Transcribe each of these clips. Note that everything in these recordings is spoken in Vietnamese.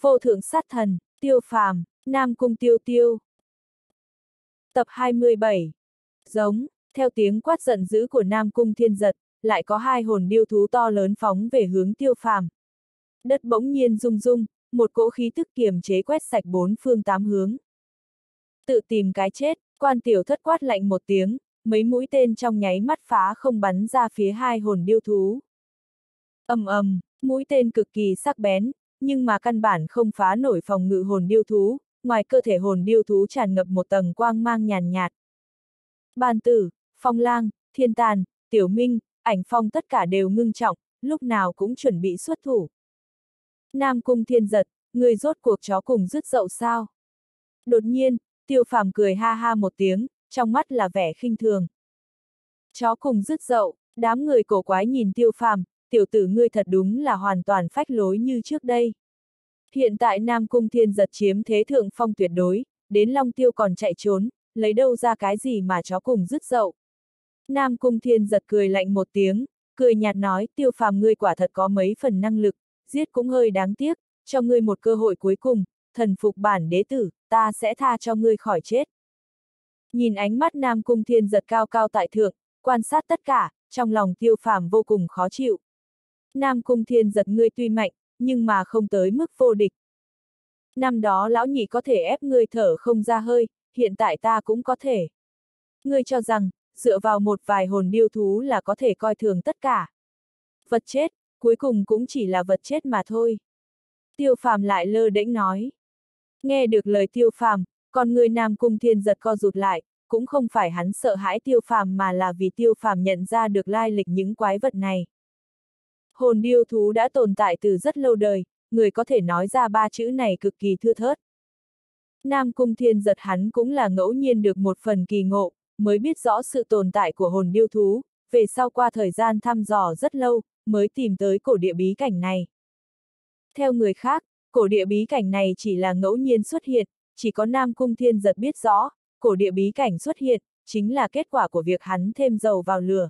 Vô thượng sát thần, tiêu phàm, Nam Cung tiêu tiêu. Tập 27 Giống, theo tiếng quát giận dữ của Nam Cung thiên giật, lại có hai hồn điêu thú to lớn phóng về hướng tiêu phàm. Đất bỗng nhiên rung rung, một cỗ khí tức kiềm chế quét sạch bốn phương tám hướng. Tự tìm cái chết, quan tiểu thất quát lạnh một tiếng, mấy mũi tên trong nháy mắt phá không bắn ra phía hai hồn điêu thú. ầm ầm, mũi tên cực kỳ sắc bén, nhưng mà căn bản không phá nổi phòng ngự hồn điêu thú, ngoài cơ thể hồn điêu thú tràn ngập một tầng quang mang nhàn nhạt. Bàn tử, phong lang, thiên tàn, tiểu minh, ảnh phong tất cả đều ngưng trọng, lúc nào cũng chuẩn bị xuất thủ. Nam cung thiên giật, người rốt cuộc chó cùng rứt dậu sao? Đột nhiên, tiêu phàm cười ha ha một tiếng, trong mắt là vẻ khinh thường. Chó cùng rứt dậu, đám người cổ quái nhìn tiêu phàm, tiểu tử ngươi thật đúng là hoàn toàn phách lối như trước đây. Hiện tại Nam Cung Thiên giật chiếm thế thượng phong tuyệt đối, đến Long Tiêu còn chạy trốn, lấy đâu ra cái gì mà chó cùng dứt dậu. Nam Cung Thiên giật cười lạnh một tiếng, cười nhạt nói tiêu phàm ngươi quả thật có mấy phần năng lực, giết cũng hơi đáng tiếc, cho ngươi một cơ hội cuối cùng, thần phục bản đế tử, ta sẽ tha cho ngươi khỏi chết. Nhìn ánh mắt Nam Cung Thiên giật cao cao tại thượng, quan sát tất cả, trong lòng tiêu phàm vô cùng khó chịu. Nam Cung Thiên giật ngươi tuy mạnh, nhưng mà không tới mức vô địch. Năm đó lão nhị có thể ép ngươi thở không ra hơi, hiện tại ta cũng có thể. Ngươi cho rằng, dựa vào một vài hồn điêu thú là có thể coi thường tất cả. Vật chết, cuối cùng cũng chỉ là vật chết mà thôi. Tiêu phàm lại lơ đễnh nói. Nghe được lời tiêu phàm, con người nam cung thiên giật co rụt lại, cũng không phải hắn sợ hãi tiêu phàm mà là vì tiêu phàm nhận ra được lai lịch những quái vật này. Hồn điêu thú đã tồn tại từ rất lâu đời, người có thể nói ra ba chữ này cực kỳ thưa thớt. Nam Cung Thiên giật hắn cũng là ngẫu nhiên được một phần kỳ ngộ, mới biết rõ sự tồn tại của hồn điêu thú, về sau qua thời gian thăm dò rất lâu, mới tìm tới cổ địa bí cảnh này. Theo người khác, cổ địa bí cảnh này chỉ là ngẫu nhiên xuất hiện, chỉ có Nam Cung Thiên giật biết rõ, cổ địa bí cảnh xuất hiện, chính là kết quả của việc hắn thêm dầu vào lửa.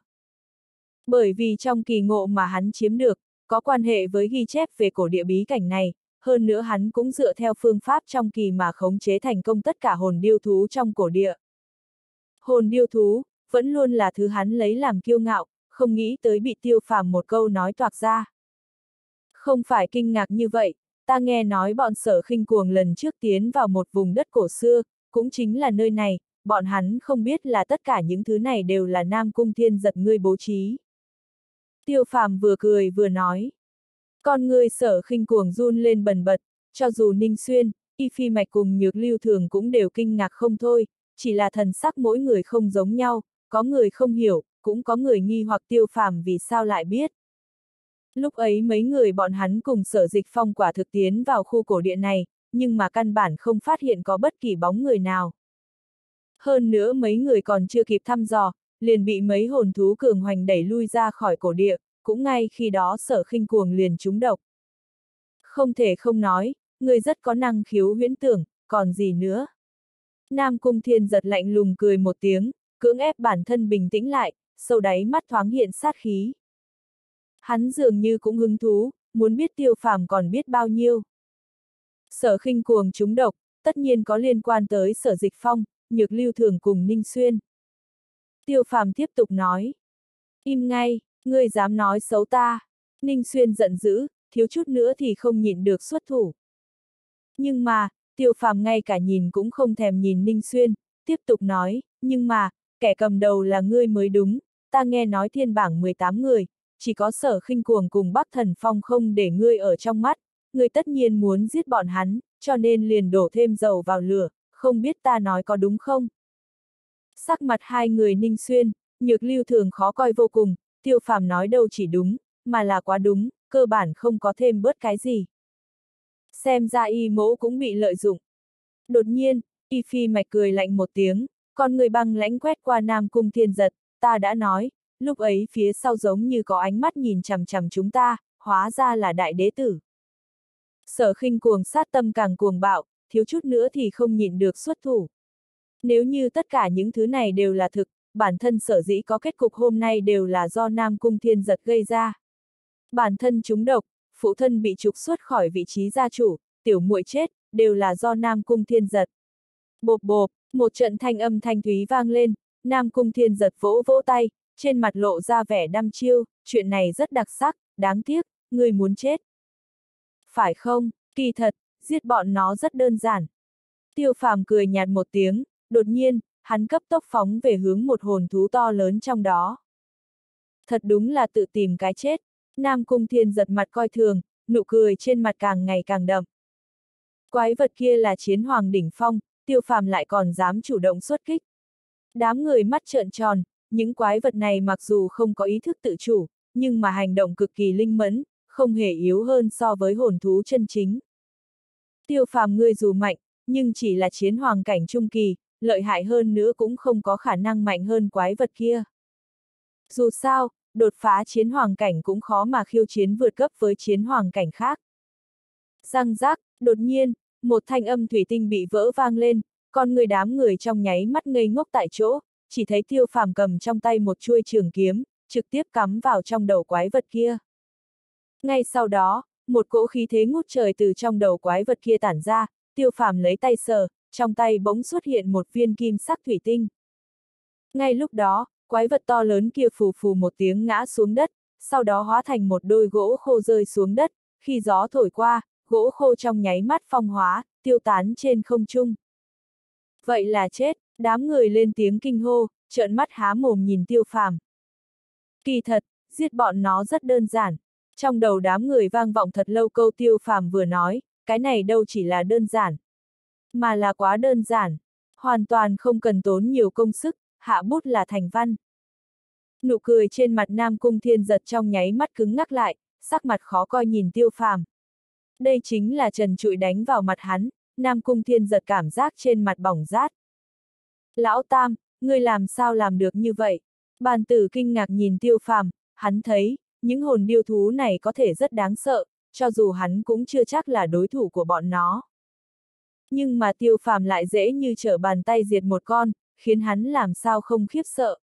Bởi vì trong kỳ ngộ mà hắn chiếm được, có quan hệ với ghi chép về cổ địa bí cảnh này, hơn nữa hắn cũng dựa theo phương pháp trong kỳ mà khống chế thành công tất cả hồn điêu thú trong cổ địa. Hồn điêu thú, vẫn luôn là thứ hắn lấy làm kiêu ngạo, không nghĩ tới bị tiêu phàm một câu nói toạc ra. Không phải kinh ngạc như vậy, ta nghe nói bọn sở khinh cuồng lần trước tiến vào một vùng đất cổ xưa, cũng chính là nơi này, bọn hắn không biết là tất cả những thứ này đều là Nam Cung Thiên giật ngươi bố trí. Tiêu phàm vừa cười vừa nói. Con người sở khinh cuồng run lên bần bật, cho dù Ninh Xuyên, Y Phi Mạch cùng Nhược Lưu Thường cũng đều kinh ngạc không thôi, chỉ là thần sắc mỗi người không giống nhau, có người không hiểu, cũng có người nghi hoặc tiêu phàm vì sao lại biết. Lúc ấy mấy người bọn hắn cùng sở dịch phong quả thực tiến vào khu cổ địa này, nhưng mà căn bản không phát hiện có bất kỳ bóng người nào. Hơn nữa mấy người còn chưa kịp thăm dò, liền bị mấy hồn thú cường hoành đẩy lui ra khỏi cổ địa, cũng ngay khi đó sở khinh cuồng liền trúng độc. Không thể không nói, người rất có năng khiếu huyễn tưởng, còn gì nữa. Nam Cung Thiên giật lạnh lùng cười một tiếng, cưỡng ép bản thân bình tĩnh lại, sâu đáy mắt thoáng hiện sát khí. Hắn dường như cũng hứng thú, muốn biết tiêu phàm còn biết bao nhiêu. Sở khinh cuồng trúng độc, tất nhiên có liên quan tới sở dịch phong, nhược lưu thường cùng Ninh Xuyên. Tiêu phàm tiếp tục nói. Im ngay, ngươi dám nói xấu ta. Ninh Xuyên giận dữ, thiếu chút nữa thì không nhịn được xuất thủ. Nhưng mà, tiêu phàm ngay cả nhìn cũng không thèm nhìn Ninh Xuyên, tiếp tục nói, nhưng mà, kẻ cầm đầu là ngươi mới đúng, ta nghe nói thiên bảng 18 người, chỉ có sở khinh cuồng cùng Bắc Thần Phong không để ngươi ở trong mắt, ngươi tất nhiên muốn giết bọn hắn, cho nên liền đổ thêm dầu vào lửa, không biết ta nói có đúng không? Sắc mặt hai người ninh xuyên, nhược lưu thường khó coi vô cùng, tiêu phàm nói đâu chỉ đúng, mà là quá đúng, cơ bản không có thêm bớt cái gì. Xem ra y mẫu cũng bị lợi dụng. Đột nhiên, y phi mạch cười lạnh một tiếng, con người băng lãnh quét qua nam cung thiên giật, ta đã nói, lúc ấy phía sau giống như có ánh mắt nhìn chằm chằm chúng ta, hóa ra là đại đế tử. Sở khinh cuồng sát tâm càng cuồng bạo, thiếu chút nữa thì không nhịn được xuất thủ. Nếu như tất cả những thứ này đều là thực, bản thân sở dĩ có kết cục hôm nay đều là do Nam Cung Thiên Giật gây ra. Bản thân chúng độc, phụ thân bị trục xuất khỏi vị trí gia chủ, tiểu muội chết, đều là do Nam Cung Thiên Giật. Bộp bộp, một trận thanh âm thanh thúy vang lên, Nam Cung Thiên Giật vỗ vỗ tay, trên mặt lộ ra vẻ đăm chiêu, chuyện này rất đặc sắc, đáng tiếc, người muốn chết. Phải không, kỳ thật, giết bọn nó rất đơn giản. Tiêu phàm cười nhạt một tiếng, đột nhiên, hắn cấp tốc phóng về hướng một hồn thú to lớn trong đó. Thật đúng là tự tìm cái chết, Nam Cung Thiên giật mặt coi thường, nụ cười trên mặt càng ngày càng đậm. Quái vật kia là chiến hoàng đỉnh phong, tiêu phàm lại còn dám chủ động xuất kích. Đám người mắt trợn tròn, những quái vật này mặc dù không có ý thức tự chủ, nhưng mà hành động cực kỳ linh mẫn, không hề yếu hơn so với hồn thú chân chính. Tiêu phàm ngươi dù mạnh, nhưng chỉ là chiến hoàng cảnh trung kỳ, lợi hại hơn nữa cũng không có khả năng mạnh hơn quái vật kia. Dù sao, đột phá chiến hoàng cảnh cũng khó mà khiêu chiến vượt cấp với chiến hoàng cảnh khác. Răng rác, đột nhiên, một thanh âm thủy tinh bị vỡ vang lên, con người đám người trong nháy mắt ngây ngốc tại chỗ, chỉ thấy tiêu phàm cầm trong tay một chuôi trường kiếm, trực tiếp cắm vào trong đầu quái vật kia. Ngay sau đó, một cỗ khí thế ngút trời từ trong đầu quái vật kia tản ra, tiêu phàm lấy tay sờ, trong tay bỗng xuất hiện một viên kim sắc thủy tinh. Ngay lúc đó, quái vật to lớn kia phù phù một tiếng ngã xuống đất, sau đó hóa thành một đôi gỗ khô rơi xuống đất, khi gió thổi qua, gỗ khô trong nháy mắt phong hóa, tiêu tán trên không trung. Vậy là chết, đám người lên tiếng kinh hô, trợn mắt há mồm nhìn tiêu phàm. Kỳ thật, giết bọn nó rất đơn giản. Trong đầu đám người vang vọng thật lâu câu tiêu phàm vừa nói, cái này đâu chỉ là đơn giản. Mà là quá đơn giản. Hoàn toàn không cần tốn nhiều công sức, hạ bút là thành văn. Nụ cười trên mặt Nam Cung Thiên giật trong nháy mắt cứng ngắc lại, sắc mặt khó coi nhìn tiêu phàm. Đây chính là trần trụi đánh vào mặt hắn, Nam Cung Thiên giật cảm giác trên mặt bỏng rát. Lão Tam, ngươi làm sao làm được như vậy? Bàn tử kinh ngạc nhìn tiêu phàm, hắn thấy, những hồn điêu thú này có thể rất đáng sợ, cho dù hắn cũng chưa chắc là đối thủ của bọn nó. Nhưng mà tiêu phàm lại dễ như trở bàn tay diệt một con, khiến hắn làm sao không khiếp sợ.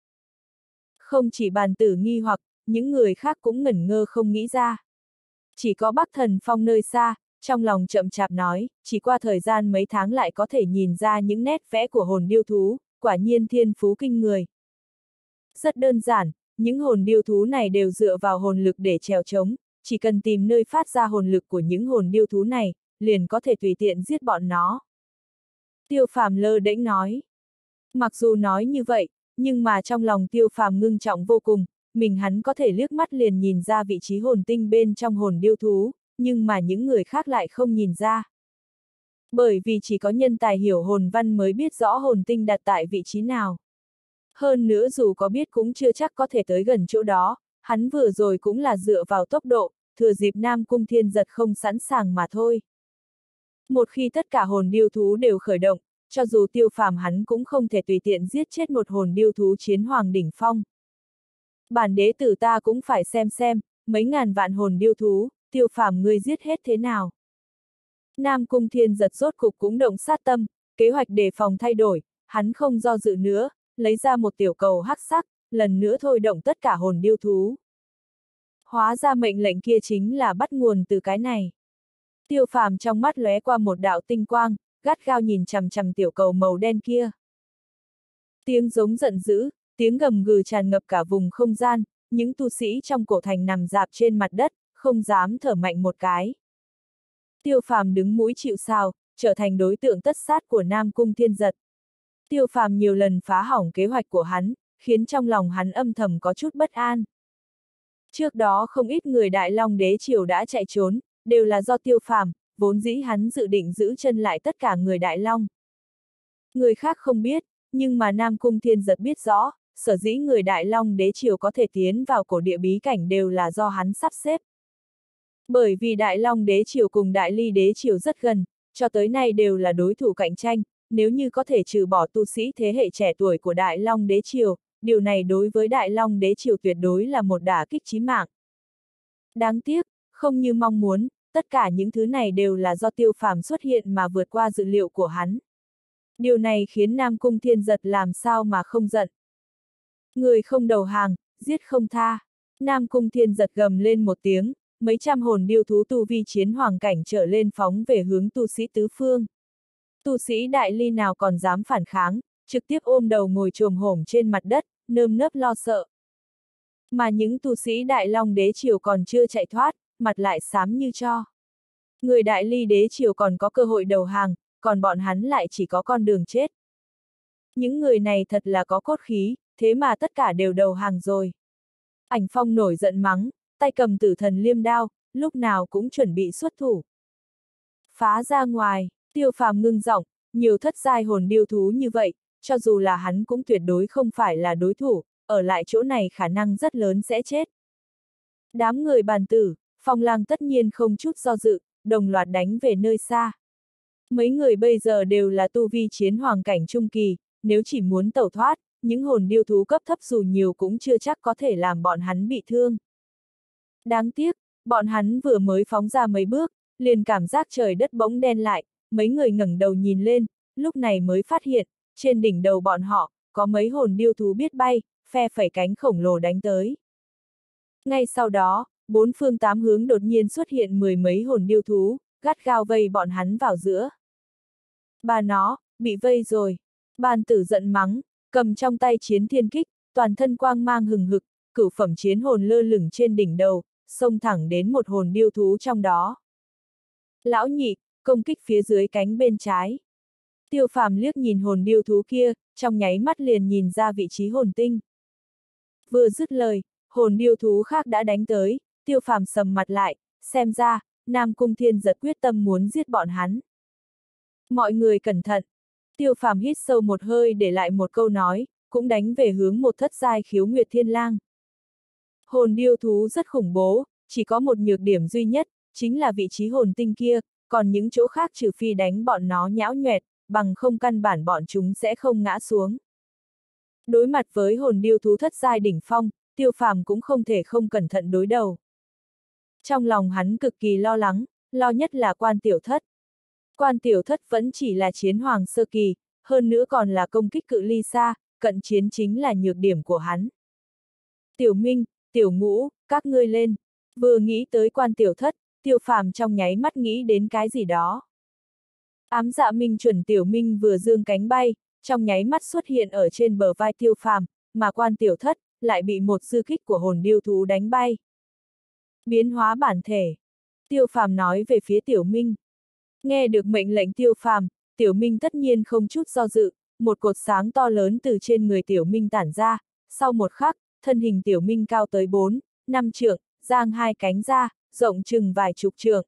Không chỉ bàn tử nghi hoặc, những người khác cũng ngẩn ngơ không nghĩ ra. Chỉ có Bắc Thần Phong nơi xa, trong lòng chậm chạp nói, chỉ qua thời gian mấy tháng lại có thể nhìn ra những nét vẽ của hồn điêu thú, quả nhiên thiên phú kinh người. Rất đơn giản, những hồn điêu thú này đều dựa vào hồn lực để trèo trống, chỉ cần tìm nơi phát ra hồn lực của những hồn điêu thú này, liền có thể tùy tiện giết bọn nó. Tiêu phàm lơ đễnh nói. Mặc dù nói như vậy, nhưng mà trong lòng tiêu phàm ngưng trọng vô cùng, mình hắn có thể liếc mắt liền nhìn ra vị trí hồn tinh bên trong hồn điêu thú, nhưng mà những người khác lại không nhìn ra. Bởi vì chỉ có nhân tài hiểu hồn văn mới biết rõ hồn tinh đặt tại vị trí nào. Hơn nữa dù có biết cũng chưa chắc có thể tới gần chỗ đó, hắn vừa rồi cũng là dựa vào tốc độ, thừa dịp Nam Cung Thiên giật không sẵn sàng mà thôi. Một khi tất cả hồn điêu thú đều khởi động, cho dù tiêu phàm hắn cũng không thể tùy tiện giết chết một hồn điêu thú chiến hoàng đỉnh phong. Bản đế tử ta cũng phải xem xem, mấy ngàn vạn hồn điêu thú, tiêu phàm ngươi giết hết thế nào. Nam Cung Thiên giật rốt cục cũng động sát tâm, kế hoạch đề phòng thay đổi, hắn không do dự nữa, lấy ra một tiểu cầu hắc sắc, lần nữa thôi động tất cả hồn điêu thú. Hóa ra mệnh lệnh kia chính là bắt nguồn từ cái này. Tiêu phàm trong mắt lóe qua một đạo tinh quang, gắt gao nhìn chằm chằm tiểu cầu màu đen kia. Tiếng giống giận dữ, tiếng gầm gừ tràn ngập cả vùng không gian, những tu sĩ trong cổ thành nằm dạp trên mặt đất, không dám thở mạnh một cái. Tiêu phàm đứng mũi chịu sao, trở thành đối tượng tất sát của Nam Cung Thiên Giật. Tiêu phàm nhiều lần phá hỏng kế hoạch của hắn, khiến trong lòng hắn âm thầm có chút bất an. Trước đó không ít người Đại Long Đế Triều đã chạy trốn, đều là do tiêu phàm, vốn dĩ hắn dự định giữ chân lại tất cả người Đại Long. Người khác không biết, nhưng mà Nam Cung Thiên Giật biết rõ, sở dĩ người Đại Long Đế Triều có thể tiến vào cổ địa bí cảnh đều là do hắn sắp xếp. Bởi vì Đại Long Đế Triều cùng Đại Ly Đế Triều rất gần, cho tới nay đều là đối thủ cạnh tranh, nếu như có thể trừ bỏ tu sĩ thế hệ trẻ tuổi của Đại Long Đế Triều, điều này đối với Đại Long Đế Triều tuyệt đối là một đả kích chí mạng. Đáng tiếc, không như mong muốn, tất cả những thứ này đều là do tiêu phàm xuất hiện mà vượt qua dự liệu của hắn. Điều này khiến Nam Cung Thiên Giật làm sao mà không giận. Người không đầu hàng, giết không tha. Nam Cung Thiên Giật gầm lên một tiếng, mấy trăm hồn điêu thú tu vi chiến hoàng cảnh trở lên phóng về hướng tu sĩ tứ phương. Tu sĩ đại ly nào còn dám phản kháng, trực tiếp ôm đầu ngồi trồm hổm trên mặt đất, nơm nớp lo sợ. Mà những tu sĩ đại long đế triều còn chưa chạy thoát, mặt lại xám như cho. Người đại ly đế triều còn có cơ hội đầu hàng, còn bọn hắn lại chỉ có con đường chết. Những người này thật là có cốt khí, thế mà tất cả đều đầu hàng rồi. Ảnh phong nổi giận mắng, tay cầm tử thần liêm đao, lúc nào cũng chuẩn bị xuất thủ. Phá ra ngoài, tiêu phàm ngưng giọng, nhiều thất giai hồn điêu thú như vậy, cho dù là hắn cũng tuyệt đối không phải là đối thủ, ở lại chỗ này khả năng rất lớn sẽ chết. Đám người bàn tử, phong lang tất nhiên không chút do dự, đồng loạt đánh về nơi xa. Mấy người bây giờ đều là tu vi chiến hoàng cảnh trung kỳ, nếu chỉ muốn tẩu thoát, những hồn điêu thú cấp thấp dù nhiều cũng chưa chắc có thể làm bọn hắn bị thương. Đáng tiếc, bọn hắn vừa mới phóng ra mấy bước, liền cảm giác trời đất bỗng đen lại, mấy người ngẩng đầu nhìn lên, lúc này mới phát hiện, trên đỉnh đầu bọn họ, có mấy hồn điêu thú biết bay, phe phẩy cánh khổng lồ đánh tới. Ngay sau đó, bốn phương tám hướng đột nhiên xuất hiện mười mấy hồn điêu thú, gắt gao vây bọn hắn vào giữa. Bà nó, bị vây rồi. Bàn tử giận mắng, cầm trong tay chiến thiên kích, toàn thân quang mang hừng hực, cửu phẩm chiến hồn lơ lửng trên đỉnh đầu, xông thẳng đến một hồn điêu thú trong đó. Lão nhị, công kích phía dưới cánh bên trái. Tiêu phàm liếc nhìn hồn điêu thú kia, trong nháy mắt liền nhìn ra vị trí hồn tinh. Vừa dứt lời, hồn điêu thú khác đã đánh tới, tiêu phàm sầm mặt lại, xem ra, Nam Cung Thiên giật quyết tâm muốn giết bọn hắn. Mọi người cẩn thận. Tiêu phàm hít sâu một hơi để lại một câu nói, cũng đánh về hướng một thất giai khiếu nguyệt thiên lang. Hồn điêu thú rất khủng bố, chỉ có một nhược điểm duy nhất, chính là vị trí hồn tinh kia, còn những chỗ khác trừ phi đánh bọn nó nhão nhoẹt, bằng không căn bản bọn chúng sẽ không ngã xuống. Đối mặt với hồn điêu thú thất giai đỉnh phong, tiêu phàm cũng không thể không cẩn thận đối đầu. Trong lòng hắn cực kỳ lo lắng, lo nhất là quan tiểu thất. Quan tiểu thất vẫn chỉ là chiến hoàng sơ kỳ, hơn nữa còn là công kích cự ly xa, cận chiến chính là nhược điểm của hắn. Tiểu Minh, Tiểu Ngũ, các ngươi lên. Vừa nghĩ tới quan tiểu thất, tiêu phàm trong nháy mắt nghĩ đến cái gì đó. Ám dạ minh chuẩn Tiểu Minh vừa dương cánh bay, trong nháy mắt xuất hiện ở trên bờ vai tiêu phàm, mà quan tiểu thất, lại bị một sư kích của hồn điêu thú đánh bay. Biến hóa bản thể. Tiêu phàm nói về phía Tiểu Minh. Nghe được mệnh lệnh tiêu phàm, Tiểu Minh tất nhiên không chút do dự, một cột sáng to lớn từ trên người Tiểu Minh tản ra, sau một khắc, thân hình Tiểu Minh cao tới 4, 5 trượng, giang hai cánh ra, rộng chừng vài chục trượng.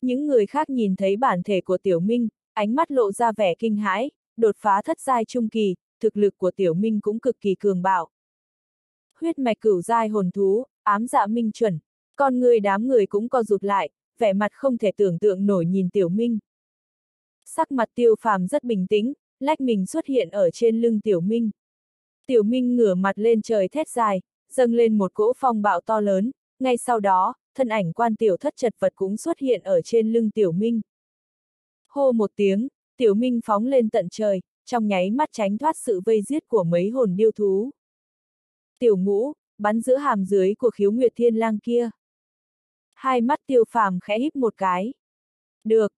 Những người khác nhìn thấy bản thể của Tiểu Minh, ánh mắt lộ ra vẻ kinh hãi, đột phá thất giai trung kỳ, thực lực của Tiểu Minh cũng cực kỳ cường bạo. Huyết mạch cửu giai hồn thú, ám dạ minh chuẩn, con người đám người cũng co rụt lại, vẻ mặt không thể tưởng tượng nổi nhìn Tiểu Minh. Sắc mặt tiêu phàm rất bình tĩnh, lách mình xuất hiện ở trên lưng Tiểu Minh. Tiểu Minh ngửa mặt lên trời thét dài, dâng lên một cỗ phong bạo to lớn, ngay sau đó, thân ảnh quan tiểu thất chật vật cũng xuất hiện ở trên lưng Tiểu Minh. Hô một tiếng, Tiểu Minh phóng lên tận trời, trong nháy mắt tránh thoát sự vây giết của mấy hồn điêu thú. Tiểu ngũ, bắn giữa hàm dưới của khiếu nguyệt thiên lang kia. Hai mắt tiêu phàm khẽ híp một cái. Được.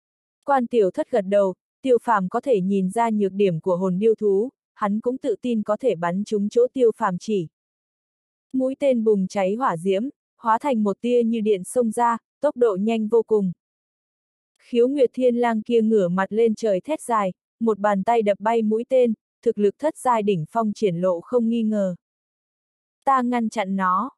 Quan tiểu thất gật đầu, tiêu phàm có thể nhìn ra nhược điểm của hồn điêu thú, hắn cũng tự tin có thể bắn trúng chỗ tiêu phàm chỉ. Mũi tên bùng cháy hỏa diễm, hóa thành một tia như điện xông ra, tốc độ nhanh vô cùng. Khiếu Nguyệt Thiên Lang kia ngửa mặt lên trời thét dài, một bàn tay đập bay mũi tên, thực lực thất giai đỉnh phong triển lộ không nghi ngờ. Ta ngăn chặn nó.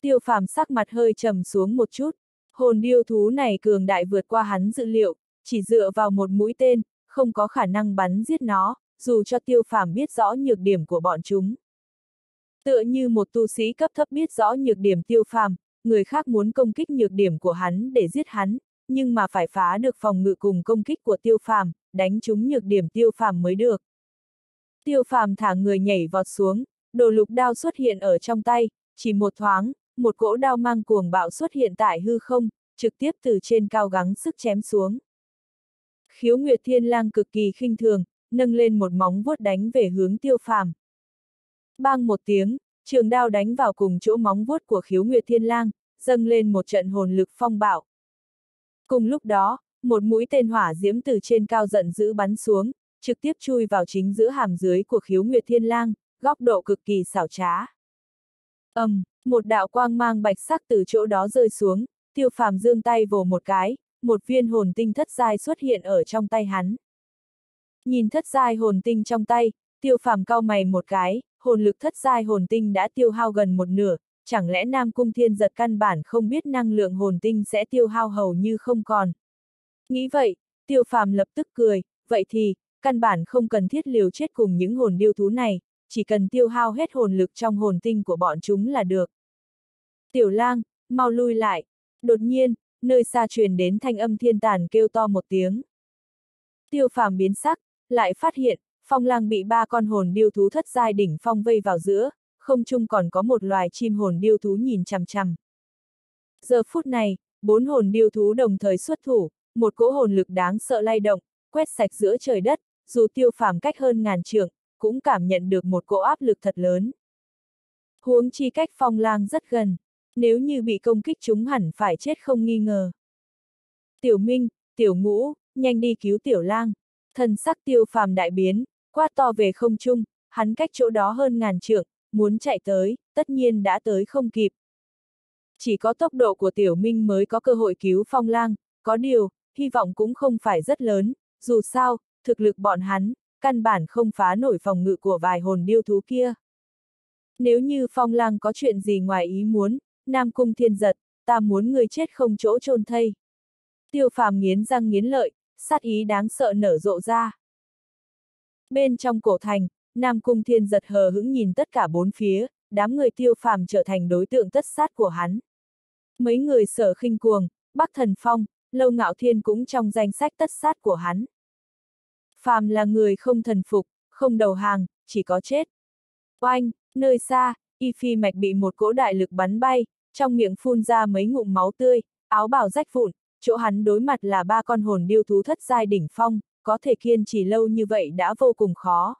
Tiêu phàm sắc mặt hơi trầm xuống một chút. Hồn điêu thú này cường đại vượt qua hắn dự liệu, chỉ dựa vào một mũi tên, không có khả năng bắn giết nó, dù cho tiêu phàm biết rõ nhược điểm của bọn chúng. Tựa như một tu sĩ cấp thấp biết rõ nhược điểm tiêu phàm, người khác muốn công kích nhược điểm của hắn để giết hắn, nhưng mà phải phá được phòng ngự cùng công kích của tiêu phàm, đánh trúng nhược điểm tiêu phàm mới được. Tiêu phàm thả người nhảy vọt xuống, đồ lục đao xuất hiện ở trong tay, chỉ một thoáng, một cỗ đao mang cuồng bạo xuất hiện tại hư không, trực tiếp từ trên cao gắng sức chém xuống. Khiếu Nguyệt Thiên Lang cực kỳ khinh thường, nâng lên một móng vuốt đánh về hướng tiêu phàm. Bang một tiếng, trường đao đánh vào cùng chỗ móng vuốt của khiếu Nguyệt Thiên Lang, dâng lên một trận hồn lực phong bạo. Cùng lúc đó, một mũi tên hỏa diễm từ trên cao giận dữ bắn xuống, trực tiếp chui vào chính giữa hàm dưới của khiếu Nguyệt Thiên Lang, góc độ cực kỳ xảo trá. ầm, um, một đạo quang mang bạch sắc từ chỗ đó rơi xuống, tiêu phàm dương tay vồ một cái, một viên hồn tinh thất giai xuất hiện ở trong tay hắn. Nhìn thất giai hồn tinh trong tay, tiêu phàm cau mày một cái, hồn lực thất giai hồn tinh đã tiêu hao gần một nửa, chẳng lẽ Nam Cung Thiên giật căn bản không biết năng lượng hồn tinh sẽ tiêu hao hầu như không còn. Nghĩ vậy, tiêu phàm lập tức cười, vậy thì, căn bản không cần thiết liều chết cùng những hồn điêu thú này, chỉ cần tiêu hao hết hồn lực trong hồn tinh của bọn chúng là được. Tiểu lang, mau lui lại. Đột nhiên, nơi xa truyền đến thanh âm thiên tàn kêu to một tiếng. Tiêu phàm biến sắc, lại phát hiện, phong lang bị ba con hồn điêu thú thất giai đỉnh phong vây vào giữa, không chung còn có một loài chim hồn điêu thú nhìn chằm chằm. Giờ phút này, bốn hồn điêu thú đồng thời xuất thủ, một cỗ hồn lực đáng sợ lay động, quét sạch giữa trời đất, dù tiêu phàm cách hơn ngàn trượng, cũng cảm nhận được một cỗ áp lực thật lớn. Huống chi cách phong lang rất gần, nếu như bị công kích chúng hẳn phải chết không nghi ngờ. Tiểu Minh, Tiểu Ngũ, nhanh đi cứu Tiểu Lang. Thần sắc tiêu phàm đại biến, quát to về không trung, hắn cách chỗ đó hơn ngàn trượng, muốn chạy tới, tất nhiên đã tới không kịp. Chỉ có tốc độ của Tiểu Minh mới có cơ hội cứu Phong Lang, có điều, hy vọng cũng không phải rất lớn, dù sao, thực lực bọn hắn, căn bản không phá nổi phòng ngự của vài hồn điêu thú kia. Nếu như Phong Lang có chuyện gì ngoài ý muốn, Nam Cung Thiên giật, ta muốn người chết không chỗ chôn thây. Tiêu phàm nghiến răng nghiến lợi, sát ý đáng sợ nở rộ ra. Bên trong cổ thành, Nam Cung Thiên giật hờ hững nhìn tất cả bốn phía, đám người tiêu phàm trở thành đối tượng tất sát của hắn. Mấy người sở khinh cuồng, Bắc Thần Phong, Lâu Ngạo Thiên cũng trong danh sách tất sát của hắn. Phàm là người không thần phục, không đầu hàng, chỉ có chết. Oanh, nơi xa, y phi mạch bị một cỗ đại lực bắn bay, trong miệng phun ra mấy ngụm máu tươi, áo bào rách vụn, chỗ hắn đối mặt là ba con hồn điêu thú thất giai đỉnh phong, có thể kiên trì lâu như vậy đã vô cùng khó.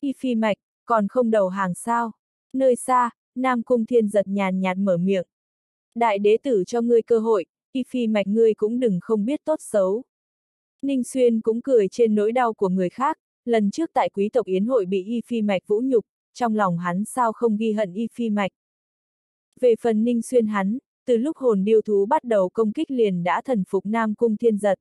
Y phi mạch, còn không đầu hàng sao? Nơi xa, Nam Cung Thiên giật nhàn nhạt mở miệng. Đại đế tử cho ngươi cơ hội, y phi mạch ngươi cũng đừng không biết tốt xấu. Ninh Xuyên cũng cười trên nỗi đau của người khác, lần trước tại quý tộc Yến hội bị y phi mạch vũ nhục, trong lòng hắn sao không ghi hận y phi mạch. Về phần Ninh Xuyên hắn, từ lúc hồn điêu thú bắt đầu công kích liền đã thần phục Nam Cung Thiên Giật.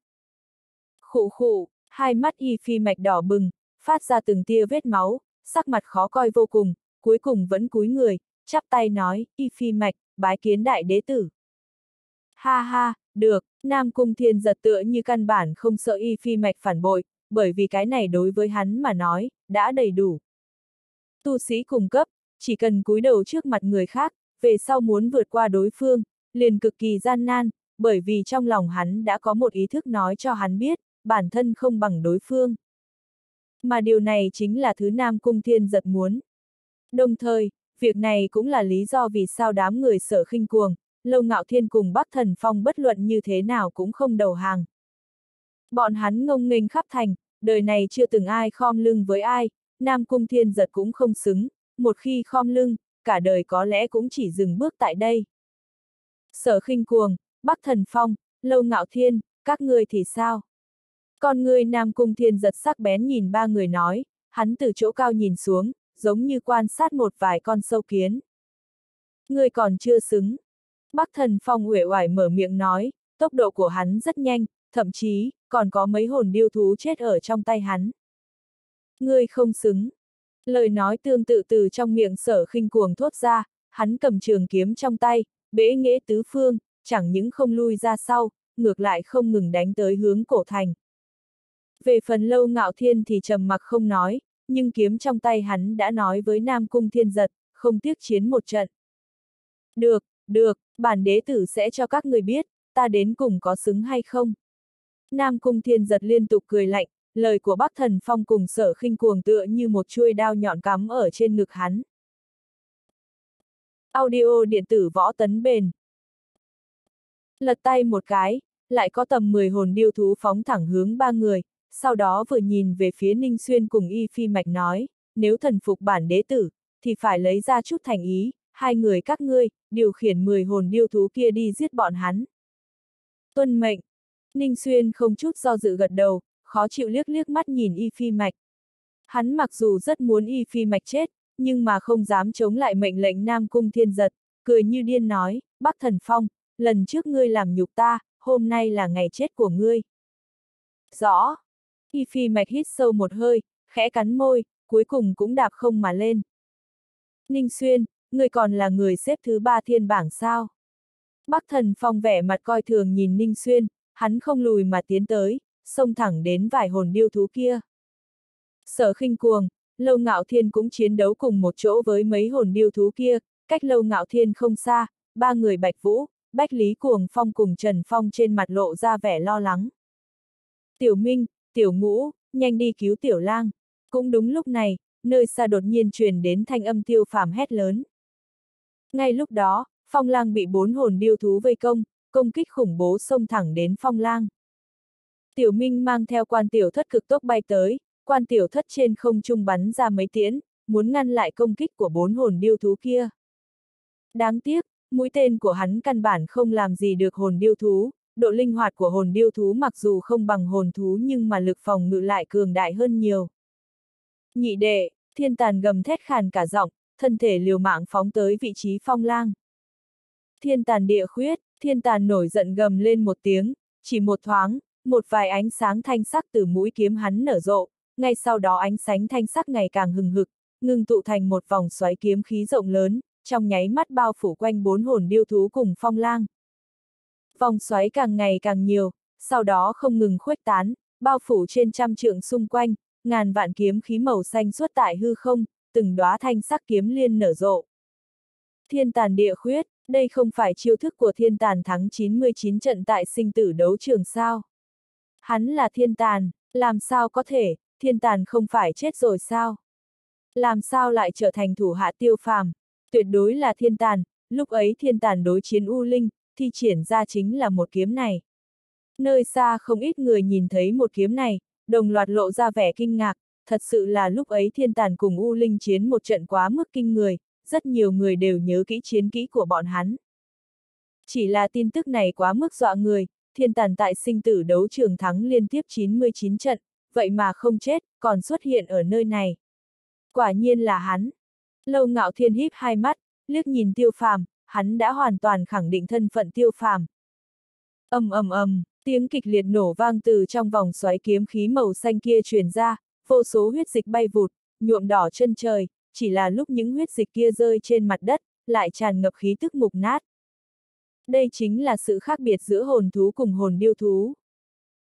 Khụ khụ, hai mắt y phi mạch đỏ bừng, phát ra từng tia vết máu, sắc mặt khó coi vô cùng, cuối cùng vẫn cúi người, chắp tay nói, y phi mạch, bái kiến đại đế tử. Ha ha, được, Nam Cung Thiên giật tựa như căn bản không sợ y phi mạch phản bội, bởi vì cái này đối với hắn mà nói, đã đầy đủ. Tu sĩ cung cấp, chỉ cần cúi đầu trước mặt người khác, về sau muốn vượt qua đối phương, liền cực kỳ gian nan, bởi vì trong lòng hắn đã có một ý thức nói cho hắn biết, bản thân không bằng đối phương. Mà điều này chính là thứ Nam Cung Thiên giật muốn. Đồng thời, việc này cũng là lý do vì sao đám người sở khinh cuồng, Lâu Ngạo Thiên cùng Bắc Thần Phong bất luận như thế nào cũng không đầu hàng. Bọn hắn ngông nghênh khắp thành, đời này chưa từng ai khom lưng với ai, Nam Cung Thiên giật cũng không xứng, một khi khom lưng, cả đời có lẽ cũng chỉ dừng bước tại đây. Sở khinh cuồng, Bắc Thần Phong, Lâu Ngạo Thiên, các ngươi thì sao? Con người Nam Cung Thiên giật sắc bén nhìn ba người nói, hắn từ chỗ cao nhìn xuống, giống như quan sát một vài con sâu kiến. Người còn chưa xứng. Bắc thần phong uể oải mở miệng nói, tốc độ của hắn rất nhanh, thậm chí, còn có mấy hồn điêu thú chết ở trong tay hắn. Ngươi không xứng. Lời nói tương tự từ trong miệng sở khinh cuồng thốt ra, hắn cầm trường kiếm trong tay, bế nghĩa tứ phương, chẳng những không lui ra sau, ngược lại không ngừng đánh tới hướng cổ thành. Về phần lâu ngạo thiên thì trầm mặc không nói, nhưng kiếm trong tay hắn đã nói với Nam Cung Thiên Giật, không tiếc chiến một trận. Được, được, bản đế tử sẽ cho các người biết, ta đến cùng có xứng hay không. Nam Cung Thiên Giật liên tục cười lạnh, lời của Bắc Thần Phong cùng sở khinh cuồng tựa như một chuôi đao nhọn cắm ở trên ngực hắn. Audio điện tử võ tấn bền. Lật tay một cái, lại có tầm 10 hồn điêu thú phóng thẳng hướng ba người, sau đó vừa nhìn về phía Ninh Xuyên cùng Y Phi Mạch nói, nếu thần phục bản đế tử, thì phải lấy ra chút thành ý, hai người các ngươi, điều khiển 10 hồn điêu thú kia đi giết bọn hắn. Tuân mệnh, Ninh Xuyên không chút do dự gật đầu, khó chịu liếc liếc mắt nhìn y phi mạch. Hắn mặc dù rất muốn y phi mạch chết, nhưng mà không dám chống lại mệnh lệnh Nam Cung Thiên Giật, cười như điên nói, Bắc Thần Phong, lần trước ngươi làm nhục ta, hôm nay là ngày chết của ngươi. Rõ. Y phi mạch hít sâu một hơi, khẽ cắn môi, cuối cùng cũng đạp không mà lên. Ninh Xuyên, ngươi còn là người xếp thứ ba thiên bảng sao? Bắc thần phong vẻ mặt coi thường nhìn Ninh Xuyên, hắn không lùi mà tiến tới, xông thẳng đến vài hồn điêu thú kia. Sở khinh cuồng, Lâu Ngạo Thiên cũng chiến đấu cùng một chỗ với mấy hồn điêu thú kia, cách Lâu Ngạo Thiên không xa, ba người Bạch Vũ, Bách Lý Cuồng Phong cùng Trần Phong trên mặt lộ ra vẻ lo lắng. Tiểu Minh, Tiểu Ngũ, nhanh đi cứu Tiểu Lang. Cũng đúng lúc này, nơi xa đột nhiên truyền đến thanh âm tiêu phàm hét lớn. Ngay lúc đó, Phong Lang bị bốn hồn điêu thú vây công, công kích khủng bố xông thẳng đến Phong Lang. Tiểu Minh mang theo quan tiểu thất cực tốc bay tới, quan tiểu thất trên không trung bắn ra mấy tiễn, muốn ngăn lại công kích của bốn hồn điêu thú kia. Đáng tiếc, mũi tên của hắn căn bản không làm gì được hồn điêu thú, độ linh hoạt của hồn điêu thú mặc dù không bằng hồn thú nhưng mà lực phòng ngự lại cường đại hơn nhiều. Nhị đệ, thiên tàn gầm thét khàn cả giọng, thân thể liều mạng phóng tới vị trí phong lang. Thiên tàn địa khuyết, thiên tàn nổi giận gầm lên một tiếng, chỉ một thoáng, một vài ánh sáng thanh sắc từ mũi kiếm hắn nở rộ, ngay sau đó ánh sáng thanh sắc ngày càng hừng hực, ngừng tụ thành một vòng xoáy kiếm khí rộng lớn, trong nháy mắt bao phủ quanh bốn hồn điêu thú cùng phong lang. Vòng xoáy càng ngày càng nhiều, sau đó không ngừng khuếch tán, bao phủ trên trăm trượng xung quanh, ngàn vạn kiếm khí màu xanh suốt tại hư không, từng đóa thanh sắc kiếm liên nở rộ. Thiên tàn địa khuyết, đây không phải chiêu thức của thiên tàn thắng 99 trận tại sinh tử đấu trường sao. Hắn là thiên tàn, làm sao có thể, thiên tàn không phải chết rồi sao? Làm sao lại trở thành thủ hạ tiêu phàm? Tuyệt đối là thiên tàn, lúc ấy thiên tàn đối chiến U Linh, thi triển ra chính là một kiếm này. Nơi xa không ít người nhìn thấy một kiếm này, đồng loạt lộ ra vẻ kinh ngạc, thật sự là lúc ấy thiên tàn cùng U Linh chiến một trận quá mức kinh người, rất nhiều người đều nhớ kỹ chiến kỹ của bọn hắn. Chỉ là tin tức này quá mức dọa người, thiên tàn tại sinh tử đấu trường thắng liên tiếp 99 trận, vậy mà không chết, còn xuất hiện ở nơi này. Quả nhiên là hắn. Lâu ngạo thiên híp hai mắt, liếc nhìn tiêu phàm, hắn đã hoàn toàn khẳng định thân phận tiêu phàm. ầm ầm ầm, tiếng kịch liệt nổ vang từ trong vòng xoáy kiếm khí màu xanh kia truyền ra, vô số huyết dịch bay vụt, nhuộm đỏ chân trời, chỉ là lúc những huyết dịch kia rơi trên mặt đất, lại tràn ngập khí tức mục nát. Đây chính là sự khác biệt giữa hồn thú cùng hồn điêu thú.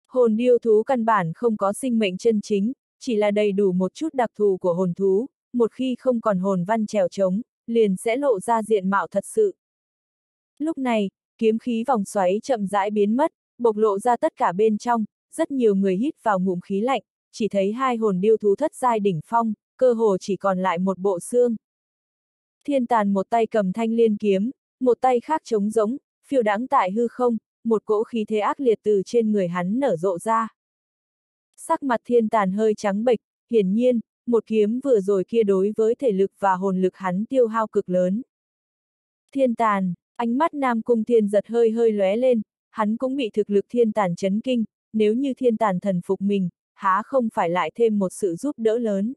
Hồn điêu thú căn bản không có sinh mệnh chân chính, chỉ là đầy đủ một chút đặc thù của hồn thú, một khi không còn hồn văn trèo trống, liền sẽ lộ ra diện mạo thật sự. Lúc này, kiếm khí vòng xoáy chậm rãi biến mất, bộc lộ ra tất cả bên trong, rất nhiều người hít vào ngụm khí lạnh, chỉ thấy hai hồn điêu thú thất giai đỉnh phong, cơ hồ chỉ còn lại một bộ xương. Thiên tàn một tay cầm thanh liên kiếm, một tay khác trống giống, phiêu đáng tại hư không, một cỗ khí thế ác liệt từ trên người hắn nở rộ ra. Sắc mặt thiên tàn hơi trắng bệch, hiển nhiên, một kiếm vừa rồi kia đối với thể lực và hồn lực hắn tiêu hao cực lớn. Thiên tàn, ánh mắt Nam Cung Thiên giật hơi hơi lóe lên, hắn cũng bị thực lực thiên tàn chấn kinh, nếu như thiên tàn thần phục mình, há không phải lại thêm một sự giúp đỡ lớn.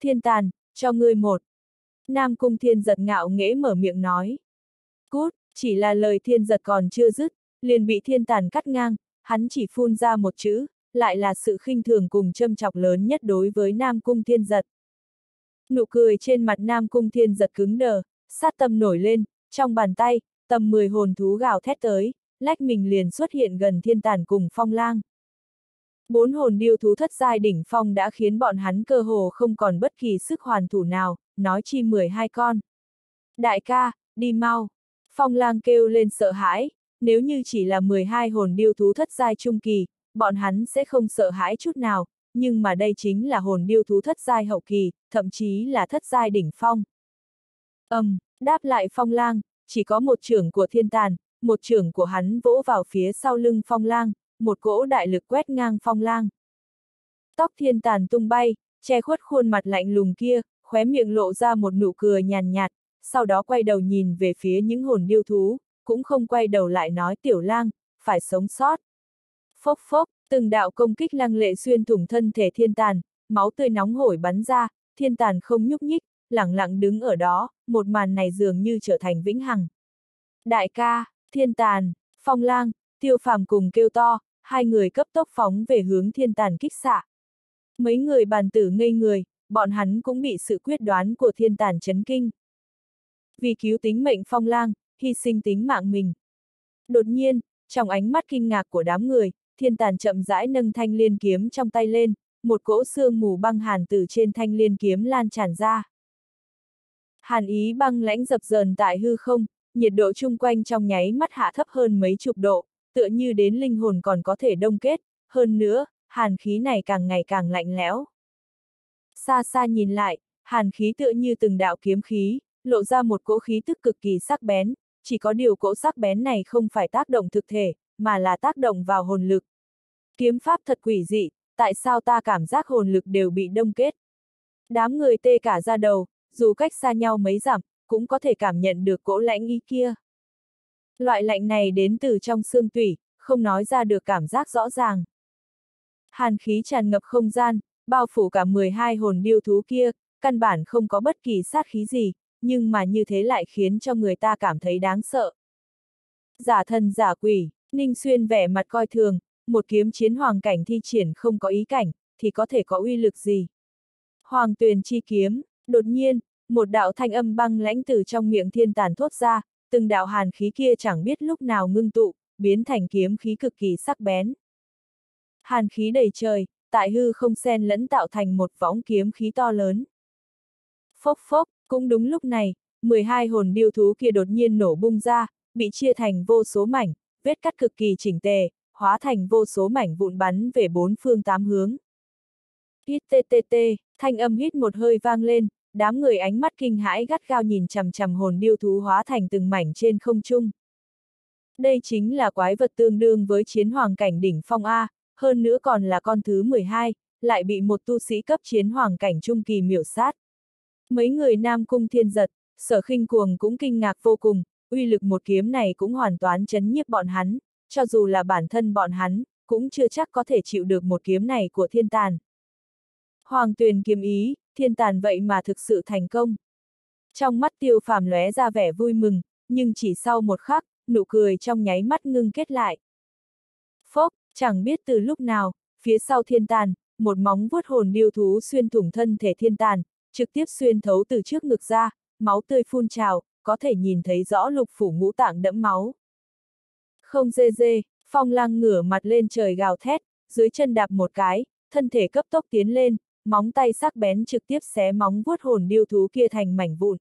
Thiên tàn, cho ngươi một. Nam Cung Thiên giật ngạo nghễ mở miệng nói. Cút, chỉ là lời thiên giật còn chưa dứt, liền bị thiên tàn cắt ngang, hắn chỉ phun ra một chữ, lại là sự khinh thường cùng châm chọc lớn nhất đối với Nam Cung Thiên Giật. Nụ cười trên mặt Nam Cung Thiên Giật cứng đờ, sát tâm nổi lên, trong bàn tay, tầm 10 hồn thú gào thét tới, lách mình liền xuất hiện gần thiên tàn cùng phong lang. Bốn hồn điêu thú thất giai đỉnh phong đã khiến bọn hắn cơ hồ không còn bất kỳ sức hoàn thủ nào, nói chi 12 con. Đại ca, đi mau. Phong lang kêu lên sợ hãi, nếu như chỉ là 12 hồn điêu thú thất giai trung kỳ, bọn hắn sẽ không sợ hãi chút nào, nhưng mà đây chính là hồn điêu thú thất giai hậu kỳ, thậm chí là thất giai đỉnh phong. Âm, um, đáp lại phong lang, chỉ có một trưởng của thiên tàn, một trưởng của hắn vỗ vào phía sau lưng phong lang, một cỗ đại lực quét ngang phong lang. Tóc thiên tàn tung bay, che khuất khuôn mặt lạnh lùng kia, khóe miệng lộ ra một nụ cười nhàn nhạt, sau đó quay đầu nhìn về phía những hồn điêu thú, cũng không quay đầu lại nói tiểu lang, phải sống sót. Phốc phốc, từng đạo công kích lăng lệ xuyên thủng thân thể thiên tàn, máu tươi nóng hổi bắn ra, thiên tàn không nhúc nhích, lặng lặng đứng ở đó, một màn này dường như trở thành vĩnh hằng. Đại ca, thiên tàn, phong lang, tiêu phàm cùng kêu to, hai người cấp tốc phóng về hướng thiên tàn kích xạ. Mấy người bàn tử ngây người, bọn hắn cũng bị sự quyết đoán của thiên tàn chấn kinh. Vì cứu tính mệnh phong lang, hy sinh tính mạng mình. Đột nhiên, trong ánh mắt kinh ngạc của đám người, thiên tàn chậm rãi nâng thanh liên kiếm trong tay lên, một cỗ xương mù băng hàn từ trên thanh liên kiếm lan tràn ra. Hàn ý băng lãnh dập dờn tại hư không, nhiệt độ chung quanh trong nháy mắt hạ thấp hơn mấy chục độ, tựa như đến linh hồn còn có thể đông kết, hơn nữa, hàn khí này càng ngày càng lạnh lẽo. Xa xa nhìn lại, hàn khí tựa như từng đạo kiếm khí, lộ ra một cỗ khí tức cực kỳ sắc bén, chỉ có điều cỗ sắc bén này không phải tác động thực thể, mà là tác động vào hồn lực. Kiếm pháp thật quỷ dị, tại sao ta cảm giác hồn lực đều bị đông kết? Đám người tê cả ra đầu, dù cách xa nhau mấy dặm, cũng có thể cảm nhận được cỗ lãnh ý kia. Loại lạnh này đến từ trong xương tủy, không nói ra được cảm giác rõ ràng. Hàn khí tràn ngập không gian, bao phủ cả 12 hồn điêu thú kia, căn bản không có bất kỳ sát khí gì, nhưng mà như thế lại khiến cho người ta cảm thấy đáng sợ. Giả thần giả quỷ, Ninh Xuyên vẻ mặt coi thường, một kiếm chiến hoàng cảnh thi triển không có ý cảnh, thì có thể có uy lực gì. Hoàng tuyền chi kiếm, đột nhiên, một đạo thanh âm băng lãnh từ trong miệng thiên tàn thốt ra, từng đạo hàn khí kia chẳng biết lúc nào ngưng tụ, biến thành kiếm khí cực kỳ sắc bén. Hàn khí đầy trời, tại hư không xen lẫn tạo thành một võng kiếm khí to lớn. Phốc phốc, cũng đúng lúc này, 12 hồn điêu thú kia đột nhiên nổ bung ra, bị chia thành vô số mảnh, vết cắt cực kỳ chỉnh tề, hóa thành vô số mảnh vụn bắn về bốn phương tám hướng. Hít tê tê tê, thanh âm hít một hơi vang lên, đám người ánh mắt kinh hãi gắt gao nhìn chằm chằm hồn điêu thú hóa thành từng mảnh trên không trung. Đây chính là quái vật tương đương với chiến hoàng cảnh đỉnh phong A, hơn nữa còn là con thứ 12, lại bị một tu sĩ cấp chiến hoàng cảnh trung kỳ miểu sát. Mấy người nam cung thiên giật, sở khinh cuồng cũng kinh ngạc vô cùng, uy lực một kiếm này cũng hoàn toàn chấn nhiếp bọn hắn, cho dù là bản thân bọn hắn, cũng chưa chắc có thể chịu được một kiếm này của thiên tàn. Hoàng tuyền kiếm ý, thiên tàn vậy mà thực sự thành công. Trong mắt tiêu phàm lóe ra vẻ vui mừng, nhưng chỉ sau một khắc, nụ cười trong nháy mắt ngưng kết lại. Phốc, chẳng biết từ lúc nào, phía sau thiên tàn, một móng vuốt hồn điêu thú xuyên thủng thân thể thiên tàn, trực tiếp xuyên thấu từ trước ngực ra, máu tươi phun trào, có thể nhìn thấy rõ lục phủ ngũ tạng đẫm máu. Không dê dê, phong lang ngửa mặt lên trời gào thét, dưới chân đạp một cái, thân thể cấp tốc tiến lên, móng tay sắc bén trực tiếp xé móng vuốt hồn điêu thú kia thành mảnh vụn.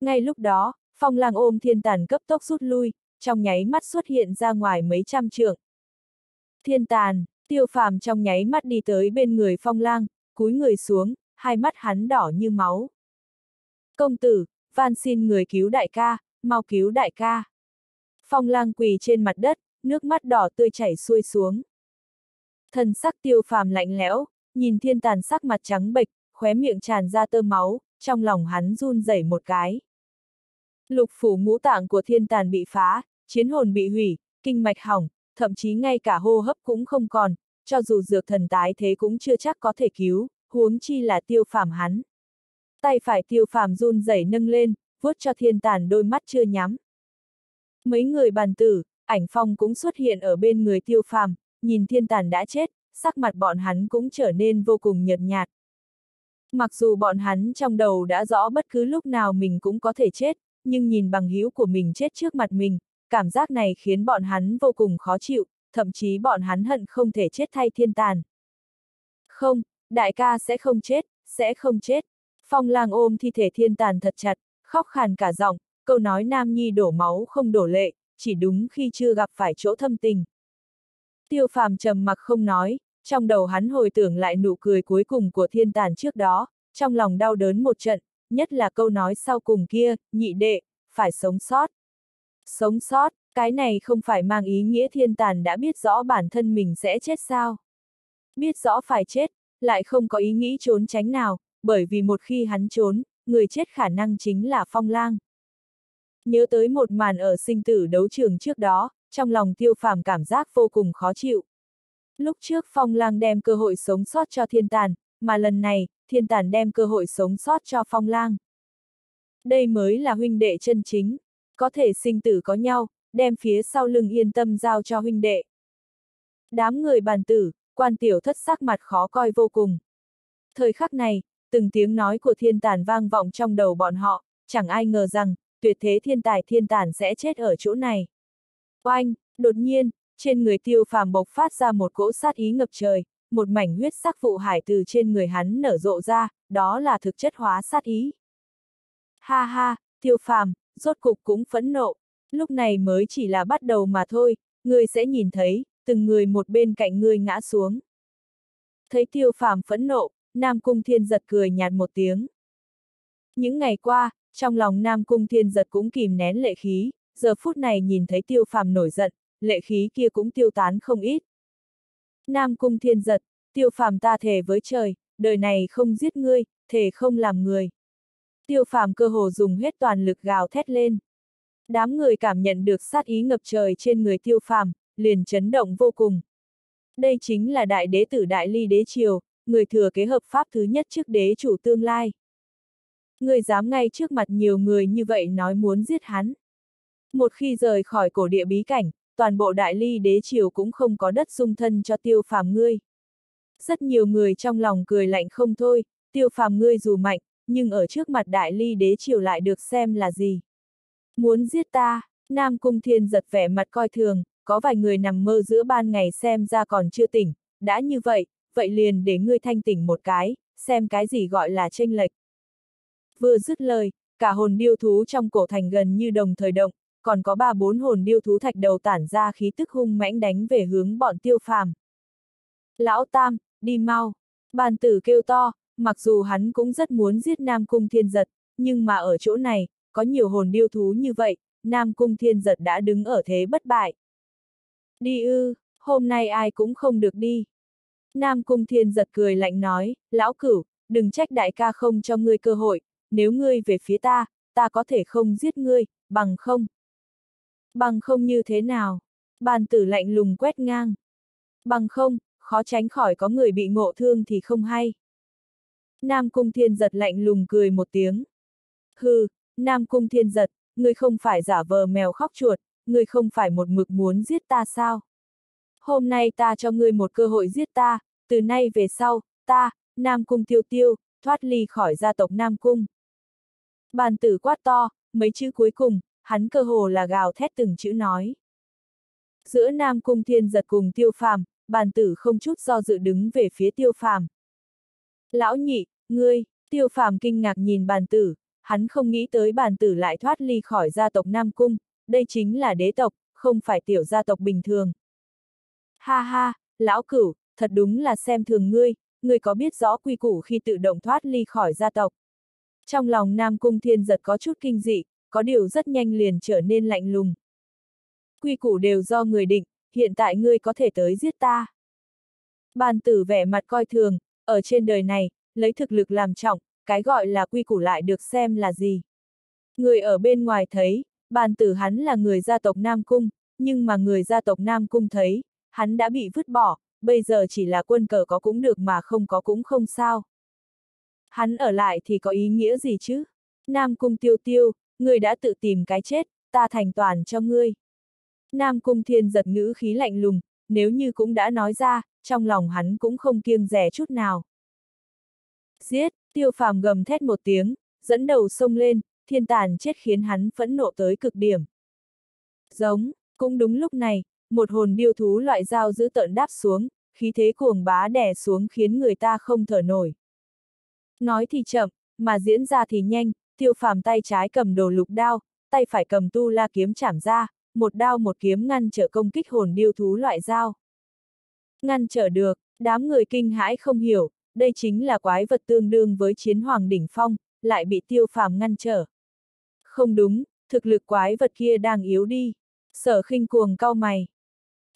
Ngay lúc đó, phong lang ôm thiên tàn cấp tốc rút lui, trong nháy mắt xuất hiện ra ngoài mấy trăm trượng. Thiên tàn, tiêu phàm trong nháy mắt đi tới bên người phong lang, cúi người xuống, hai mắt hắn đỏ như máu. Công tử, van xin người cứu đại ca, mau cứu đại ca. Phong lang quỳ trên mặt đất, nước mắt đỏ tươi chảy xuôi xuống. Thần sắc tiêu phàm lạnh lẽo, nhìn thiên tàn sắc mặt trắng bệch, khóe miệng tràn ra tơ máu, trong lòng hắn run rẩy một cái. Lục phủ ngũ tạng của thiên tàn bị phá, chiến hồn bị hủy, kinh mạch hỏng, thậm chí ngay cả hô hấp cũng không còn, cho dù dược thần tái thế cũng chưa chắc có thể cứu, huống chi là tiêu phàm hắn. Tay phải tiêu phàm run rẩy nâng lên, vuốt cho thiên tàn đôi mắt chưa nhắm. Mấy người bàn tử, ảnh phong cũng xuất hiện ở bên người tiêu phàm, nhìn thiên tàn đã chết, sắc mặt bọn hắn cũng trở nên vô cùng nhợt nhạt. Mặc dù bọn hắn trong đầu đã rõ bất cứ lúc nào mình cũng có thể chết, nhưng nhìn bằng hữu của mình chết trước mặt mình, cảm giác này khiến bọn hắn vô cùng khó chịu, thậm chí bọn hắn hận không thể chết thay thiên tàn. Không, đại ca sẽ không chết, sẽ không chết. Phong lang ôm thi thể thiên tàn thật chặt, khóc khàn cả giọng, câu nói nam nhi đổ máu không đổ lệ, chỉ đúng khi chưa gặp phải chỗ thâm tình. Tiêu phàm trầm mặc không nói, trong đầu hắn hồi tưởng lại nụ cười cuối cùng của thiên tàn trước đó, trong lòng đau đớn một trận, nhất là câu nói sau cùng kia, nhị đệ, phải sống sót. Sống sót, cái này không phải mang ý nghĩa thiên tàn đã biết rõ bản thân mình sẽ chết sao. Biết rõ phải chết, lại không có ý nghĩ trốn tránh nào, bởi vì một khi hắn trốn, người chết khả năng chính là phong lang. Nhớ tới một màn ở sinh tử đấu trường trước đó, trong lòng tiêu phàm cảm giác vô cùng khó chịu. Lúc trước phong lang đem cơ hội sống sót cho thiên tàn, mà lần này, thiên tàn đem cơ hội sống sót cho phong lang. Đây mới là huynh đệ chân chính, có thể sinh tử có nhau, đem phía sau lưng yên tâm giao cho huynh đệ. Đám người bàn tử, quan tiểu thất sắc mặt khó coi vô cùng. Thời khắc này, từng tiếng nói của thiên tàn vang vọng trong đầu bọn họ, chẳng ai ngờ rằng, tuyệt thế thiên tài thiên tàn sẽ chết ở chỗ này. Oanh, đột nhiên, trên người tiêu phàm bộc phát ra một cỗ sát ý ngập trời, một mảnh huyết sắc vụ hải từ trên người hắn nở rộ ra, đó là thực chất hóa sát ý. Ha ha, tiêu phàm, rốt cục cũng phẫn nộ, lúc này mới chỉ là bắt đầu mà thôi, ngươi sẽ nhìn thấy, từng người một bên cạnh ngươi ngã xuống. Thấy tiêu phàm phẫn nộ, Nam Cung Thiên giật cười nhạt một tiếng. Những ngày qua, trong lòng Nam Cung Thiên giật cũng kìm nén lệ khí, giờ phút này nhìn thấy tiêu phàm nổi giận, lệ khí kia cũng tiêu tán không ít. Nam Cung Thiên giật, tiêu phàm ta thề với trời, đời này không giết ngươi, thề không làm người. Tiêu phàm cơ hồ dùng hết toàn lực gào thét lên. Đám người cảm nhận được sát ý ngập trời trên người tiêu phàm, liền chấn động vô cùng. Đây chính là đại đế tử đại ly đế triều, người thừa kế hợp pháp thứ nhất trước đế chủ tương lai. Người dám ngay trước mặt nhiều người như vậy nói muốn giết hắn. Một khi rời khỏi cổ địa bí cảnh, toàn bộ đại ly đế triều cũng không có đất dung thân cho tiêu phàm ngươi. Rất nhiều người trong lòng cười lạnh không thôi, tiêu phàm ngươi dù mạnh, nhưng ở trước mặt đại ly đế triều lại được xem là gì. Muốn giết ta, Nam Cung Thiên giật vẻ mặt coi thường, có vài người nằm mơ giữa ban ngày xem ra còn chưa tỉnh, đã như vậy, vậy liền để ngươi thanh tỉnh một cái, xem cái gì gọi là tranh lệch. Vừa dứt lời, cả hồn điêu thú trong cổ thành gần như đồng thời động, còn có ba bốn hồn điêu thú thạch đầu tản ra khí tức hung mãnh đánh về hướng bọn tiêu phàm. Lão Tam, đi mau! Bàn tử kêu to, mặc dù hắn cũng rất muốn giết Nam Cung Thiên Giật, nhưng mà ở chỗ này, có nhiều hồn điêu thú như vậy, Nam Cung Thiên Giật đã đứng ở thế bất bại. Đi ư, hôm nay ai cũng không được đi. Nam Cung Thiên Giật cười lạnh nói, lão cửu, đừng trách đại ca không cho ngươi cơ hội, nếu ngươi về phía ta, ta có thể không giết ngươi, bằng không. Bằng không như thế nào? Bàn tử lạnh lùng quét ngang. Bằng không, khó tránh khỏi có người bị ngộ thương thì không hay. Nam Cung Thiên Giật lạnh lùng cười một tiếng. Hừ, Nam Cung Thiên Giật, ngươi không phải giả vờ mèo khóc chuột, ngươi không phải một mực muốn giết ta sao? Hôm nay ta cho ngươi một cơ hội giết ta, từ nay về sau, ta, Nam Cung Tiêu Tiêu, thoát ly khỏi gia tộc Nam Cung. Bàn tử quát to, mấy chữ cuối cùng, hắn cơ hồ là gào thét từng chữ nói. Giữa Nam Cung Thiên giật cùng Tiêu Phàm, bàn tử không chút do dự đứng về phía Tiêu Phàm. Lão nhị, ngươi, Tiêu Phàm kinh ngạc nhìn bàn tử, hắn không nghĩ tới bàn tử lại thoát ly khỏi gia tộc Nam Cung, đây chính là đế tộc, không phải tiểu gia tộc bình thường. Ha ha, lão cửu, thật đúng là xem thường ngươi, ngươi có biết rõ quy củ khi tự động thoát ly khỏi gia tộc. Trong lòng Nam Cung Thiên giật có chút kinh dị, có điều rất nhanh liền trở nên lạnh lùng. Quy củ đều do người định, hiện tại ngươi có thể tới giết ta. Bàn tử vẻ mặt coi thường, ở trên đời này, lấy thực lực làm trọng, cái gọi là quy củ lại được xem là gì. Người ở bên ngoài thấy, bàn tử hắn là người gia tộc Nam Cung, nhưng mà người gia tộc Nam Cung thấy, hắn đã bị vứt bỏ, bây giờ chỉ là quân cờ có cũng được mà không có cũng không sao. Hắn ở lại thì có ý nghĩa gì chứ? Nam Cung tiêu tiêu, người đã tự tìm cái chết, ta thành toàn cho ngươi. Nam Cung Thiên giật ngữ khí lạnh lùng, nếu như cũng đã nói ra, trong lòng hắn cũng không kiêng rẻ chút nào. Giết, tiêu phàm gầm thét một tiếng, dẫn đầu sông lên, thiên tàn chết khiến hắn phẫn nộ tới cực điểm. Giống, cũng đúng lúc này, một hồn điêu thú loại dao giữ tợn đáp xuống, khí thế cuồng bá đè xuống khiến người ta không thở nổi. Nói thì chậm, mà diễn ra thì nhanh, tiêu phàm tay trái cầm đồ lục đao, tay phải cầm tu la kiếm chảm ra, một đao một kiếm ngăn trở công kích hồn điêu thú loại dao. Ngăn trở được, đám người kinh hãi không hiểu, đây chính là quái vật tương đương với chiến hoàng đỉnh phong, lại bị tiêu phàm ngăn trở. Không đúng, thực lực quái vật kia đang yếu đi. Sở khinh cuồng cau mày.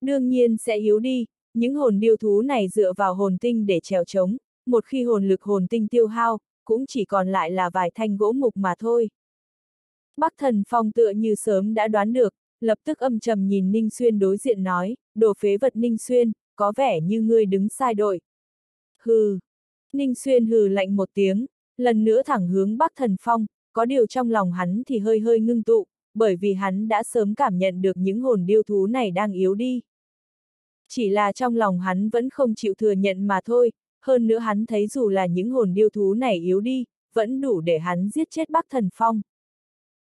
Đương nhiên sẽ yếu đi, những hồn điêu thú này dựa vào hồn tinh để trèo trống, một khi hồn lực hồn tinh tiêu hao, cũng chỉ còn lại là vài thanh gỗ mục mà thôi. Bắc thần phong tựa như sớm đã đoán được, lập tức âm trầm nhìn Ninh Xuyên đối diện nói, đồ phế vật Ninh Xuyên, có vẻ như ngươi đứng sai đội. Hừ. Ninh Xuyên hừ lạnh một tiếng, lần nữa thẳng hướng Bắc thần phong, có điều trong lòng hắn thì hơi hơi ngưng tụ, bởi vì hắn đã sớm cảm nhận được những hồn điêu thú này đang yếu đi. Chỉ là trong lòng hắn vẫn không chịu thừa nhận mà thôi, hơn nữa hắn thấy dù là những hồn điêu thú này yếu đi, vẫn đủ để hắn giết chết Bắc Thần Phong.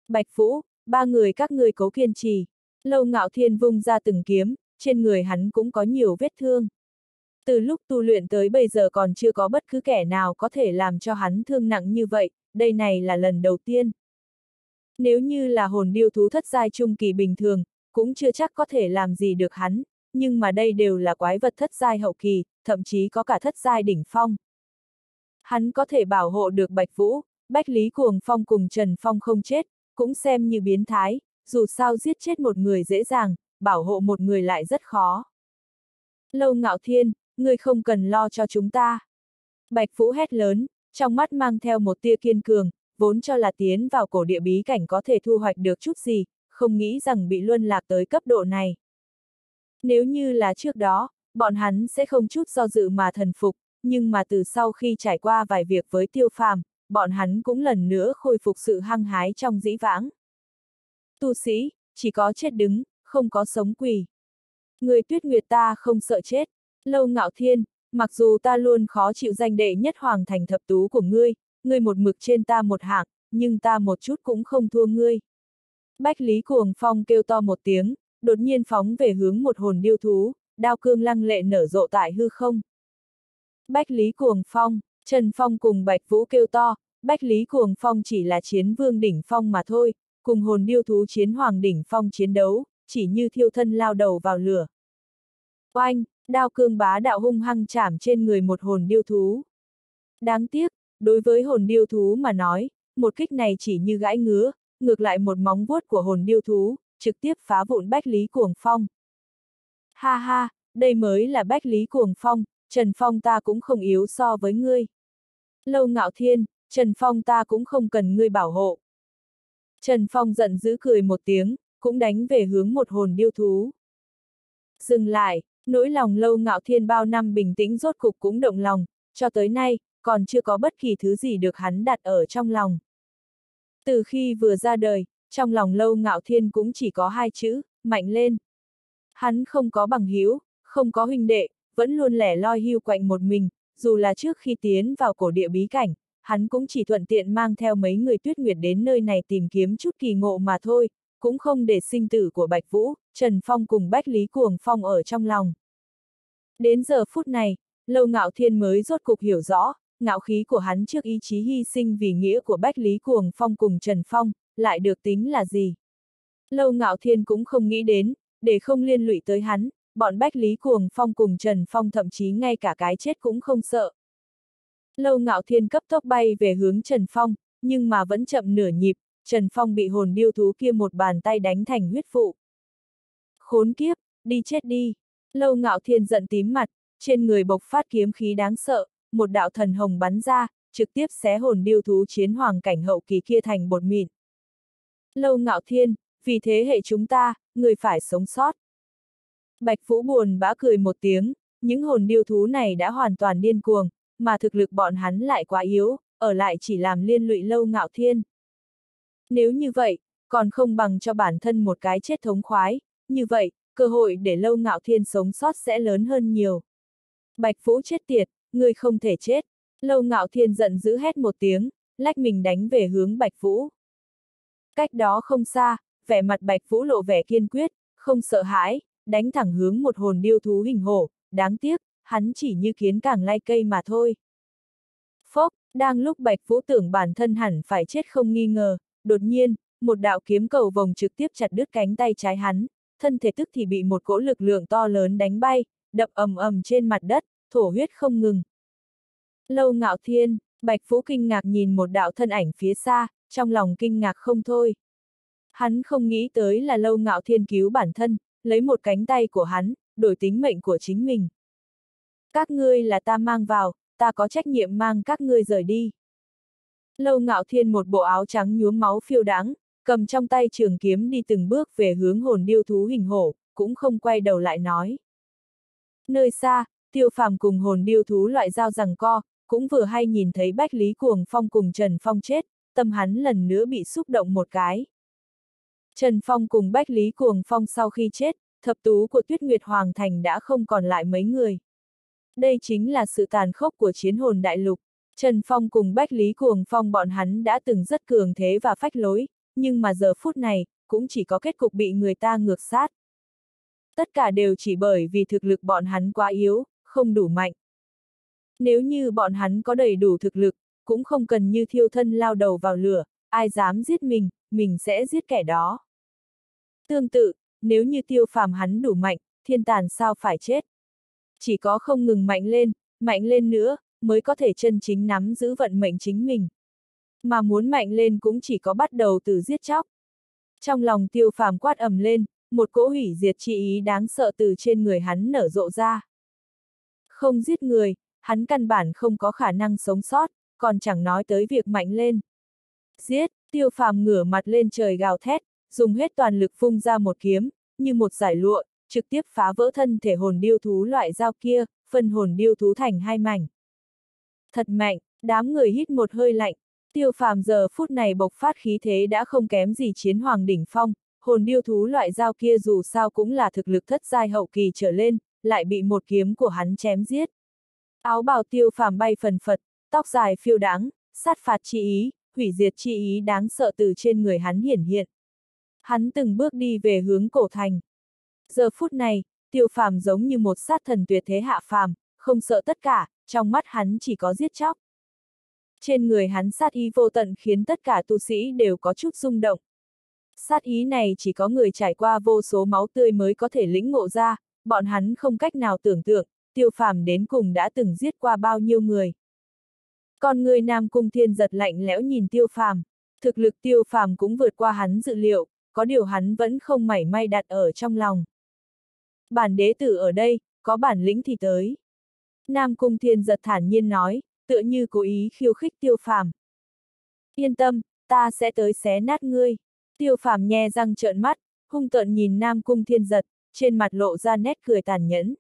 Bạch Vũ, ba người các ngươi cố kiên trì. Lâu ngạo thiên vung ra từng kiếm, trên người hắn cũng có nhiều vết thương. Từ lúc tu luyện tới bây giờ còn chưa có bất cứ kẻ nào có thể làm cho hắn thương nặng như vậy, đây này là lần đầu tiên. Nếu như là hồn điêu thú thất giai trung kỳ bình thường, cũng chưa chắc có thể làm gì được hắn, nhưng mà đây đều là quái vật thất giai hậu kỳ, thậm chí có cả thất giai đỉnh phong. Hắn có thể bảo hộ được Bạch Vũ, Bách Lý Cuồng Phong cùng Trần Phong không chết, cũng xem như biến thái, dù sao giết chết một người dễ dàng, bảo hộ một người lại rất khó. Lâu ngạo thiên, người không cần lo cho chúng ta. Bạch Vũ hét lớn, trong mắt mang theo một tia kiên cường, vốn cho là tiến vào cổ địa bí cảnh có thể thu hoạch được chút gì, không nghĩ rằng bị luân lạc tới cấp độ này. Nếu như là trước đó, bọn hắn sẽ không chút do dự mà thần phục, nhưng mà từ sau khi trải qua vài việc với tiêu phàm, bọn hắn cũng lần nữa khôi phục sự hăng hái trong dĩ vãng. Tu sĩ, chỉ có chết đứng, không có sống quỳ. Người tuyết nguyệt ta không sợ chết. Lâu ngạo thiên, mặc dù ta luôn khó chịu danh đệ nhất hoàng thành thập tú của ngươi, ngươi một mực trên ta một hạng, nhưng ta một chút cũng không thua ngươi. Bách Lý Cuồng Phong kêu to một tiếng, đột nhiên phóng về hướng một hồn điêu thú, đao cương lăng lệ nở rộ tại hư không. Bách Lý Cuồng Phong, Trần Phong cùng Bạch Vũ kêu to, Bách Lý Cuồng Phong chỉ là chiến vương đỉnh phong mà thôi, cùng hồn điêu thú chiến hoàng đỉnh phong chiến đấu, chỉ như thiêu thân lao đầu vào lửa. Oanh, đao cương bá đạo hung hăng chạm trên người một hồn điêu thú. Đáng tiếc, đối với hồn điêu thú mà nói, một kích này chỉ như gãi ngứa, ngược lại một móng vuốt của hồn điêu thú, trực tiếp phá vụn Bách Lý Cuồng Phong. Ha ha, đây mới là Bách Lý Cuồng Phong, Trần Phong ta cũng không yếu so với ngươi. Lâu ngạo thiên, Trần Phong ta cũng không cần ngươi bảo hộ. Trần Phong giận dữ cười một tiếng, cũng đánh về hướng một hồn điêu thú. Dừng lại, nỗi lòng lâu ngạo thiên bao năm bình tĩnh rốt cục cũng động lòng, cho tới nay, còn chưa có bất kỳ thứ gì được hắn đặt ở trong lòng. Từ khi vừa ra đời, trong lòng lâu ngạo thiên cũng chỉ có hai chữ, mạnh lên. Hắn không có bằng hữu không có huynh đệ, vẫn luôn lẻ loi hưu quạnh một mình, dù là trước khi tiến vào cổ địa bí cảnh, hắn cũng chỉ thuận tiện mang theo mấy người tuyết nguyệt đến nơi này tìm kiếm chút kỳ ngộ mà thôi, cũng không để sinh tử của Bạch Vũ, Trần Phong cùng Bách Lý Cuồng Phong ở trong lòng. Đến giờ phút này, Lâu Ngạo Thiên mới rốt cục hiểu rõ, ngạo khí của hắn trước ý chí hy sinh vì nghĩa của Bách Lý Cuồng Phong cùng Trần Phong, lại được tính là gì. Lâu Ngạo Thiên cũng không nghĩ đến, để không liên lụy tới hắn, bọn Bách Lý Cuồng Phong cùng Trần Phong thậm chí ngay cả cái chết cũng không sợ. Lâu Ngạo Thiên cấp tốc bay về hướng Trần Phong, nhưng mà vẫn chậm nửa nhịp, Trần Phong bị hồn điêu thú kia một bàn tay đánh thành huyết phụ. Khốn kiếp, đi chết đi. Lâu Ngạo Thiên giận tím mặt, trên người bộc phát kiếm khí đáng sợ, một đạo thần hồng bắn ra, trực tiếp xé hồn điêu thú chiến hoàng cảnh hậu kỳ kia thành bột mịn. Lâu Ngạo Thiên, vì thế hệ chúng ta, người phải sống sót. Bạch Vũ buồn bã cười một tiếng, những hồn điêu thú này đã hoàn toàn điên cuồng, mà thực lực bọn hắn lại quá yếu, ở lại chỉ làm liên lụy lâu ngạo thiên. Nếu như vậy, còn không bằng cho bản thân một cái chết thống khoái, như vậy, cơ hội để lâu ngạo thiên sống sót sẽ lớn hơn nhiều. Bạch Vũ chết tiệt, người không thể chết. Lâu ngạo thiên giận dữ hét một tiếng, lách mình đánh về hướng Bạch Vũ. Cách đó không xa, vẻ mặt Bạch Vũ lộ vẻ kiên quyết, không sợ hãi, đánh thẳng hướng một hồn điêu thú hình hổ, đáng tiếc, hắn chỉ như kiến càng lai cây mà thôi. Phốc, đang lúc Bạch Vũ tưởng bản thân hẳn phải chết không nghi ngờ, đột nhiên, một đạo kiếm cầu vòng trực tiếp chặt đứt cánh tay trái hắn, thân thể tức thì bị một cỗ lực lượng to lớn đánh bay, đập ầm ầm trên mặt đất, thổ huyết không ngừng. Lâu ngạo thiên, Bạch Vũ kinh ngạc nhìn một đạo thân ảnh phía xa, trong lòng kinh ngạc không thôi. Hắn không nghĩ tới là lâu ngạo thiên cứu bản thân, lấy một cánh tay của hắn, đổi tính mệnh của chính mình. Các ngươi là ta mang vào, ta có trách nhiệm mang các ngươi rời đi. Lâu ngạo thiên một bộ áo trắng nhuốm máu phiêu đáng, cầm trong tay trường kiếm đi từng bước về hướng hồn điêu thú hình hổ, cũng không quay đầu lại nói. Nơi xa, tiêu phàm cùng hồn điêu thú loại dao rằng co, cũng vừa hay nhìn thấy Bách Lý Cuồng Phong cùng Trần Phong chết, tâm hắn lần nữa bị xúc động một cái. Trần Phong cùng Bách Lý Cuồng Phong sau khi chết, thập tú của Tuyết Nguyệt Hoàng Thành đã không còn lại mấy người. Đây chính là sự tàn khốc của chiến hồn đại lục. Trần Phong cùng Bách Lý Cuồng Phong bọn hắn đã từng rất cường thế và phách lối, nhưng mà giờ phút này, cũng chỉ có kết cục bị người ta ngược sát. Tất cả đều chỉ bởi vì thực lực bọn hắn quá yếu, không đủ mạnh. Nếu như bọn hắn có đầy đủ thực lực, cũng không cần như thiêu thân lao đầu vào lửa, ai dám giết mình, mình sẽ giết kẻ đó. Tương tự, nếu như tiêu phàm hắn đủ mạnh, thiên tàn sao phải chết. Chỉ có không ngừng mạnh lên, mạnh lên nữa, mới có thể chân chính nắm giữ vận mệnh chính mình. Mà muốn mạnh lên cũng chỉ có bắt đầu từ giết chóc. Trong lòng tiêu phàm quát ầm lên, một cỗ hủy diệt chi ý đáng sợ từ trên người hắn nở rộ ra. Không giết người, hắn căn bản không có khả năng sống sót, còn chẳng nói tới việc mạnh lên. Giết, tiêu phàm ngửa mặt lên trời gào thét, dùng hết toàn lực phung ra một kiếm, như một giải lụa, trực tiếp phá vỡ thân thể hồn điêu thú loại dao kia, phân hồn điêu thú thành hai mảnh. Thật mạnh, đám người hít một hơi lạnh, tiêu phàm giờ phút này bộc phát khí thế đã không kém gì chiến hoàng đỉnh phong, hồn điêu thú loại dao kia dù sao cũng là thực lực thất giai hậu kỳ trở lên, lại bị một kiếm của hắn chém giết. Áo bào tiêu phàm bay phần phật, tóc dài phiêu đáng, sát phạt chi ý, hủy diệt chi ý đáng sợ từ trên người hắn hiển hiện. Hắn từng bước đi về hướng cổ thành. Giờ phút này, tiêu phàm giống như một sát thần tuyệt thế hạ phàm, không sợ tất cả, trong mắt hắn chỉ có giết chóc. Trên người hắn sát ý vô tận khiến tất cả tu sĩ đều có chút rung động. Sát ý này chỉ có người trải qua vô số máu tươi mới có thể lĩnh ngộ ra, bọn hắn không cách nào tưởng tượng, tiêu phàm đến cùng đã từng giết qua bao nhiêu người. Còn người Nam Cung Thiên giật lạnh lẽo nhìn tiêu phàm, thực lực tiêu phàm cũng vượt qua hắn dự liệu, có điều hắn vẫn không mảy may đặt ở trong lòng. Bản đế tử ở đây, có bản lĩnh thì tới. Nam Cung Thiên giật thản nhiên nói, tựa như cố ý khiêu khích tiêu phàm. Yên tâm, ta sẽ tới xé nát ngươi. Tiêu phàm nhe răng trợn mắt, hung tợn nhìn Nam Cung Thiên giật, trên mặt lộ ra nét cười tàn nhẫn.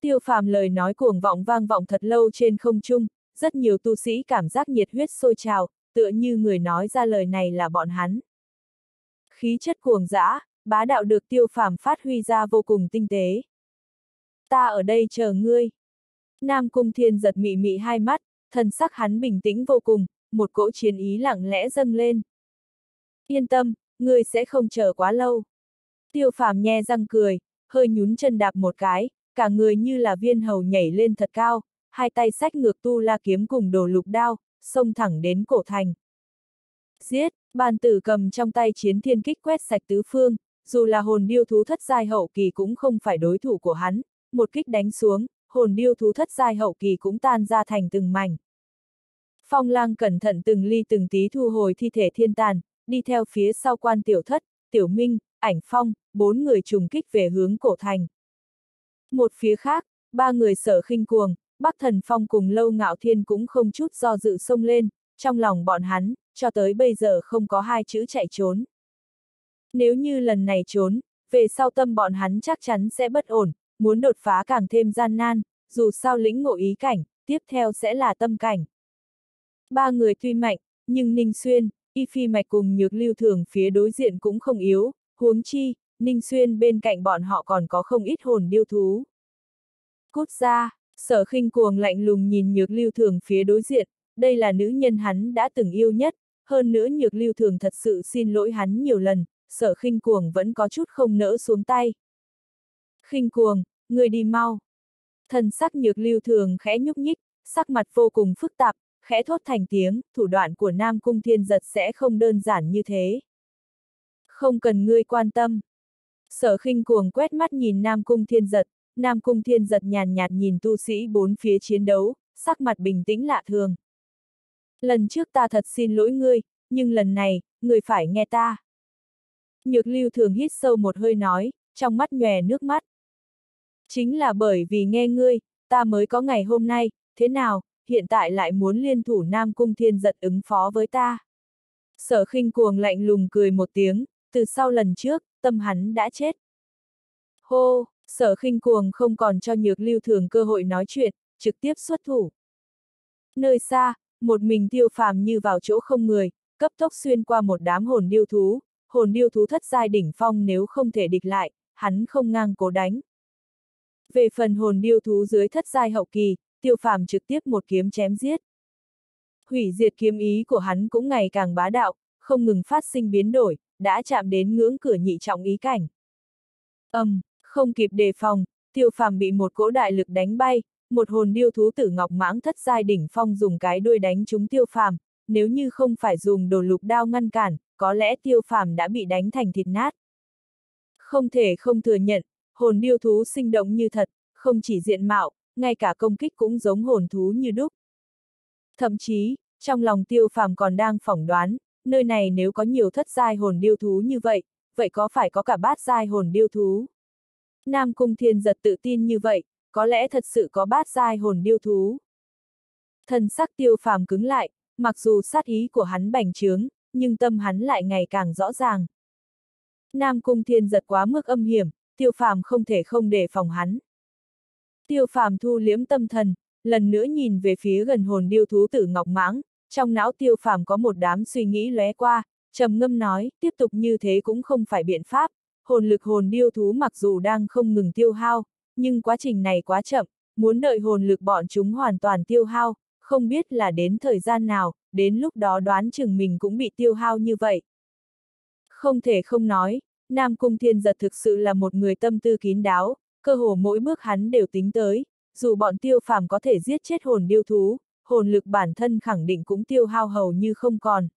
Tiêu phàm lời nói cuồng vọng vang vọng thật lâu trên không trung, rất nhiều tu sĩ cảm giác nhiệt huyết sôi trào, tựa như người nói ra lời này là bọn hắn. Khí chất cuồng dã, bá đạo được tiêu phàm phát huy ra vô cùng tinh tế. Ta ở đây chờ ngươi. Nam Cung Thiên giật mị mị hai mắt, thần sắc hắn bình tĩnh vô cùng, một cỗ chiến ý lặng lẽ dâng lên. Yên tâm, ngươi sẽ không chờ quá lâu. Tiêu phàm nhe răng cười, hơi nhún chân đạp một cái, cả người như là viên hầu nhảy lên thật cao, hai tay sách ngược tu la kiếm cùng đồ lục đao, xông thẳng đến cổ thành. Giết, bàn tử cầm trong tay chiến thiên kích quét sạch tứ phương, dù là hồn điêu thú thất giai hậu kỳ cũng không phải đối thủ của hắn, một kích đánh xuống, hồn điêu thú thất giai hậu kỳ cũng tan ra thành từng mảnh. Phong lang cẩn thận từng ly từng tí thu hồi thi thể thiên tàn, đi theo phía sau quan tiểu thất, tiểu minh, ảnh phong, bốn người trùng kích về hướng cổ thành. Một phía khác, ba người sở khinh cuồng, Bắc Thần Phong cùng Lâu Ngạo Thiên cũng không chút do dự xông lên, trong lòng bọn hắn, cho tới bây giờ không có hai chữ chạy trốn. Nếu như lần này trốn, về sau tâm bọn hắn chắc chắn sẽ bất ổn, muốn đột phá càng thêm gian nan, dù sao lĩnh ngộ ý cảnh, tiếp theo sẽ là tâm cảnh. Ba người tuy mạnh, nhưng Ninh Xuyên, Y Phi Mạch cùng Nhược Lưu Thường phía đối diện cũng không yếu, huống chi, Ninh Xuyên bên cạnh bọn họ còn có không ít hồn điêu thú. Cút ra, sở khinh cuồng lạnh lùng nhìn Nhược Lưu Thường phía đối diện, đây là nữ nhân hắn đã từng yêu nhất, hơn nữa Nhược Lưu Thường thật sự xin lỗi hắn nhiều lần, sở khinh cuồng vẫn có chút không nỡ xuống tay. khinh cuồng, người đi mau. Thần sắc Nhược Lưu Thường khẽ nhúc nhích, sắc mặt vô cùng phức tạp, khẽ thốt thành tiếng, thủ đoạn của Nam Cung Thiên Giật sẽ không đơn giản như thế. Không cần ngươi quan tâm. Sở khinh cuồng quét mắt nhìn Nam Cung Thiên Giật, Nam Cung Thiên Giật nhàn nhạt nhìn tu sĩ bốn phía chiến đấu, sắc mặt bình tĩnh lạ thường. Lần trước ta thật xin lỗi ngươi, nhưng lần này, ngươi phải nghe ta. Nhược lưu thường hít sâu một hơi nói, trong mắt nhòe nước mắt. Chính là bởi vì nghe ngươi, ta mới có ngày hôm nay, thế nào, hiện tại lại muốn liên thủ Nam Cung Thiên giật ứng phó với ta. Sở khinh cuồng lạnh lùng cười một tiếng, từ sau lần trước, tâm hắn đã chết. Hô, sở khinh cuồng không còn cho nhược lưu thường cơ hội nói chuyện, trực tiếp xuất thủ. Nơi xa, một mình tiêu phàm như vào chỗ không người, cấp tốc xuyên qua một đám hồn điêu thú, hồn điêu thú thất giai đỉnh phong nếu không thể địch lại, hắn không ngang cố đánh. Về phần hồn điêu thú dưới thất giai hậu kỳ, tiêu phàm trực tiếp một kiếm chém giết. Hủy diệt kiếm ý của hắn cũng ngày càng bá đạo, không ngừng phát sinh biến đổi, đã chạm đến ngưỡng cửa nhị trọng ý cảnh. Âm, um, không kịp đề phòng, tiêu phàm bị một cỗ đại lực đánh bay, một hồn điêu thú tử ngọc mãng thất giai đỉnh phong dùng cái đuôi đánh trúng tiêu phàm, nếu như không phải dùng đồ lục đao ngăn cản, có lẽ tiêu phàm đã bị đánh thành thịt nát. Không thể không thừa nhận, hồn điêu thú sinh động như thật, không chỉ diện mạo, ngay cả công kích cũng giống hồn thú như đúc. Thậm chí, trong lòng tiêu phàm còn đang phỏng đoán, nơi này nếu có nhiều thất giai hồn điêu thú như vậy, vậy có phải có cả bát giai hồn điêu thú? Nam Cung Thiên giật tự tin như vậy, có lẽ thật sự có bát giai hồn điêu thú. Thần sắc tiêu phàm cứng lại, mặc dù sát ý của hắn bành trướng, nhưng tâm hắn lại ngày càng rõ ràng. Nam Cung Thiên giật quá mức âm hiểm, tiêu phàm không thể không đề phòng hắn. Tiêu phàm thu liếm tâm thần, lần nữa nhìn về phía gần hồn điêu thú tử Ngọc Mãng, trong não tiêu phàm có một đám suy nghĩ lóe qua, trầm ngâm nói, tiếp tục như thế cũng không phải biện pháp, hồn lực hồn điêu thú mặc dù đang không ngừng tiêu hao, nhưng quá trình này quá chậm, muốn đợi hồn lực bọn chúng hoàn toàn tiêu hao, không biết là đến thời gian nào, đến lúc đó đoán chừng mình cũng bị tiêu hao như vậy. Không thể không nói, Nam Cung Thiên Giật thực sự là một người tâm tư kín đáo, cơ hồ mỗi bước hắn đều tính tới, dù bọn tiêu phàm có thể giết chết hồn điêu thú, hồn lực bản thân khẳng định cũng tiêu hao hầu như không còn.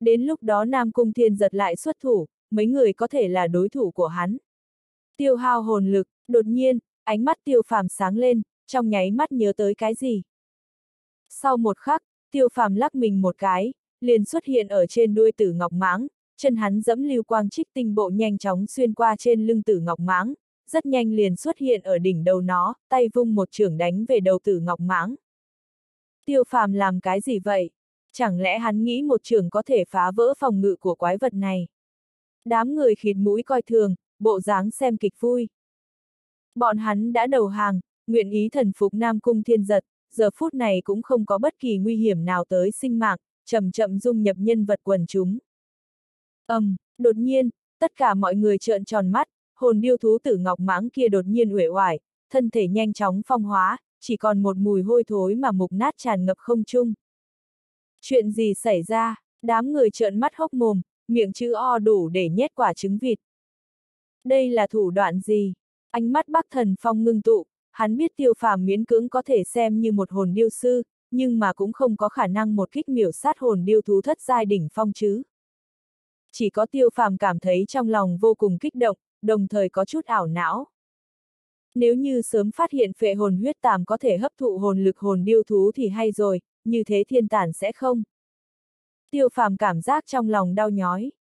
Đến lúc đó Nam Cung Thiên giật lại xuất thủ, mấy người có thể là đối thủ của hắn. Tiêu hao hồn lực, đột nhiên, ánh mắt tiêu phàm sáng lên, trong nháy mắt nhớ tới cái gì. Sau một khắc, tiêu phàm lắc mình một cái, liền xuất hiện ở trên đuôi tử ngọc mãng, chân hắn dẫm lưu quang trích tinh bộ nhanh chóng xuyên qua trên lưng tử ngọc mãng, rất nhanh liền xuất hiện ở đỉnh đầu nó, tay vung một trường đánh về đầu tử ngọc mãng. Tiêu phàm làm cái gì vậy? Chẳng lẽ hắn nghĩ một trường có thể phá vỡ phòng ngự của quái vật này? Đám người khịt mũi coi thường, bộ dáng xem kịch vui. Bọn hắn đã đầu hàng, nguyện ý thần phục Nam Cung Thiên Giật, giờ phút này cũng không có bất kỳ nguy hiểm nào tới sinh mạng, chậm chậm dung nhập nhân vật quần chúng. ầm, um, đột nhiên, tất cả mọi người trợn tròn mắt, hồn điêu thú tử ngọc mãng kia đột nhiên uể oải, thân thể nhanh chóng phong hóa, chỉ còn một mùi hôi thối mà mục nát tràn ngập không trung. Chuyện gì xảy ra, đám người trợn mắt hốc mồm, miệng chữ O đủ để nhét quả trứng vịt. Đây là thủ đoạn gì? Ánh mắt bác thần phong ngưng tụ, hắn biết tiêu phàm miễn cưỡng có thể xem như một hồn điêu sư, nhưng mà cũng không có khả năng một kích miểu sát hồn điêu thú thất giai đỉnh phong chứ. Chỉ có tiêu phàm cảm thấy trong lòng vô cùng kích động, đồng thời có chút ảo não. Nếu như sớm phát hiện phệ hồn huyết tàm có thể hấp thụ hồn lực hồn điêu thú thì hay rồi, như thế thiên tản sẽ không. Tiêu phàm cảm giác trong lòng đau nhói.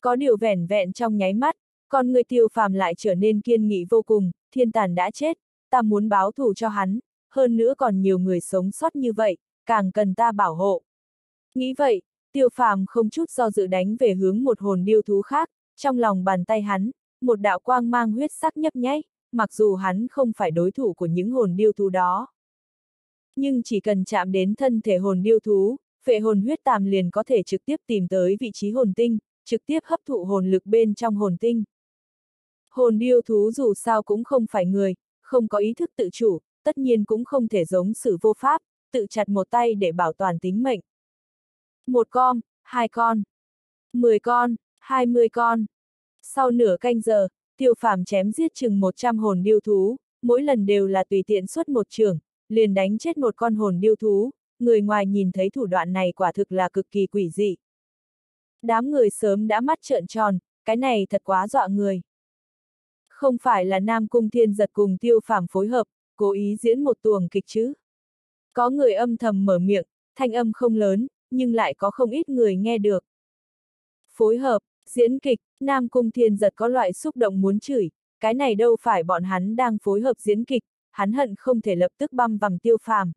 Có điều vẻn vẹn trong nháy mắt, con người tiêu phàm lại trở nên kiên nghị vô cùng, thiên tàn đã chết, ta muốn báo thù cho hắn, hơn nữa còn nhiều người sống sót như vậy, càng cần ta bảo hộ. Nghĩ vậy, tiêu phàm không chút do dự đánh về hướng một hồn điêu thú khác, trong lòng bàn tay hắn, một đạo quang mang huyết sắc nhấp nháy, mặc dù hắn không phải đối thủ của những hồn điêu thú đó. Nhưng chỉ cần chạm đến thân thể hồn điêu thú, phệ hồn huyết tàm liền có thể trực tiếp tìm tới vị trí hồn tinh, trực tiếp hấp thụ hồn lực bên trong hồn tinh. Hồn điêu thú dù sao cũng không phải người, không có ý thức tự chủ, tất nhiên cũng không thể giống sự vô pháp, tự chặt một tay để bảo toàn tính mệnh. Một con, hai con, mười con, hai mươi con. Sau nửa canh giờ, tiêu phàm chém giết chừng 100 hồn điêu thú, mỗi lần đều là tùy tiện xuất một trường, liền đánh chết một con hồn điêu thú, người ngoài nhìn thấy thủ đoạn này quả thực là cực kỳ quỷ dị. Đám người sớm đã mắt trợn tròn, cái này thật quá dọa người. Không phải là Nam Cung Thiên giật cùng tiêu phàm phối hợp, cố ý diễn một tuồng kịch chứ. Có người âm thầm mở miệng, thanh âm không lớn, nhưng lại có không ít người nghe được. Phối hợp, diễn kịch, Nam Cung Thiên giật có loại xúc động muốn chửi, cái này đâu phải bọn hắn đang phối hợp diễn kịch, hắn hận không thể lập tức băm vằm tiêu phàm.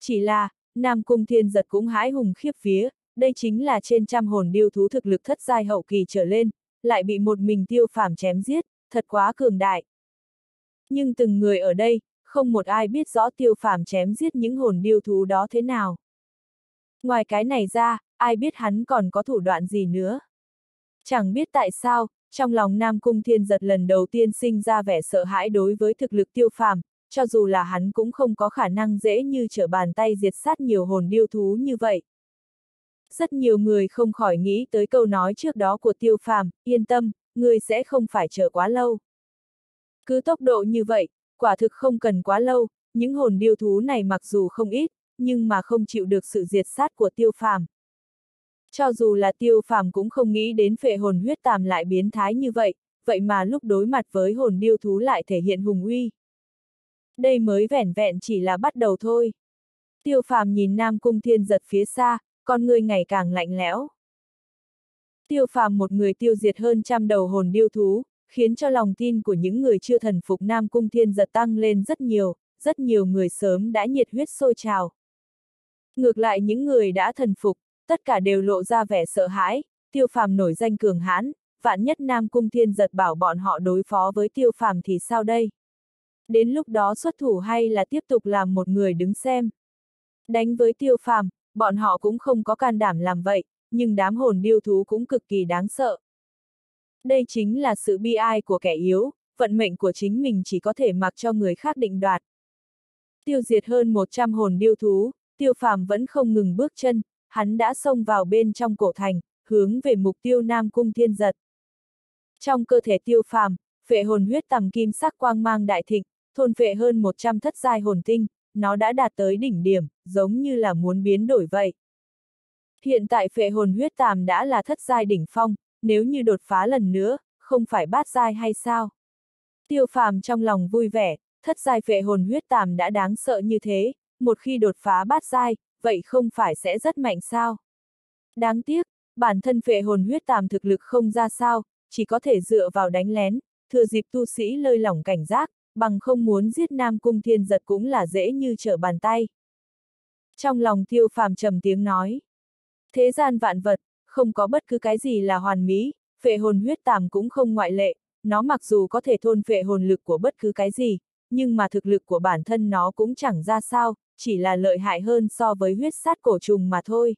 Chỉ là, Nam Cung Thiên Giật cũng hãi hùng khiếp vía, đây chính là trên trăm hồn điêu thú thực lực thất giai hậu kỳ trở lên, lại bị một mình tiêu phàm chém giết, thật quá cường đại. Nhưng từng người ở đây, không một ai biết rõ tiêu phàm chém giết những hồn điêu thú đó thế nào. Ngoài cái này ra, ai biết hắn còn có thủ đoạn gì nữa. Chẳng biết tại sao, trong lòng Nam Cung Thiên Giật lần đầu tiên sinh ra vẻ sợ hãi đối với thực lực tiêu phàm, cho dù là hắn cũng không có khả năng dễ như trở bàn tay diệt sát nhiều hồn điêu thú như vậy. Rất nhiều người không khỏi nghĩ tới câu nói trước đó của tiêu phàm, yên tâm, người sẽ không phải chờ quá lâu. Cứ tốc độ như vậy, quả thực không cần quá lâu, những hồn điêu thú này mặc dù không ít, nhưng mà không chịu được sự diệt sát của tiêu phàm. Cho dù là tiêu phàm cũng không nghĩ đến phệ hồn huyết tàm lại biến thái như vậy, vậy mà lúc đối mặt với hồn điêu thú lại thể hiện hùng uy. Đây mới vẻn vẹn chỉ là bắt đầu thôi. Tiêu phàm nhìn Nam Cung Thiên giật phía xa, con người ngày càng lạnh lẽo. Tiêu phàm một người tiêu diệt hơn trăm đầu hồn điêu thú, khiến cho lòng tin của những người chưa thần phục Nam Cung Thiên giật tăng lên rất nhiều, rất nhiều người sớm đã nhiệt huyết sôi trào. Ngược lại những người đã thần phục, tất cả đều lộ ra vẻ sợ hãi, tiêu phàm nổi danh cường hãn, vạn nhất Nam Cung Thiên giật bảo bọn họ đối phó với tiêu phàm thì sao đây? Đến lúc đó xuất thủ hay là tiếp tục làm một người đứng xem? Đánh với tiêu phàm, bọn họ cũng không có can đảm làm vậy, nhưng đám hồn điêu thú cũng cực kỳ đáng sợ. Đây chính là sự bi ai của kẻ yếu, vận mệnh của chính mình chỉ có thể mặc cho người khác định đoạt. Tiêu diệt hơn 100 hồn điêu thú, tiêu phàm vẫn không ngừng bước chân, hắn đã xông vào bên trong cổ thành, hướng về mục tiêu Nam Cung Thiên Giật. Trong cơ thể tiêu phàm, phệ hồn huyết tầm kim sắc quang mang đại thịnh, thôn phệ hơn 100 thất giai hồn tinh, nó đã đạt tới đỉnh điểm, giống như là muốn biến đổi vậy. Hiện tại phệ hồn huyết tàm đã là thất giai đỉnh phong, nếu như đột phá lần nữa, không phải bát giai hay sao? Tiêu phàm trong lòng vui vẻ, thất giai phệ hồn huyết tàm đã đáng sợ như thế, một khi đột phá bát giai, vậy không phải sẽ rất mạnh sao? Đáng tiếc, bản thân phệ hồn huyết tàm thực lực không ra sao, chỉ có thể dựa vào đánh lén, thừa dịp tu sĩ lơi lỏng cảnh giác, bằng không muốn giết Nam Cung Thiên Giật cũng là dễ như trở bàn tay. Trong lòng tiêu phàm trầm tiếng nói. Thế gian vạn vật, không có bất cứ cái gì là hoàn mỹ, phệ hồn huyết tàm cũng không ngoại lệ, nó mặc dù có thể thôn phệ hồn lực của bất cứ cái gì, nhưng mà thực lực của bản thân nó cũng chẳng ra sao, chỉ là lợi hại hơn so với huyết sát cổ trùng mà thôi.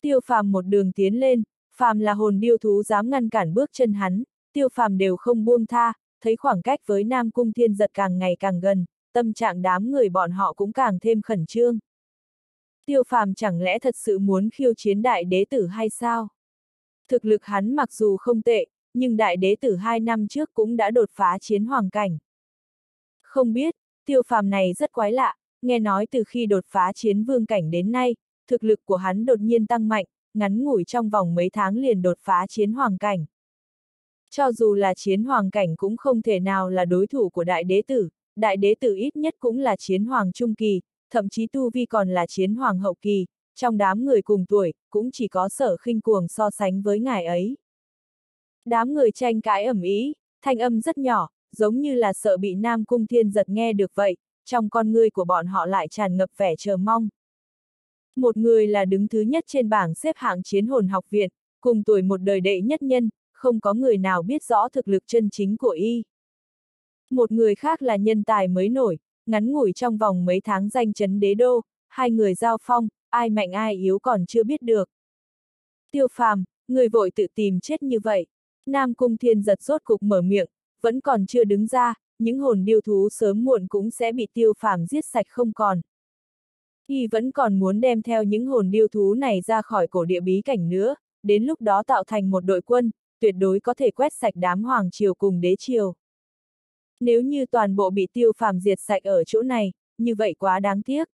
Tiêu phàm một đường tiến lên, phàm là hồn điêu thú dám ngăn cản bước chân hắn, tiêu phàm đều không buông tha, thấy khoảng cách với Nam Cung Thiên giật càng ngày càng gần, tâm trạng đám người bọn họ cũng càng thêm khẩn trương. Tiêu phàm chẳng lẽ thật sự muốn khiêu chiến đại đế tử hay sao? Thực lực hắn mặc dù không tệ, nhưng đại đế tử hai năm trước cũng đã đột phá chiến hoàng cảnh. Không biết, tiêu phàm này rất quái lạ, nghe nói từ khi đột phá chiến vương cảnh đến nay, thực lực của hắn đột nhiên tăng mạnh, ngắn ngủi trong vòng mấy tháng liền đột phá chiến hoàng cảnh. Cho dù là chiến hoàng cảnh cũng không thể nào là đối thủ của đại đế tử, đại đế tử ít nhất cũng là chiến hoàng trung kỳ, thậm chí tu vi còn là chiến hoàng hậu kỳ, trong đám người cùng tuổi, cũng chỉ có sở khinh cuồng so sánh với ngài ấy. Đám người tranh cãi ẩm ý, thanh âm rất nhỏ, giống như là sợ bị Nam Cung Thiên giật nghe được vậy, trong con ngươi của bọn họ lại tràn ngập vẻ chờ mong. Một người là đứng thứ nhất trên bảng xếp hạng chiến hồn học viện, cùng tuổi một đời đệ nhất nhân, không có người nào biết rõ thực lực chân chính của y. Một người khác là nhân tài mới nổi, ngắn ngủi trong vòng mấy tháng danh chấn đế đô, hai người giao phong, ai mạnh ai yếu còn chưa biết được. Tiêu phàm, người vội tự tìm chết như vậy. Nam Cung Thiên giật rốt cục mở miệng, vẫn còn chưa đứng ra, những hồn điêu thú sớm muộn cũng sẽ bị tiêu phàm giết sạch không còn. Y vẫn còn muốn đem theo những hồn điêu thú này ra khỏi cổ địa bí cảnh nữa, đến lúc đó tạo thành một đội quân, tuyệt đối có thể quét sạch đám hoàng triều cùng đế triều. Nếu như toàn bộ bị tiêu phàm diệt sạch ở chỗ này, như vậy quá đáng tiếc.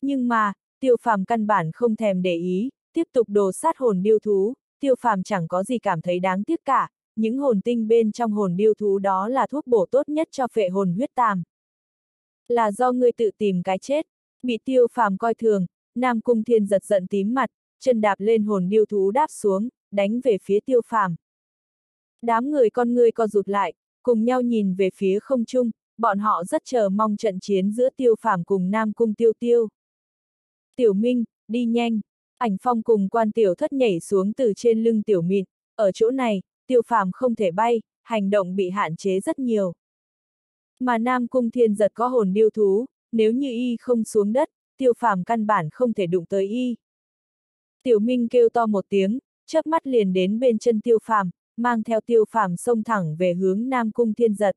Nhưng mà, tiêu phàm căn bản không thèm để ý, tiếp tục đồ sát hồn điêu thú, tiêu phàm chẳng có gì cảm thấy đáng tiếc cả, những hồn tinh bên trong hồn điêu thú đó là thuốc bổ tốt nhất cho phệ hồn huyết tàm. Là do ngươi tự tìm cái chết, bị tiêu phàm coi thường, Nam Cung Thiên giật giận tím mặt, chân đạp lên hồn điêu thú đáp xuống, đánh về phía tiêu phàm. Đám người con người co rụt lại, cùng nhau nhìn về phía không trung, bọn họ rất chờ mong trận chiến giữa tiêu phàm cùng Nam Cung Tiêu Tiêu. Tiểu Minh, đi nhanh, ảnh phong cùng quan tiểu thất nhảy xuống từ trên lưng tiểu mịn, ở chỗ này, tiêu phàm không thể bay, hành động bị hạn chế rất nhiều. Mà Nam Cung Thiên giật có hồn điêu thú, nếu như y không xuống đất, tiêu phàm căn bản không thể đụng tới y. Tiểu Minh kêu to một tiếng, chớp mắt liền đến bên chân tiêu phàm, mang theo tiêu phàm xông thẳng về hướng Nam Cung Thiên giật.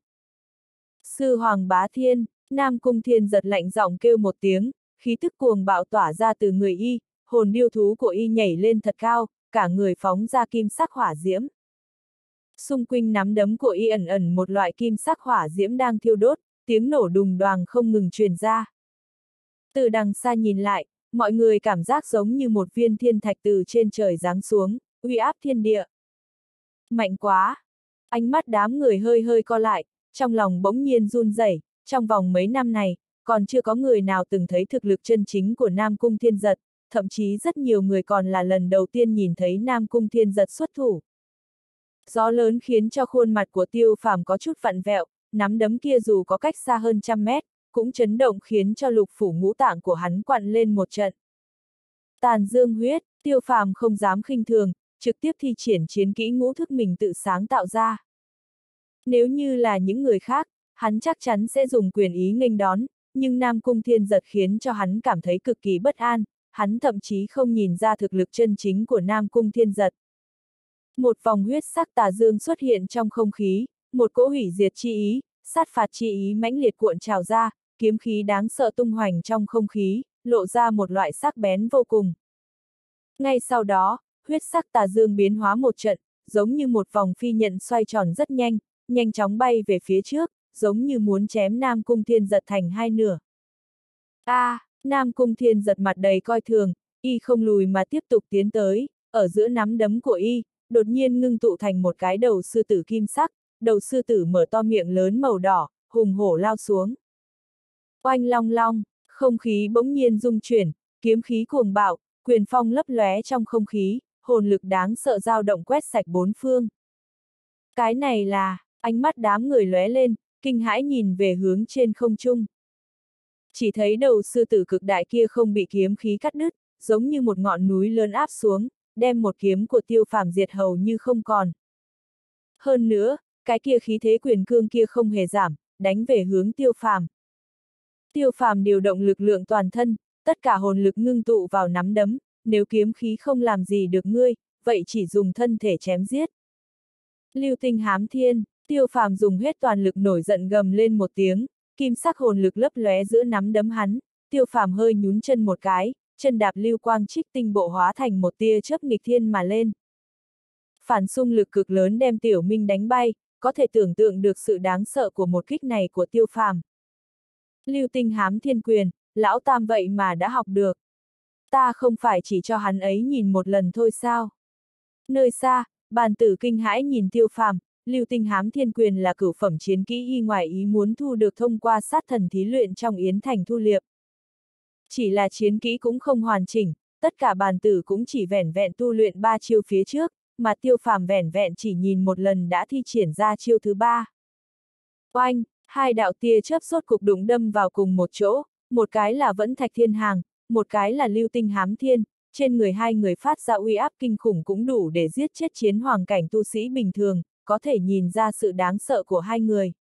Sư Hoàng Bá Thiên, Nam Cung Thiên giật lạnh giọng kêu một tiếng, khí tức cuồng bạo tỏa ra từ người y, hồn điêu thú của y nhảy lên thật cao, cả người phóng ra kim sắc hỏa diễm. Xung quanh nắm đấm của y ẩn ẩn một loại kim sắc hỏa diễm đang thiêu đốt, tiếng nổ đùng đoàng không ngừng truyền ra. Từ đằng xa nhìn lại, mọi người cảm giác giống như một viên thiên thạch từ trên trời giáng xuống, uy áp thiên địa. Mạnh quá! Ánh mắt đám người hơi hơi co lại, trong lòng bỗng nhiên run rẩy. trong vòng mấy năm này, còn chưa có người nào từng thấy thực lực chân chính của Nam Cung Thiên Giật, thậm chí rất nhiều người còn là lần đầu tiên nhìn thấy Nam Cung Thiên Giật xuất thủ. Gió lớn khiến cho khuôn mặt của tiêu phàm có chút vặn vẹo, nắm đấm kia dù có cách xa hơn trăm mét, cũng chấn động khiến cho lục phủ ngũ tạng của hắn quặn lên một trận. Tàn dương huyết, tiêu phàm không dám khinh thường, trực tiếp thi triển chiến kỹ ngũ thức mình tự sáng tạo ra. Nếu như là những người khác, hắn chắc chắn sẽ dùng quyền ý nghênh đón, nhưng Nam Cung Thiên giật khiến cho hắn cảm thấy cực kỳ bất an, hắn thậm chí không nhìn ra thực lực chân chính của Nam Cung Thiên giật. Một vòng huyết sắc tà dương xuất hiện trong không khí, một cỗ hủy diệt chi ý, sát phạt chi ý mãnh liệt cuộn trào ra, kiếm khí đáng sợ tung hoành trong không khí, lộ ra một loại sắc bén vô cùng. Ngay sau đó, huyết sắc tà dương biến hóa một trận, giống như một vòng phi nhận xoay tròn rất nhanh, nhanh chóng bay về phía trước, giống như muốn chém Nam Cung Thiên giật thành hai nửa. A, à, Nam Cung Thiên giật mặt đầy coi thường, y không lùi mà tiếp tục tiến tới, ở giữa nắm đấm của y, đột nhiên ngưng tụ thành một cái đầu sư tử kim sắc, đầu sư tử mở to miệng lớn màu đỏ, hùng hổ lao xuống. Oanh long long, không khí bỗng nhiên rung chuyển, kiếm khí cuồng bạo, quyền phong lấp lóe trong không khí, hồn lực đáng sợ dao động quét sạch bốn phương. Cái này là, ánh mắt đám người lóe lên, kinh hãi nhìn về hướng trên không trung. Chỉ thấy đầu sư tử cực đại kia không bị kiếm khí cắt đứt, giống như một ngọn núi lớn áp xuống, đem một kiếm của tiêu phàm diệt hầu như không còn. Hơn nữa, cái kia khí thế quyền cương kia không hề giảm, đánh về hướng tiêu phàm. Tiêu phàm điều động lực lượng toàn thân, tất cả hồn lực ngưng tụ vào nắm đấm, nếu kiếm khí không làm gì được ngươi, vậy chỉ dùng thân thể chém giết. Lưu tinh hám thiên, tiêu phàm dùng hết toàn lực nổi giận gầm lên một tiếng, kim sắc hồn lực lấp lóe giữa nắm đấm hắn, tiêu phàm hơi nhún chân một cái, chân đạp lưu quang trích tinh bộ hóa thành một tia chớp nghịch thiên mà lên. Phản xung lực cực lớn đem tiểu minh đánh bay, có thể tưởng tượng được sự đáng sợ của một kích này của tiêu phàm. Lưu tinh hám thiên quyền, lão tam vậy mà đã học được. Ta không phải chỉ cho hắn ấy nhìn một lần thôi sao? Nơi xa, bàn tử kinh hãi nhìn tiêu phàm, lưu tinh hám thiên quyền là cửu phẩm chiến kỹ y ngoài ý muốn thu được thông qua sát thần thí luyện trong yến thành thu liệp. Chỉ là chiến kỹ cũng không hoàn chỉnh, tất cả bàn tử cũng chỉ vẻn vẹn tu luyện ba chiêu phía trước, mà tiêu phàm vẻn vẹn chỉ nhìn một lần đã thi triển ra chiêu thứ ba. Oanh, hai đạo tia chớp sốt cục đụng đâm vào cùng một chỗ, một cái là vẫn thạch thiên hàng, một cái là lưu tinh hám thiên, trên người hai người phát ra uy áp kinh khủng cũng đủ để giết chết chiến hoàng cảnh tu sĩ bình thường, có thể nhìn ra sự đáng sợ của hai người.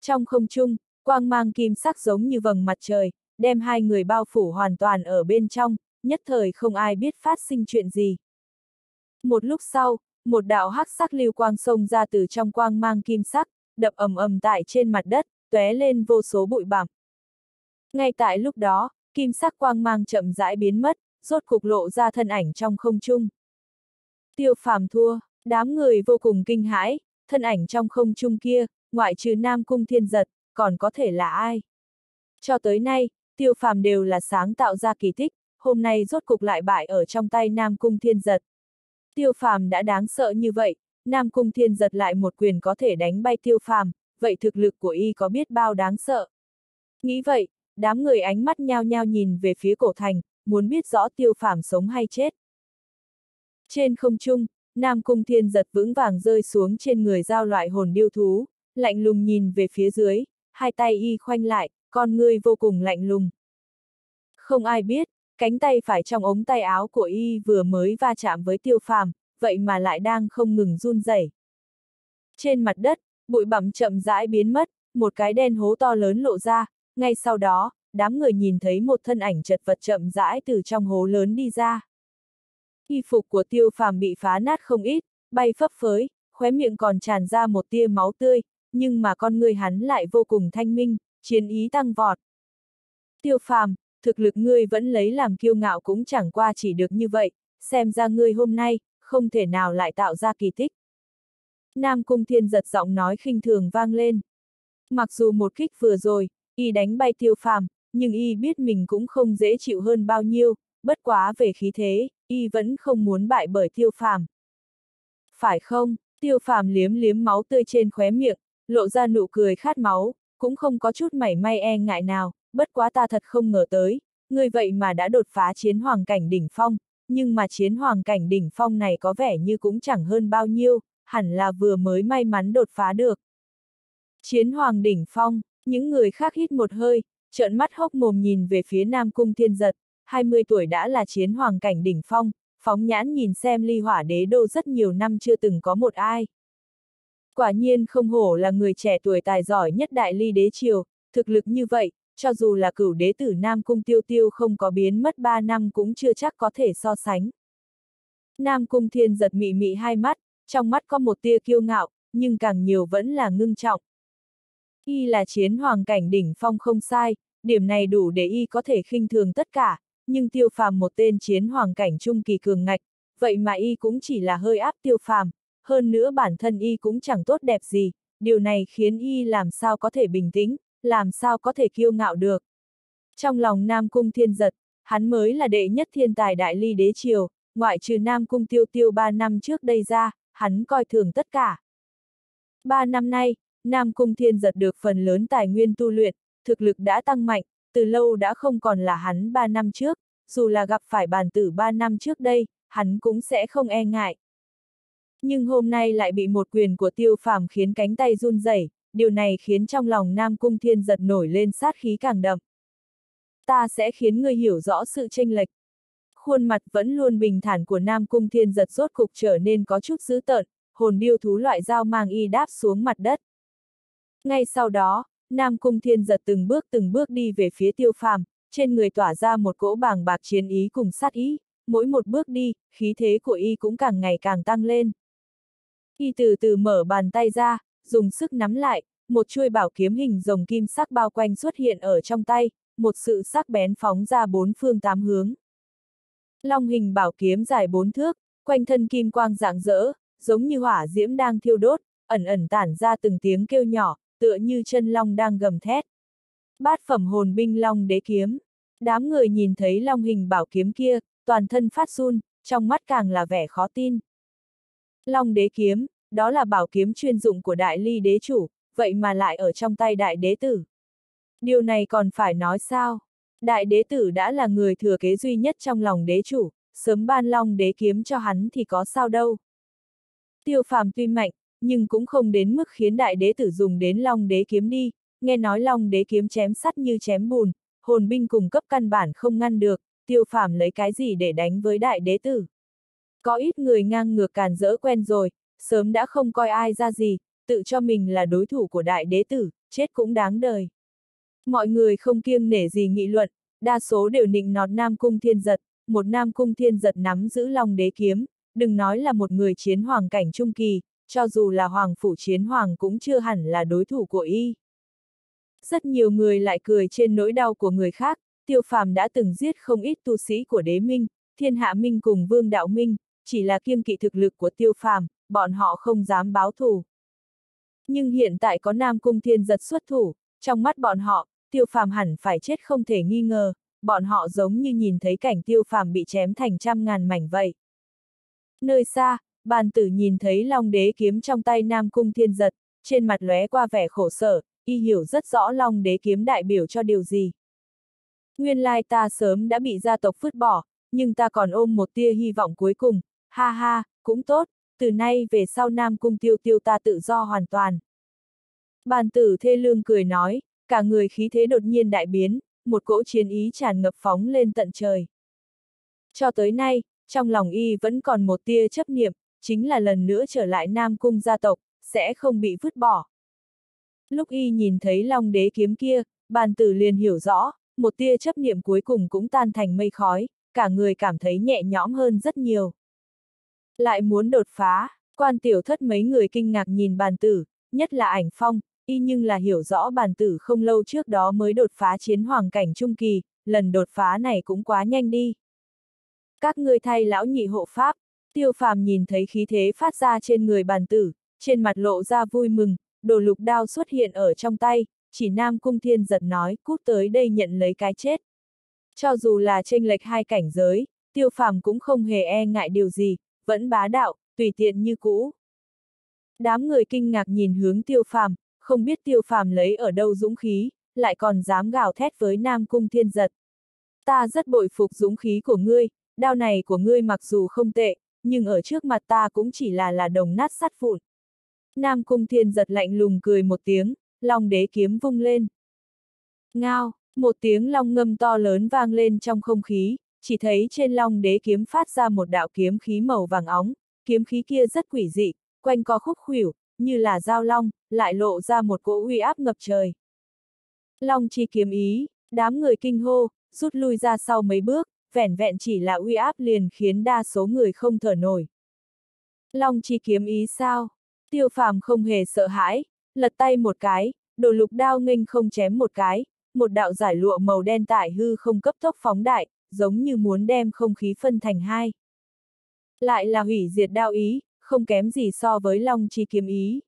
Trong không trung, quang mang kim sắc giống như vầng mặt trời, đem hai người bao phủ hoàn toàn ở bên trong, nhất thời không ai biết phát sinh chuyện gì. Một lúc sau, một đạo hắc sắc lưu quang sông ra từ trong quang mang kim sắc, đập ầm ầm tại trên mặt đất, tóe lên vô số bụi bặm. Ngay tại lúc đó, kim sắc quang mang chậm rãi biến mất, rốt cục lộ ra thân ảnh trong không trung. Tiêu phàm thua, đám người vô cùng kinh hãi, thân ảnh trong không trung kia, ngoại trừ Nam Cung Thiên Giật, còn có thể là ai? Cho tới nay, tiêu phàm đều là sáng tạo ra kỳ tích, hôm nay rốt cục lại bại ở trong tay Nam Cung Thiên Giật. Tiêu phàm đã đáng sợ như vậy, Nam Cung Thiên Giật lại một quyền có thể đánh bay tiêu phàm, vậy thực lực của y có biết bao đáng sợ? Nghĩ vậy, đám người ánh mắt nhao nhao nhìn về phía cổ thành, muốn biết rõ tiêu phàm sống hay chết. Trên không trung, Nam Cung Thiên giật vững vàng rơi xuống trên người giao loại hồn điêu thú, lạnh lùng nhìn về phía dưới, hai tay y khoanh lại, con ngươi vô cùng lạnh lùng. Không ai biết, cánh tay phải trong ống tay áo của y vừa mới va chạm với tiêu phàm, vậy mà lại đang không ngừng run rẩy. Trên mặt đất, bụi bặm chậm rãi biến mất, một cái đen hố to lớn lộ ra, ngay sau đó, đám người nhìn thấy một thân ảnh chật vật chậm rãi từ trong hố lớn đi ra. Y phục của tiêu phàm bị phá nát không ít, bay phấp phới, khóe miệng còn tràn ra một tia máu tươi, nhưng mà con người hắn lại vô cùng thanh minh, chiến ý tăng vọt. Tiêu phàm, thực lực ngươi vẫn lấy làm kiêu ngạo cũng chẳng qua chỉ được như vậy, xem ra ngươi hôm nay, không thể nào lại tạo ra kỳ tích. Nam Cung Thiên giật giọng nói khinh thường vang lên. Mặc dù một kích vừa rồi, y đánh bay tiêu phàm, nhưng y biết mình cũng không dễ chịu hơn bao nhiêu, bất quá về khí thế, y vẫn không muốn bại bởi tiêu phàm. Phải không, tiêu phàm liếm liếm máu tươi trên khóe miệng, lộ ra nụ cười khát máu, cũng không có chút mảy may e ngại nào, bất quá ta thật không ngờ tới, người vậy mà đã đột phá chiến hoàng cảnh đỉnh phong, nhưng mà chiến hoàng cảnh đỉnh phong này có vẻ như cũng chẳng hơn bao nhiêu, hẳn là vừa mới may mắn đột phá được. Chiến hoàng đỉnh phong, những người khác hít một hơi, trợn mắt hốc mồm nhìn về phía Nam Cung Thiên Giật, 20 tuổi đã là chiến hoàng cảnh đỉnh phong, phóng nhãn nhìn xem ly hỏa đế đô rất nhiều năm chưa từng có một ai. Quả nhiên không hổ là người trẻ tuổi tài giỏi nhất đại ly đế triều, thực lực như vậy, cho dù là cửu đế tử Nam Cung Tiêu Tiêu không có biến mất 3 năm cũng chưa chắc có thể so sánh. Nam Cung Thiên giật mị mị hai mắt, trong mắt có một tia kiêu ngạo, nhưng càng nhiều vẫn là ngưng trọng. Y là chiến hoàng cảnh đỉnh phong không sai, điểm này đủ để y có thể khinh thường tất cả, nhưng tiêu phàm một tên chiến hoàng cảnh trung kỳ cường ngạch, vậy mà y cũng chỉ là hơi áp tiêu phàm, hơn nữa bản thân y cũng chẳng tốt đẹp gì, điều này khiến y làm sao có thể bình tĩnh, làm sao có thể kiêu ngạo được. Trong lòng Nam Cung Thiên Giật, hắn mới là đệ nhất thiên tài đại ly đế triều, ngoại trừ Nam Cung Tiêu Tiêu ba năm trước đây ra, hắn coi thường tất cả. Ba năm nay, Nam Cung Thiên Giật được phần lớn tài nguyên tu luyện, thực lực đã tăng mạnh, từ lâu đã không còn là hắn ba năm trước, dù là gặp phải bàn tử ba năm trước đây, hắn cũng sẽ không e ngại. Nhưng hôm nay lại bị một quyền của tiêu phàm khiến cánh tay run rẩy, điều này khiến trong lòng Nam Cung Thiên giật nổi lên sát khí càng đậm. Ta sẽ khiến ngươi hiểu rõ sự tranh lệch. Khuôn mặt vẫn luôn bình thản của Nam Cung Thiên giật rốt cục trở nên có chút dữ tợn, hồn điêu thú loại dao mang y đáp xuống mặt đất. Ngay sau đó, Nam Cung Thiên giật từng bước từng bước đi về phía tiêu phàm, trên người tỏa ra một cỗ bàng bạc chiến ý cùng sát ý, mỗi một bước đi, khí thế của y cũng càng ngày càng tăng lên. Y từ từ mở bàn tay ra, dùng sức nắm lại, một chuôi bảo kiếm hình rồng kim sắc bao quanh xuất hiện ở trong tay, một sự sắc bén phóng ra bốn phương tám hướng. Long hình bảo kiếm dài bốn thước, quanh thân kim quang rạng rỡ, giống như hỏa diễm đang thiêu đốt, ẩn ẩn tản ra từng tiếng kêu nhỏ, tựa như chân long đang gầm thét. Bát phẩm hồn binh long đế kiếm. Đám người nhìn thấy long hình bảo kiếm kia, toàn thân phát run, trong mắt càng là vẻ khó tin. Long đế kiếm, đó là bảo kiếm chuyên dụng của đại ly đế chủ, vậy mà lại ở trong tay đại đế tử. Điều này còn phải nói sao? Đại đế tử đã là người thừa kế duy nhất trong lòng đế chủ, sớm ban long đế kiếm cho hắn thì có sao đâu. Tiêu phàm tuy mạnh, nhưng cũng không đến mức khiến đại đế tử dùng đến long đế kiếm đi, nghe nói long đế kiếm chém sắt như chém bùn, hồn binh cùng cấp căn bản không ngăn được, tiêu phàm lấy cái gì để đánh với đại đế tử. Có ít người ngang ngược càn rỡ quen rồi, sớm đã không coi ai ra gì, tự cho mình là đối thủ của đại đế tử, chết cũng đáng đời. Mọi người không kiêng nể gì nghị luận, đa số đều nịnh nọt Nam Cung Thiên Giật, một Nam Cung Thiên Giật nắm giữ long đế kiếm, đừng nói là một người chiến hoàng cảnh trung kỳ, cho dù là hoàng phủ chiến hoàng cũng chưa hẳn là đối thủ của y. Rất nhiều người lại cười trên nỗi đau của người khác, tiêu phàm đã từng giết không ít tu sĩ của đế minh, thiên hạ minh cùng vương đạo minh, chỉ là kiêng kỵ thực lực của tiêu phàm, bọn họ không dám báo thù. Nhưng hiện tại có Nam Cung Thiên giật xuất thủ, trong mắt bọn họ, tiêu phàm hẳn phải chết không thể nghi ngờ, bọn họ giống như nhìn thấy cảnh tiêu phàm bị chém thành trăm ngàn mảnh vậy. Nơi xa, bàn tử nhìn thấy long đế kiếm trong tay Nam Cung Thiên giật, trên mặt lóe qua vẻ khổ sở, y hiểu rất rõ long đế kiếm đại biểu cho điều gì. Nguyên lai ta sớm đã bị gia tộc phứt bỏ, nhưng ta còn ôm một tia hy vọng cuối cùng, ha ha, cũng tốt, từ nay về sau Nam Cung Tiêu Tiêu ta tự do hoàn toàn. Bàn tử thê lương cười nói, cả người khí thế đột nhiên đại biến, một cỗ chiến ý tràn ngập phóng lên tận trời. Cho tới nay, trong lòng y vẫn còn một tia chấp niệm, chính là lần nữa trở lại Nam Cung gia tộc, sẽ không bị vứt bỏ. Lúc y nhìn thấy long đế kiếm kia, bàn tử liền hiểu rõ, một tia chấp niệm cuối cùng cũng tan thành mây khói, cả người cảm thấy nhẹ nhõm hơn rất nhiều. Lại muốn đột phá, quan tiểu thất mấy người kinh ngạc nhìn bàn tử, nhất là ảnh phong, y nhưng là hiểu rõ bàn tử không lâu trước đó mới đột phá chiến hoàng cảnh trung kỳ, lần đột phá này cũng quá nhanh đi. Các ngươi thay lão nhị hộ pháp, tiêu phàm nhìn thấy khí thế phát ra trên người bàn tử, trên mặt lộ ra vui mừng, đồ lục đao xuất hiện ở trong tay, chỉ Nam Cung Thiên giật nói, cút tới đây nhận lấy cái chết. Cho dù là tranh lệch hai cảnh giới, tiêu phàm cũng không hề e ngại điều gì, vẫn bá đạo, tùy tiện như cũ. Đám người kinh ngạc nhìn hướng tiêu phàm, không biết tiêu phàm lấy ở đâu dũng khí, lại còn dám gào thét với Nam Cung Thiên giật. Ta rất bội phục dũng khí của ngươi, đao này của ngươi mặc dù không tệ, nhưng ở trước mặt ta cũng chỉ là là đồng nát sắt vụn. Nam Cung Thiên giật lạnh lùng cười một tiếng, long đế kiếm vung lên. Ngao, một tiếng long ngâm to lớn vang lên trong không khí, chỉ thấy trên long đế kiếm phát ra một đạo kiếm khí màu vàng óng, kiếm khí kia rất quỷ dị, quanh co khúc khuỷu, như là dao long, lại lộ ra một cỗ uy áp ngập trời. Long chi kiếm ý, đám người kinh hô, rút lui ra sau mấy bước, vẻn vẹn chỉ là uy áp liền khiến đa số người không thở nổi. Long chi kiếm ý sao? Tiêu phàm không hề sợ hãi, lật tay một cái, đồ lục đao nghênh không chém một cái, một đạo giải lụa màu đen tải hư không cấp tốc phóng đại, giống như muốn đem không khí phân thành hai. Lại là hủy diệt đao ý, không kém gì so với long chi kiếm ý.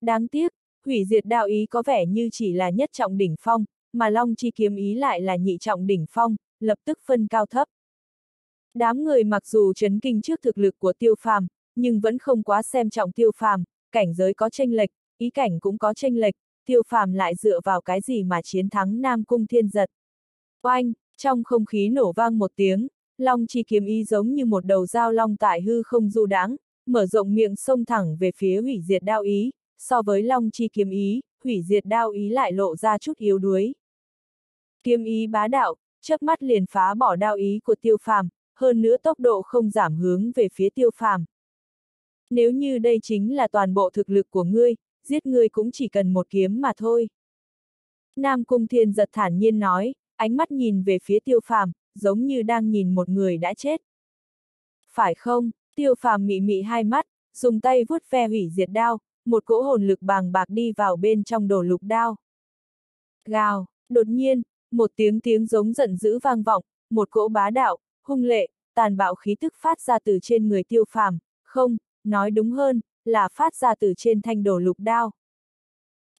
Đáng tiếc, hủy diệt đao ý có vẻ như chỉ là nhất trọng đỉnh phong, mà long chi kiếm ý lại là nhị trọng đỉnh phong, lập tức phân cao thấp. Đám người mặc dù chấn kinh trước thực lực của tiêu phàm, nhưng vẫn không quá xem trọng tiêu phàm, cảnh giới có tranh lệch, ý cảnh cũng có tranh lệch, tiêu phàm lại dựa vào cái gì mà chiến thắng Nam Cung Thiên Giật. Oanh, trong không khí nổ vang một tiếng, long chi kiếm ý giống như một đầu dao long tại hư không du đáng, mở rộng miệng sông thẳng về phía hủy diệt đao ý, so với long chi kiếm ý, hủy diệt đao ý lại lộ ra chút yếu đuối. Kiếm ý bá đạo, chớp mắt liền phá bỏ đao ý của tiêu phàm, hơn nữa tốc độ không giảm hướng về phía tiêu phàm. Nếu như đây chính là toàn bộ thực lực của ngươi, giết ngươi cũng chỉ cần một kiếm mà thôi. Nam Cung Thiên giật thản nhiên nói, ánh mắt nhìn về phía tiêu phàm, giống như đang nhìn một người đã chết. Phải không, tiêu phàm mị mị hai mắt, dùng tay vuốt ve hủy diệt đao, một cỗ hồn lực bàng bạc đi vào bên trong đồ lục đao. Gào, đột nhiên, một tiếng tiếng giống giận dữ vang vọng, một cỗ bá đạo, hung lệ, tàn bạo khí tức phát ra từ trên người tiêu phàm, không, nói đúng hơn, là phát ra từ trên thanh đồ lục đao.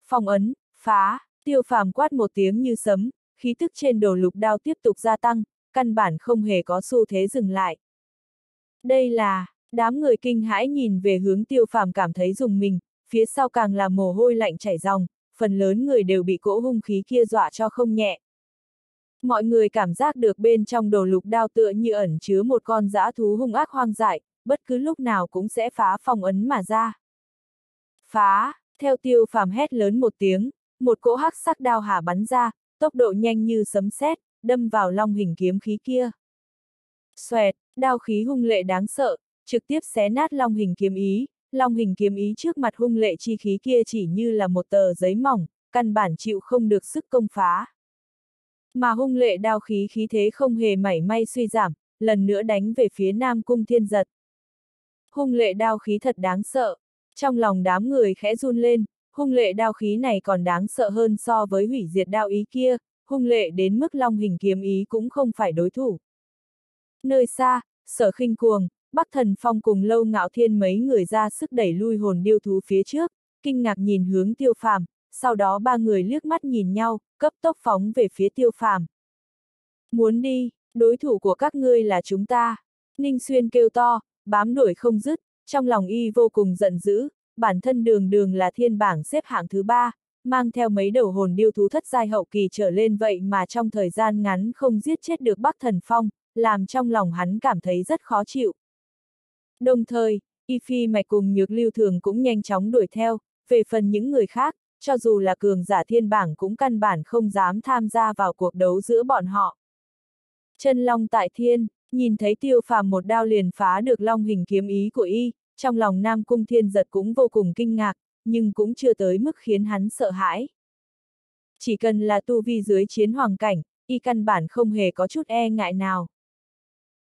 phòng ấn, phá, tiêu phàm quát một tiếng như sấm, khí tức trên đồ lục đao tiếp tục gia tăng, căn bản không hề có xu thế dừng lại. Đây là, đám người kinh hãi nhìn về hướng tiêu phàm cảm thấy dùng mình, phía sau càng là mồ hôi lạnh chảy ròng, phần lớn người đều bị cỗ hung khí kia dọa cho không nhẹ. Mọi người cảm giác được bên trong đồ lục đao tựa như ẩn chứa một con dã thú hung ác hoang dại, bất cứ lúc nào cũng sẽ phá phong ấn mà ra. Phá, theo tiêu phàm hét lớn một tiếng, một cỗ hắc sắc đao hà bắn ra, tốc độ nhanh như sấm sét, đâm vào long hình kiếm khí kia. Xoẹt, đao khí hung lệ đáng sợ, trực tiếp xé nát long hình kiếm ý, long hình kiếm ý trước mặt hung lệ chi khí kia chỉ như là một tờ giấy mỏng, căn bản chịu không được sức công phá. Mà hung lệ đao khí khí thế không hề mảy may suy giảm, lần nữa đánh về phía Nam Cung Thiên Giật. Hung lệ đao khí thật đáng sợ, trong lòng đám người khẽ run lên, hung lệ đao khí này còn đáng sợ hơn so với hủy diệt đao ý kia, hung lệ đến mức long hình kiếm ý cũng không phải đối thủ. Nơi xa, sở khinh cuồng, Bắc Thần Phong cùng Lâu Ngạo Thiên mấy người ra sức đẩy lui hồn điêu thú phía trước, kinh ngạc nhìn hướng tiêu phàm, sau đó ba người liếc mắt nhìn nhau, cấp tốc phóng về phía tiêu phàm. Muốn đi, đối thủ của các ngươi là chúng ta. Ninh Xuyên kêu to, bám đuổi không dứt, trong lòng y vô cùng giận dữ, bản thân đường đường là thiên bảng xếp hạng thứ ba, mang theo mấy đầu hồn điêu thú thất giai hậu kỳ trở lên vậy mà trong thời gian ngắn không giết chết được Bắc Thần Phong, làm trong lòng hắn cảm thấy rất khó chịu. Đồng thời, Y Phi Mạch cùng Nhược Lưu Thường cũng nhanh chóng đuổi theo, về phần những người khác, cho dù là cường giả thiên bảng cũng căn bản không dám tham gia vào cuộc đấu giữa bọn họ. Chân long tại thiên, nhìn thấy tiêu phàm một đao liền phá được long hình kiếm ý của y, trong lòng Nam Cung Thiên Giật cũng vô cùng kinh ngạc, nhưng cũng chưa tới mức khiến hắn sợ hãi. Chỉ cần là tu vi dưới chiến hoàng cảnh, y căn bản không hề có chút e ngại nào.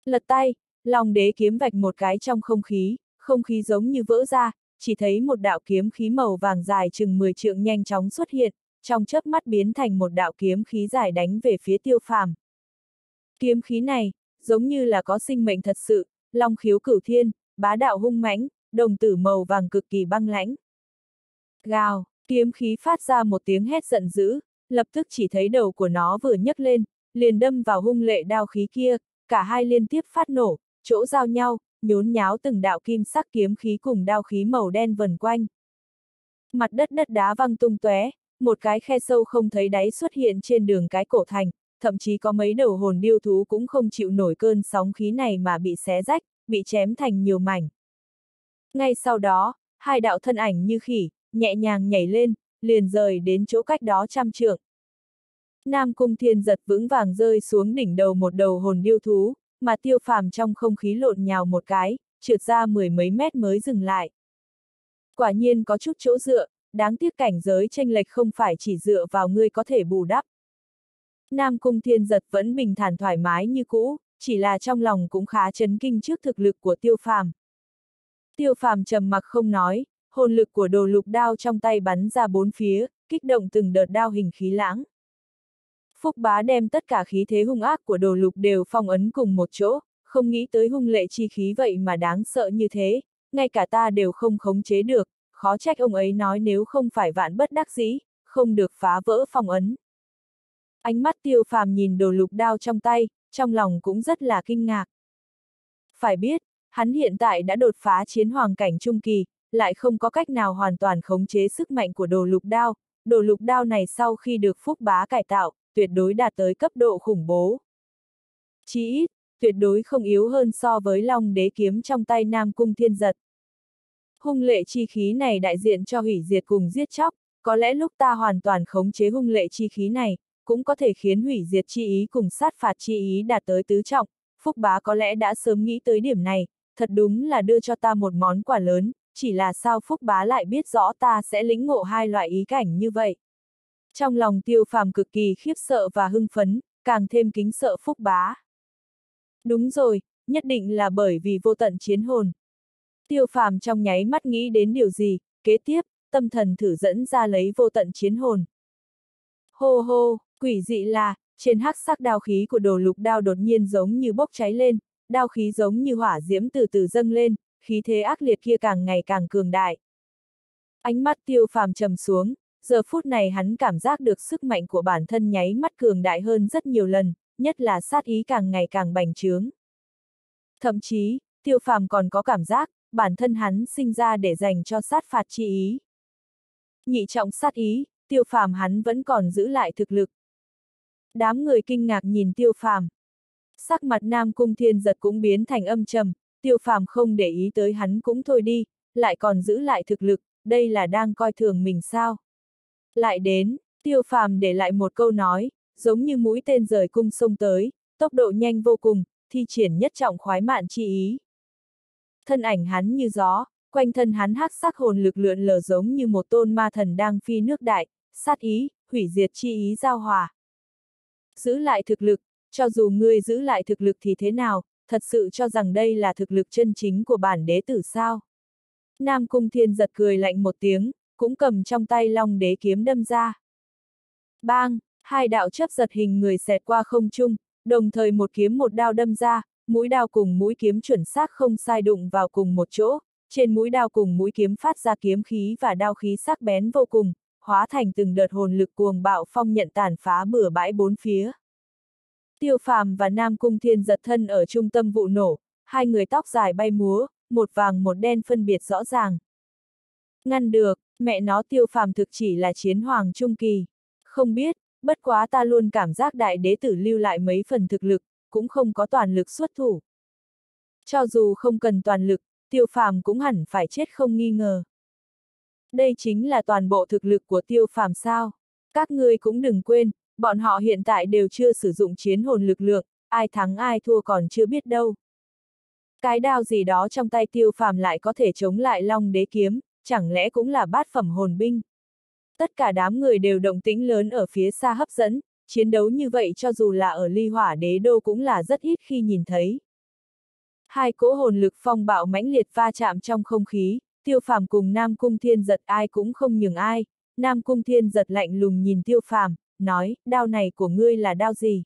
Lật tay, lòng đế kiếm vạch một cái trong không khí, không khí giống như vỡ ra, chỉ thấy một đạo kiếm khí màu vàng dài chừng 10 trượng nhanh chóng xuất hiện, trong chớp mắt biến thành một đạo kiếm khí dài đánh về phía tiêu phàm. Kiếm khí này, giống như là có sinh mệnh thật sự, long khiếu cửu thiên, bá đạo hung mãnh, đồng tử màu vàng cực kỳ băng lãnh. Gào, kiếm khí phát ra một tiếng hét giận dữ, lập tức chỉ thấy đầu của nó vừa nhấc lên, liền đâm vào hung lệ đao khí kia, cả hai liên tiếp phát nổ, chỗ giao nhau, nhốn nháo từng đạo kim sắc kiếm khí cùng đao khí màu đen vần quanh. Mặt đất đất đá văng tung tóe, một cái khe sâu không thấy đáy xuất hiện trên đường cái cổ thành, thậm chí có mấy đầu hồn điêu thú cũng không chịu nổi cơn sóng khí này mà bị xé rách, bị chém thành nhiều mảnh. Ngay sau đó, hai đạo thân ảnh như khỉ, nhẹ nhàng nhảy lên, liền rời đến chỗ cách đó trăm trượng. Nam Cung Thiên giật vững vàng rơi xuống đỉnh đầu một đầu hồn điêu thú, mà tiêu phàm trong không khí lộn nhào một cái, trượt ra mười mấy mét mới dừng lại. Quả nhiên có chút chỗ dựa, đáng tiếc cảnh giới tranh lệch không phải chỉ dựa vào ngươi có thể bù đắp. Nam Cung Thiên Giật vẫn bình thản thoải mái như cũ, chỉ là trong lòng cũng khá chấn kinh trước thực lực của tiêu phàm. Tiêu phàm trầm mặc không nói, hồn lực của đồ lục đao trong tay bắn ra bốn phía, kích động từng đợt đao hình khí lãng. Phúc bá đem tất cả khí thế hung ác của đồ lục đều phong ấn cùng một chỗ, không nghĩ tới hung lệ chi khí vậy mà đáng sợ như thế, ngay cả ta đều không khống chế được, khó trách ông ấy nói nếu không phải vạn bất đắc dĩ, không được phá vỡ phong ấn. Ánh mắt tiêu phàm nhìn đồ lục đao trong tay, trong lòng cũng rất là kinh ngạc. Phải biết, hắn hiện tại đã đột phá chiến hoàng cảnh trung kỳ, lại không có cách nào hoàn toàn khống chế sức mạnh của đồ lục đao. Đồ lục đao này sau khi được phúc bá cải tạo, tuyệt đối đạt tới cấp độ khủng bố. Chí ít, tuyệt đối không yếu hơn so với long đế kiếm trong tay Nam Cung Thiên Giật. Hung lệ chi khí này đại diện cho hủy diệt cùng giết chóc, có lẽ lúc ta hoàn toàn khống chế hung lệ chi khí này, cũng có thể khiến hủy diệt chi ý cùng sát phạt chi ý đạt tới tứ trọng, Phúc Bá có lẽ đã sớm nghĩ tới điểm này, thật đúng là đưa cho ta một món quà lớn, chỉ là sao Phúc Bá lại biết rõ ta sẽ lĩnh ngộ hai loại ý cảnh như vậy. Trong lòng tiêu phàm cực kỳ khiếp sợ và hưng phấn, càng thêm kính sợ Phúc Bá. Đúng rồi, nhất định là bởi vì vô tận chiến hồn. Tiêu phàm trong nháy mắt nghĩ đến điều gì, kế tiếp, tâm thần thử dẫn ra lấy vô tận chiến hồn. Hô hô, quỷ dị là, trên hắc sắc đao khí của đồ lục đao đột nhiên giống như bốc cháy lên, đao khí giống như hỏa diễm từ từ dâng lên, khí thế ác liệt kia càng ngày càng cường đại. Ánh mắt tiêu phàm trầm xuống, giờ phút này hắn cảm giác được sức mạnh của bản thân nháy mắt cường đại hơn rất nhiều lần, nhất là sát ý càng ngày càng bành trướng. Thậm chí, tiêu phàm còn có cảm giác, bản thân hắn sinh ra để dành cho sát phạt chi ý. Nhị trọng sát ý, tiêu phàm hắn vẫn còn giữ lại thực lực. Đám người kinh ngạc nhìn tiêu phàm. Sắc mặt Nam Cung Thiên Giật cũng biến thành âm trầm, tiêu phàm không để ý tới hắn cũng thôi đi, lại còn giữ lại thực lực, đây là đang coi thường mình sao. Lại đến, tiêu phàm để lại một câu nói, giống như mũi tên rời cung sông tới, tốc độ nhanh vô cùng, thi triển nhất trọng khoái mạn chi ý. Thân ảnh hắn như gió, quanh thân hắn hắc sắc hồn lực lượn lờ giống như một tôn ma thần đang phi nước đại, sát ý, hủy diệt chi ý giao hòa. Giữ lại thực lực, cho dù ngươi giữ lại thực lực thì thế nào, thật sự cho rằng đây là thực lực chân chính của bản đế tử sao. Nam Cung Thiên giật cười lạnh một tiếng, cũng cầm trong tay long đế kiếm đâm ra. Bang, hai đạo chấp giật hình người xẹt qua không trung, đồng thời một kiếm một đao đâm ra, mũi đao cùng mũi kiếm chuẩn xác không sai đụng vào cùng một chỗ, trên mũi đao cùng mũi kiếm phát ra kiếm khí và đao khí sắc bén vô cùng, hóa thành từng đợt hồn lực cuồng bạo phong nhận tàn phá bừa bãi bốn phía. Tiêu phàm và Nam Cung Thiên giật thân ở trung tâm vụ nổ, hai người tóc dài bay múa, một vàng một đen phân biệt rõ ràng. Ngăn được, mẹ nó tiêu phàm thực chỉ là chiến hoàng trung kỳ. Không biết, bất quá ta luôn cảm giác đại đế tử lưu lại mấy phần thực lực, cũng không có toàn lực xuất thủ. Cho dù không cần toàn lực, tiêu phàm cũng hẳn phải chết không nghi ngờ. Đây chính là toàn bộ thực lực của tiêu phàm sao. Các ngươi cũng đừng quên, bọn họ hiện tại đều chưa sử dụng chiến hồn lực lượng, ai thắng ai thua còn chưa biết đâu. Cái đao gì đó trong tay tiêu phàm lại có thể chống lại long đế kiếm, chẳng lẽ cũng là bát phẩm hồn binh. Tất cả đám người đều động tĩnh lớn ở phía xa hấp dẫn, chiến đấu như vậy cho dù là ở ly hỏa đế đô cũng là rất ít khi nhìn thấy. Hai cỗ hồn lực phong bạo mãnh liệt va chạm trong không khí, tiêu phàm cùng Nam Cung Thiên giật ai cũng không nhường ai, Nam Cung Thiên giật lạnh lùng nhìn tiêu phàm, nói, đao này của ngươi là đao gì?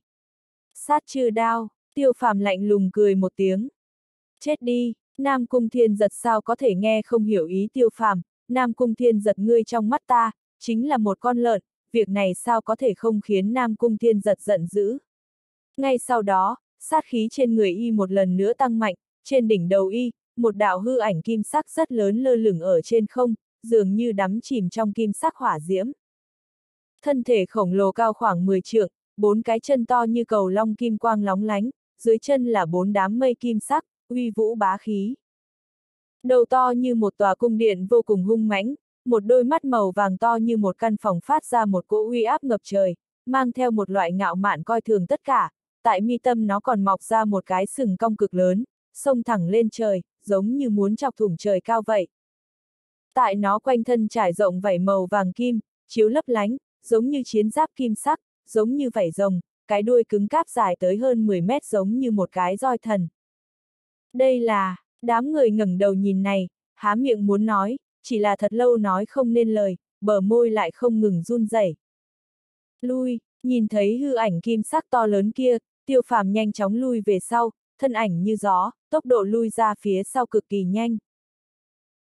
Sát chư đao, tiêu phàm lạnh lùng cười một tiếng. Chết đi, Nam Cung Thiên giật sao có thể nghe không hiểu ý tiêu phàm, Nam Cung Thiên giật ngươi trong mắt ta, chính là một con lợn, việc này sao có thể không khiến Nam Cung Thiên giật giận dữ. Ngay sau đó, sát khí trên người y một lần nữa tăng mạnh, trên đỉnh đầu y, một đạo hư ảnh kim sắc rất lớn lơ lửng ở trên không, dường như đắm chìm trong kim sắc hỏa diễm. Thân thể khổng lồ cao khoảng 10 trượng, bốn cái chân to như cầu long kim quang lóng lánh, dưới chân là bốn đám mây kim sắc, uy vũ bá khí. Đầu to như một tòa cung điện vô cùng hung mãnh, một đôi mắt màu vàng to như một căn phòng phát ra một cỗ uy áp ngập trời, mang theo một loại ngạo mạn coi thường tất cả, tại mi tâm nó còn mọc ra một cái sừng cong cực lớn, sông thẳng lên trời, giống như muốn chọc thủng trời cao vậy. Tại nó quanh thân trải rộng vảy màu vàng kim, chiếu lấp lánh, giống như chiến giáp kim sắc, giống như vảy rồng, cái đuôi cứng cáp dài tới hơn 10 mét giống như một cái roi thần. Đây là, đám người ngẩng đầu nhìn này, há miệng muốn nói, chỉ là thật lâu nói không nên lời, bờ môi lại không ngừng run rẩy. Lui, nhìn thấy hư ảnh kim sắc to lớn kia, tiêu phàm nhanh chóng lui về sau, thân ảnh như gió, tốc độ lui ra phía sau cực kỳ nhanh.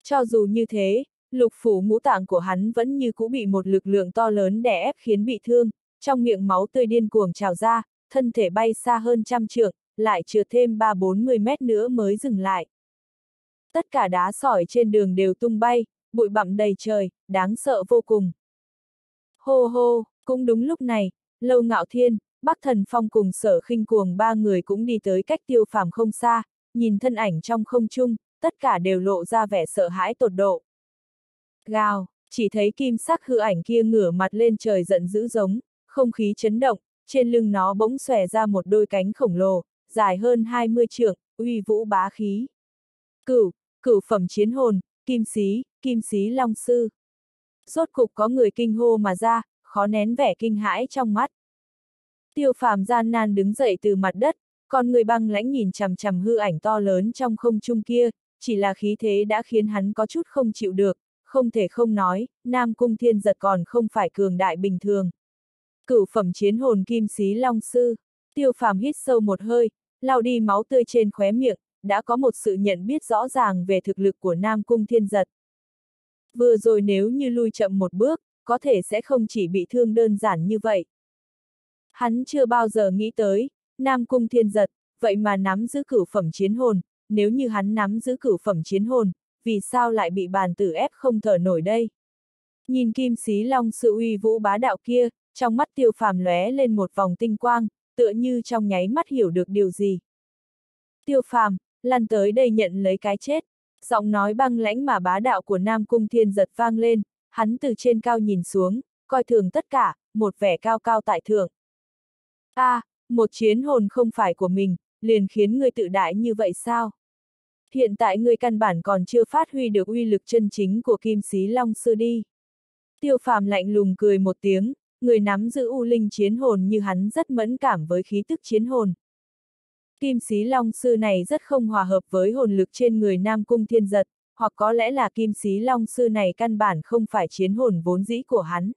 Cho dù như thế, lục phủ ngũ tạng của hắn vẫn như cũ bị một lực lượng to lớn đè ép khiến bị thương, trong miệng máu tươi điên cuồng trào ra, thân thể bay xa hơn trăm trượng, lại trượt thêm ba bốn mươi mét nữa mới dừng lại. Tất cả đá sỏi trên đường đều tung bay, bụi bặm đầy trời, đáng sợ vô cùng. Hô hô, cũng đúng lúc này, Lâu Ngạo Thiên, Bắc Thần Phong cùng sở khinh cuồng ba người cũng đi tới cách tiêu phàm không xa, nhìn thân ảnh trong không trung, tất cả đều lộ ra vẻ sợ hãi tột độ. Gào, chỉ thấy kim sắc hư ảnh kia ngửa mặt lên trời giận dữ giống, không khí chấn động, trên lưng nó bỗng xòe ra một đôi cánh khổng lồ, dài hơn 20 trượng, uy vũ bá khí. Cửu, cửu phẩm chiến hồn, kim xí, kim xí long sư. Rốt cục có người kinh hô mà ra, khó nén vẻ kinh hãi trong mắt. Tiêu phàm gian nan đứng dậy từ mặt đất, còn người băng lãnh nhìn chằm chằm hư ảnh to lớn trong không trung kia, chỉ là khí thế đã khiến hắn có chút không chịu được, không thể không nói, Nam Cung Thiên Giật còn không phải cường đại bình thường. Cửu phẩm chiến hồn kim xí long sư, tiêu phàm hít sâu một hơi, lau đi máu tươi trên khóe miệng, đã có một sự nhận biết rõ ràng về thực lực của Nam Cung Thiên Giật. Vừa rồi nếu như lui chậm một bước, có thể sẽ không chỉ bị thương đơn giản như vậy. Hắn chưa bao giờ nghĩ tới, Nam Cung Thiên Giật, vậy mà nắm giữ cửu phẩm chiến hồn, nếu như hắn nắm giữ cửu phẩm chiến hồn, vì sao lại bị bàn tử ép không thở nổi đây? Nhìn kim xí long sự uy vũ bá đạo kia, trong mắt tiêu phàm lóe lên một vòng tinh quang, tựa như trong nháy mắt hiểu được điều gì. Tiêu phàm, lăn tới đây nhận lấy cái chết. Giọng nói băng lãnh mà bá đạo của Nam Cung Thiên giật vang lên, hắn từ trên cao nhìn xuống, coi thường tất cả, một vẻ cao cao tại thượng. a à, một chiến hồn không phải của mình, liền khiến người tự đại như vậy sao? Hiện tại người căn bản còn chưa phát huy được uy lực chân chính của kim sĩ long sư đi. Tiêu phàm lạnh lùng cười một tiếng, người nắm giữ u linh chiến hồn như hắn rất mẫn cảm với khí tức chiến hồn. Kim sĩ long sư này rất không hòa hợp với hồn lực trên người Nam Cung Thiên Giật, hoặc có lẽ là kim sĩ long sư này căn bản không phải chiến hồn vốn dĩ của hắn.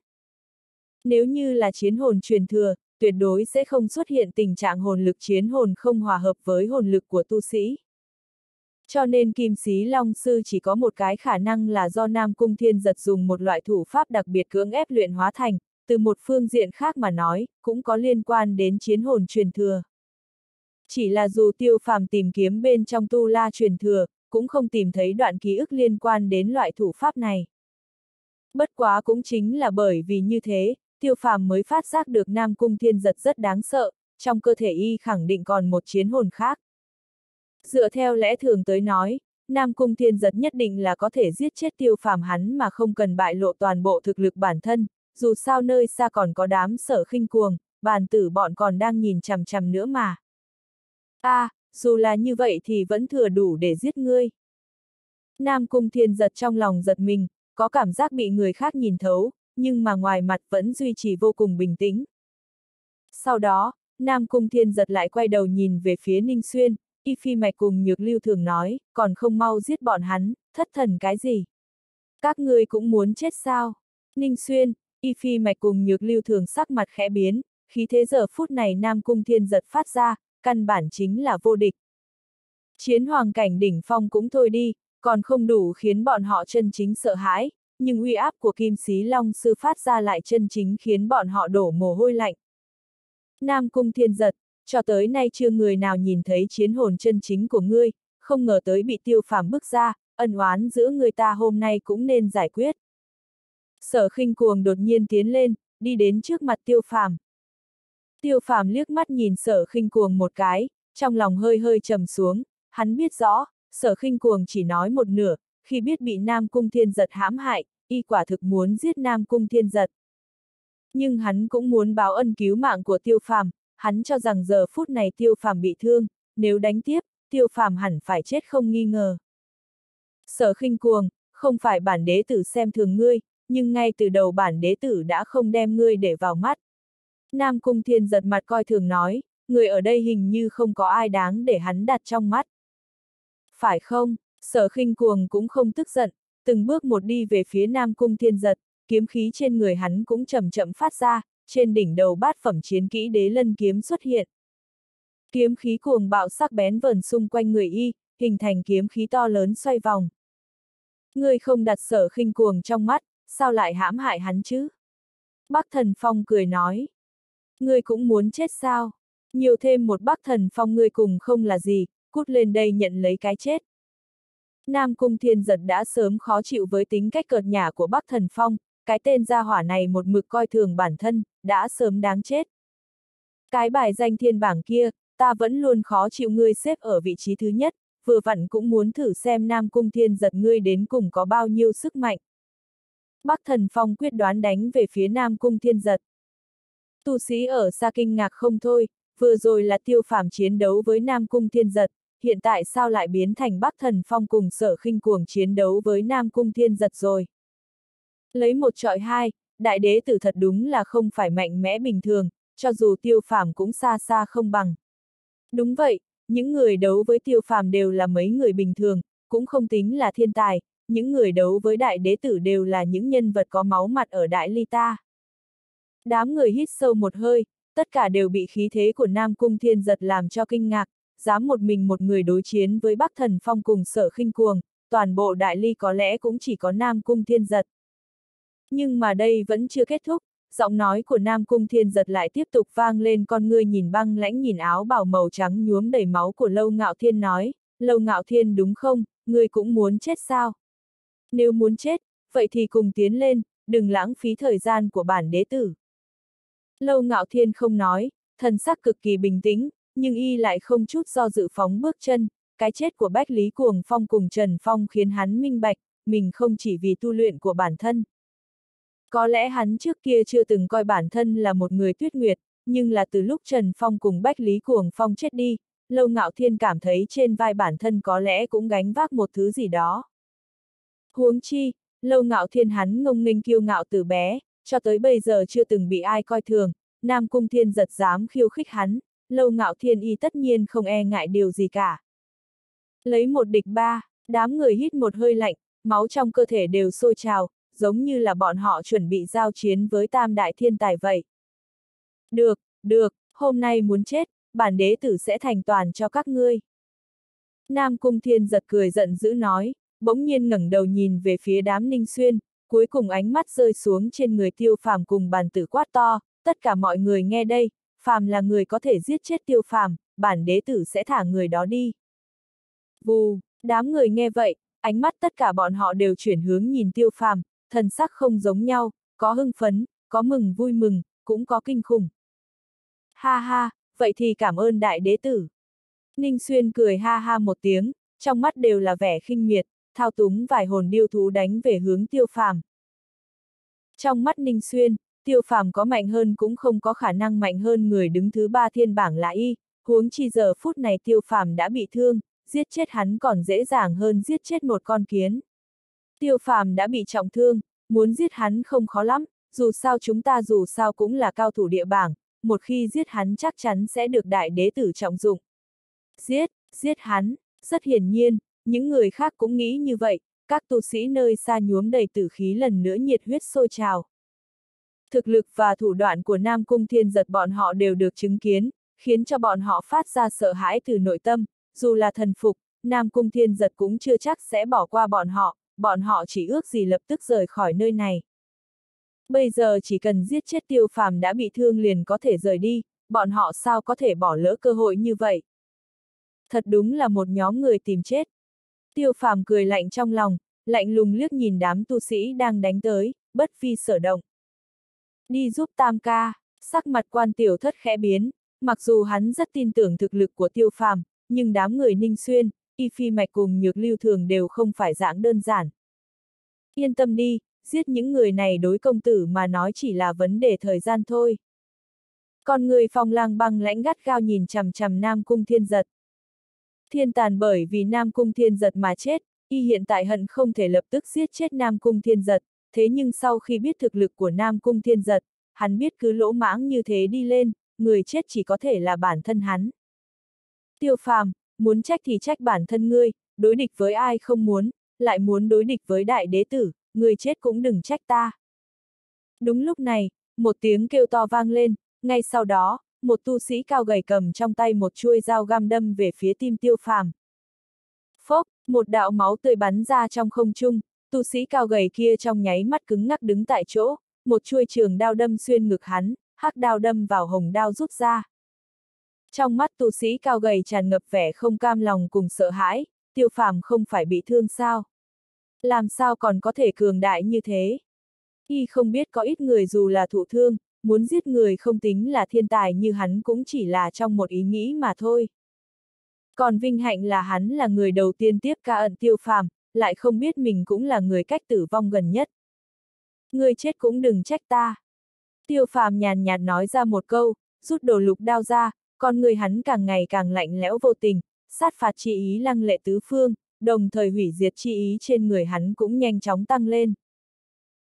Nếu như là chiến hồn truyền thừa, tuyệt đối sẽ không xuất hiện tình trạng hồn lực chiến hồn không hòa hợp với hồn lực của tu sĩ. Cho nên kim sĩ long sư chỉ có một cái khả năng là do Nam Cung Thiên Giật dùng một loại thủ pháp đặc biệt cưỡng ép luyện hóa thành, từ một phương diện khác mà nói, cũng có liên quan đến chiến hồn truyền thừa. Chỉ là dù tiêu phàm tìm kiếm bên trong tu la truyền thừa, cũng không tìm thấy đoạn ký ức liên quan đến loại thủ pháp này. Bất quá cũng chính là bởi vì như thế, tiêu phàm mới phát giác được Nam Cung Thiên Giật rất đáng sợ, trong cơ thể y khẳng định còn một chiến hồn khác. Dựa theo lẽ thường tới nói, Nam Cung Thiên Giật nhất định là có thể giết chết tiêu phàm hắn mà không cần bại lộ toàn bộ thực lực bản thân, dù sao nơi xa còn có đám sở khinh cuồng, bàn tử bọn còn đang nhìn chằm chằm nữa mà. a à, dù là như vậy thì vẫn thừa đủ để giết ngươi. Nam Cung Thiên Giật trong lòng giật mình, có cảm giác bị người khác nhìn thấu, nhưng mà ngoài mặt vẫn duy trì vô cùng bình tĩnh. Sau đó, Nam Cung Thiên Giật lại quay đầu nhìn về phía Ninh Xuyên, Y Phi Mạch cùng Nhược Lưu thường nói, còn không mau giết bọn hắn, thất thần cái gì? Các ngươi cũng muốn chết sao? Ninh Xuyên, Y Phi Mạch cùng Nhược Lưu thường sắc mặt khẽ biến, khí thế giờ phút này Nam Cung Thiên giật phát ra, căn bản chính là vô địch. Chiến hoàng cảnh đỉnh phong cũng thôi đi, còn không đủ khiến bọn họ chân chính sợ hãi, nhưng uy áp của Kim Sĩ Long Sư phát ra lại chân chính khiến bọn họ đổ mồ hôi lạnh. Nam Cung Thiên giật, cho tới nay chưa người nào nhìn thấy chiến hồn chân chính của ngươi, không ngờ tới bị tiêu phàm bước ra, ân oán giữa người ta hôm nay cũng nên giải quyết. Sở khinh cuồng đột nhiên tiến lên, đi đến trước mặt tiêu phàm. Tiêu phàm liếc mắt nhìn sở khinh cuồng một cái, trong lòng hơi hơi trầm xuống, hắn biết rõ, sở khinh cuồng chỉ nói một nửa, khi biết bị Nam Cung Thiên Giật hãm hại, y quả thực muốn giết Nam Cung Thiên Giật. Nhưng hắn cũng muốn báo ân cứu mạng của tiêu phàm, hắn cho rằng giờ phút này tiêu phàm bị thương, nếu đánh tiếp, tiêu phàm hẳn phải chết không nghi ngờ. Sở khinh cuồng, không phải bản đế tử xem thường ngươi, nhưng ngay từ đầu bản đế tử đã không đem ngươi để vào mắt. Nam Cung Thiên giật mặt coi thường nói, người ở đây hình như không có ai đáng để hắn đặt trong mắt. Phải không, sở khinh cuồng cũng không tức giận, từng bước một đi về phía Nam Cung Thiên giật, kiếm khí trên người hắn cũng chậm chậm phát ra, trên đỉnh đầu bát phẩm chiến kỹ đế lân kiếm xuất hiện. Kiếm khí cuồng bạo sắc bén vần xung quanh người y, hình thành kiếm khí to lớn xoay vòng. Người không đặt sở khinh cuồng trong mắt, sao lại hãm hại hắn chứ? Bắc thần phong cười nói. Ngươi cũng muốn chết sao? Nhiều thêm một bắc thần phong ngươi cùng không là gì, cút lên đây nhận lấy cái chết. Nam Cung Thiên Giật đã sớm khó chịu với tính cách cợt nhả của Bắc Thần Phong, cái tên gia hỏa này một mực coi thường bản thân, đã sớm đáng chết. Cái bài danh thiên bảng kia, ta vẫn luôn khó chịu ngươi xếp ở vị trí thứ nhất, vừa vặn cũng muốn thử xem Nam Cung Thiên Giật ngươi đến cùng có bao nhiêu sức mạnh. Bắc Thần Phong quyết đoán đánh về phía Nam Cung Thiên Giật. Tu sĩ ở xa kinh ngạc không thôi, vừa rồi là tiêu phàm chiến đấu với Nam Cung Thiên Giật, hiện tại sao lại biến thành Bắc Thần Phong cùng sở khinh cuồng chiến đấu với Nam Cung Thiên Giật rồi. Lấy một trọi hai, đại đế tử thật đúng là không phải mạnh mẽ bình thường, cho dù tiêu phàm cũng xa xa không bằng. Đúng vậy, những người đấu với tiêu phàm đều là mấy người bình thường, cũng không tính là thiên tài, những người đấu với đại đế tử đều là những nhân vật có máu mặt ở đại ly ta. Đám người hít sâu một hơi, tất cả đều bị khí thế của Nam Cung Thiên giật làm cho kinh ngạc, dám một mình một người đối chiến với Bắc Thần Phong cùng sở khinh cuồng, toàn bộ đại ly có lẽ cũng chỉ có Nam Cung Thiên giật. Nhưng mà đây vẫn chưa kết thúc, giọng nói của Nam Cung Thiên giật lại tiếp tục vang lên con ngươi nhìn băng lãnh nhìn áo bảo màu trắng nhuốm đầy máu của Lâu Ngạo Thiên nói, Lâu Ngạo Thiên đúng không, ngươi cũng muốn chết sao? Nếu muốn chết, vậy thì cùng tiến lên, đừng lãng phí thời gian của bản đế tử. Lâu ngạo thiên không nói, thần sắc cực kỳ bình tĩnh, nhưng y lại không chút do dự phóng bước chân, cái chết của Bách Lý Cuồng Phong cùng Trần Phong khiến hắn minh bạch, mình không chỉ vì tu luyện của bản thân. Có lẽ hắn trước kia chưa từng coi bản thân là một người tuyết nguyệt, nhưng là từ lúc Trần Phong cùng Bách Lý Cuồng Phong chết đi, Lâu Ngạo Thiên cảm thấy trên vai bản thân có lẽ cũng gánh vác một thứ gì đó. Huống chi, Lâu Ngạo Thiên hắn ngông nghênh kiêu ngạo từ bé, cho tới bây giờ chưa từng bị ai coi thường, Nam Cung Thiên giật dám khiêu khích hắn, Lâu Ngạo Thiên y tất nhiên không e ngại điều gì cả. Lấy một địch ba, đám người hít một hơi lạnh, máu trong cơ thể đều sôi trào, giống như là bọn họ chuẩn bị giao chiến với tam đại thiên tài vậy. Được, được, hôm nay muốn chết, bản đế tử sẽ thành toàn cho các ngươi. Nam Cung Thiên giật cười giận dữ nói, bỗng nhiên ngẩng đầu nhìn về phía đám ninh xuyên, cuối cùng ánh mắt rơi xuống trên người tiêu phàm cùng bàn tử quát to, tất cả mọi người nghe đây, phàm là người có thể giết chết tiêu phàm, bản đế tử sẽ thả người đó đi. Vù, đám người nghe vậy, ánh mắt tất cả bọn họ đều chuyển hướng nhìn tiêu phàm, thần sắc không giống nhau, có hưng phấn, có mừng vui mừng, cũng có kinh khủng. Ha ha, vậy thì cảm ơn đại đế tử. Ninh Xuyên cười ha ha một tiếng, trong mắt đều là vẻ khinh miệt, thao túng vài hồn điêu thú đánh về hướng tiêu phàm. Trong mắt Ninh Xuyên, tiêu phàm có mạnh hơn cũng không có khả năng mạnh hơn người đứng thứ ba thiên bảng là y, huống chi giờ phút này tiêu phàm đã bị thương, giết chết hắn còn dễ dàng hơn giết chết một con kiến. Tiêu phàm đã bị trọng thương, muốn giết hắn không khó lắm, dù sao chúng ta dù sao cũng là cao thủ địa bảng, một khi giết hắn chắc chắn sẽ được đại đế tử trọng dụng. Giết, giết hắn, rất hiển nhiên, những người khác cũng nghĩ như vậy, các tu sĩ nơi xa nhuốm đầy tử khí lần nữa nhiệt huyết sôi trào. Thực lực và thủ đoạn của Nam Cung Thiên Giật bọn họ đều được chứng kiến, khiến cho bọn họ phát ra sợ hãi từ nội tâm, dù là thần phục, Nam Cung Thiên Giật cũng chưa chắc sẽ bỏ qua bọn họ, bọn họ chỉ ước gì lập tức rời khỏi nơi này. Bây giờ chỉ cần giết chết tiêu phàm đã bị thương liền có thể rời đi, bọn họ sao có thể bỏ lỡ cơ hội như vậy. Thật đúng là một nhóm người tìm chết. Tiêu phàm cười lạnh trong lòng, lạnh lùng liếc nhìn đám tu sĩ đang đánh tới, bất phi sở động. Đi giúp tam ca, sắc mặt quan tiểu thất khẽ biến, mặc dù hắn rất tin tưởng thực lực của tiêu phàm, nhưng đám người ninh xuyên, y phi mạch cùng nhược lưu thường đều không phải dạng đơn giản. Yên tâm đi, giết những người này đối công tử mà nói chỉ là vấn đề thời gian thôi. Còn người phong lang băng lãnh gắt gao nhìn chằm chằm Nam Cung Thiên Giật. Thiên tàn bởi vì Nam Cung Thiên Giật mà chết, y hiện tại hận không thể lập tức giết chết Nam Cung Thiên Giật, thế nhưng sau khi biết thực lực của Nam Cung Thiên Giật, hắn biết cứ lỗ mãng như thế đi lên, người chết chỉ có thể là bản thân hắn. Tiêu phàm, muốn trách thì trách bản thân ngươi, đối địch với ai không muốn, lại muốn đối địch với đại đế tử, người chết cũng đừng trách ta. Đúng lúc này, một tiếng kêu to vang lên, ngay sau đó, một tu sĩ cao gầy cầm trong tay một chuôi dao găm đâm về phía tim tiêu phàm. Phốc, một đạo máu tươi bắn ra trong không trung, tu sĩ cao gầy kia trong nháy mắt cứng ngắc đứng tại chỗ, một chuôi trường đao đâm xuyên ngực hắn, hắc đao đâm vào hồng đao rút ra. Trong mắt tu sĩ cao gầy tràn ngập vẻ không cam lòng cùng sợ hãi, tiêu phàm không phải bị thương sao. Làm sao còn có thể cường đại như thế? Y không biết có ít người dù là thụ thương, muốn giết người không tính là thiên tài như hắn cũng chỉ là trong một ý nghĩ mà thôi. Còn vinh hạnh là hắn là người đầu tiên tiếp ca ẩn tiêu phàm, lại không biết mình cũng là người cách tử vong gần nhất. Người chết cũng đừng trách ta. Tiêu phàm nhàn nhạt nói ra một câu, rút đồ lục đao ra, con người hắn càng ngày càng lạnh lẽo vô tình, sát phạt chi ý lăng lệ tứ phương, đồng thời hủy diệt chi ý trên người hắn cũng nhanh chóng tăng lên.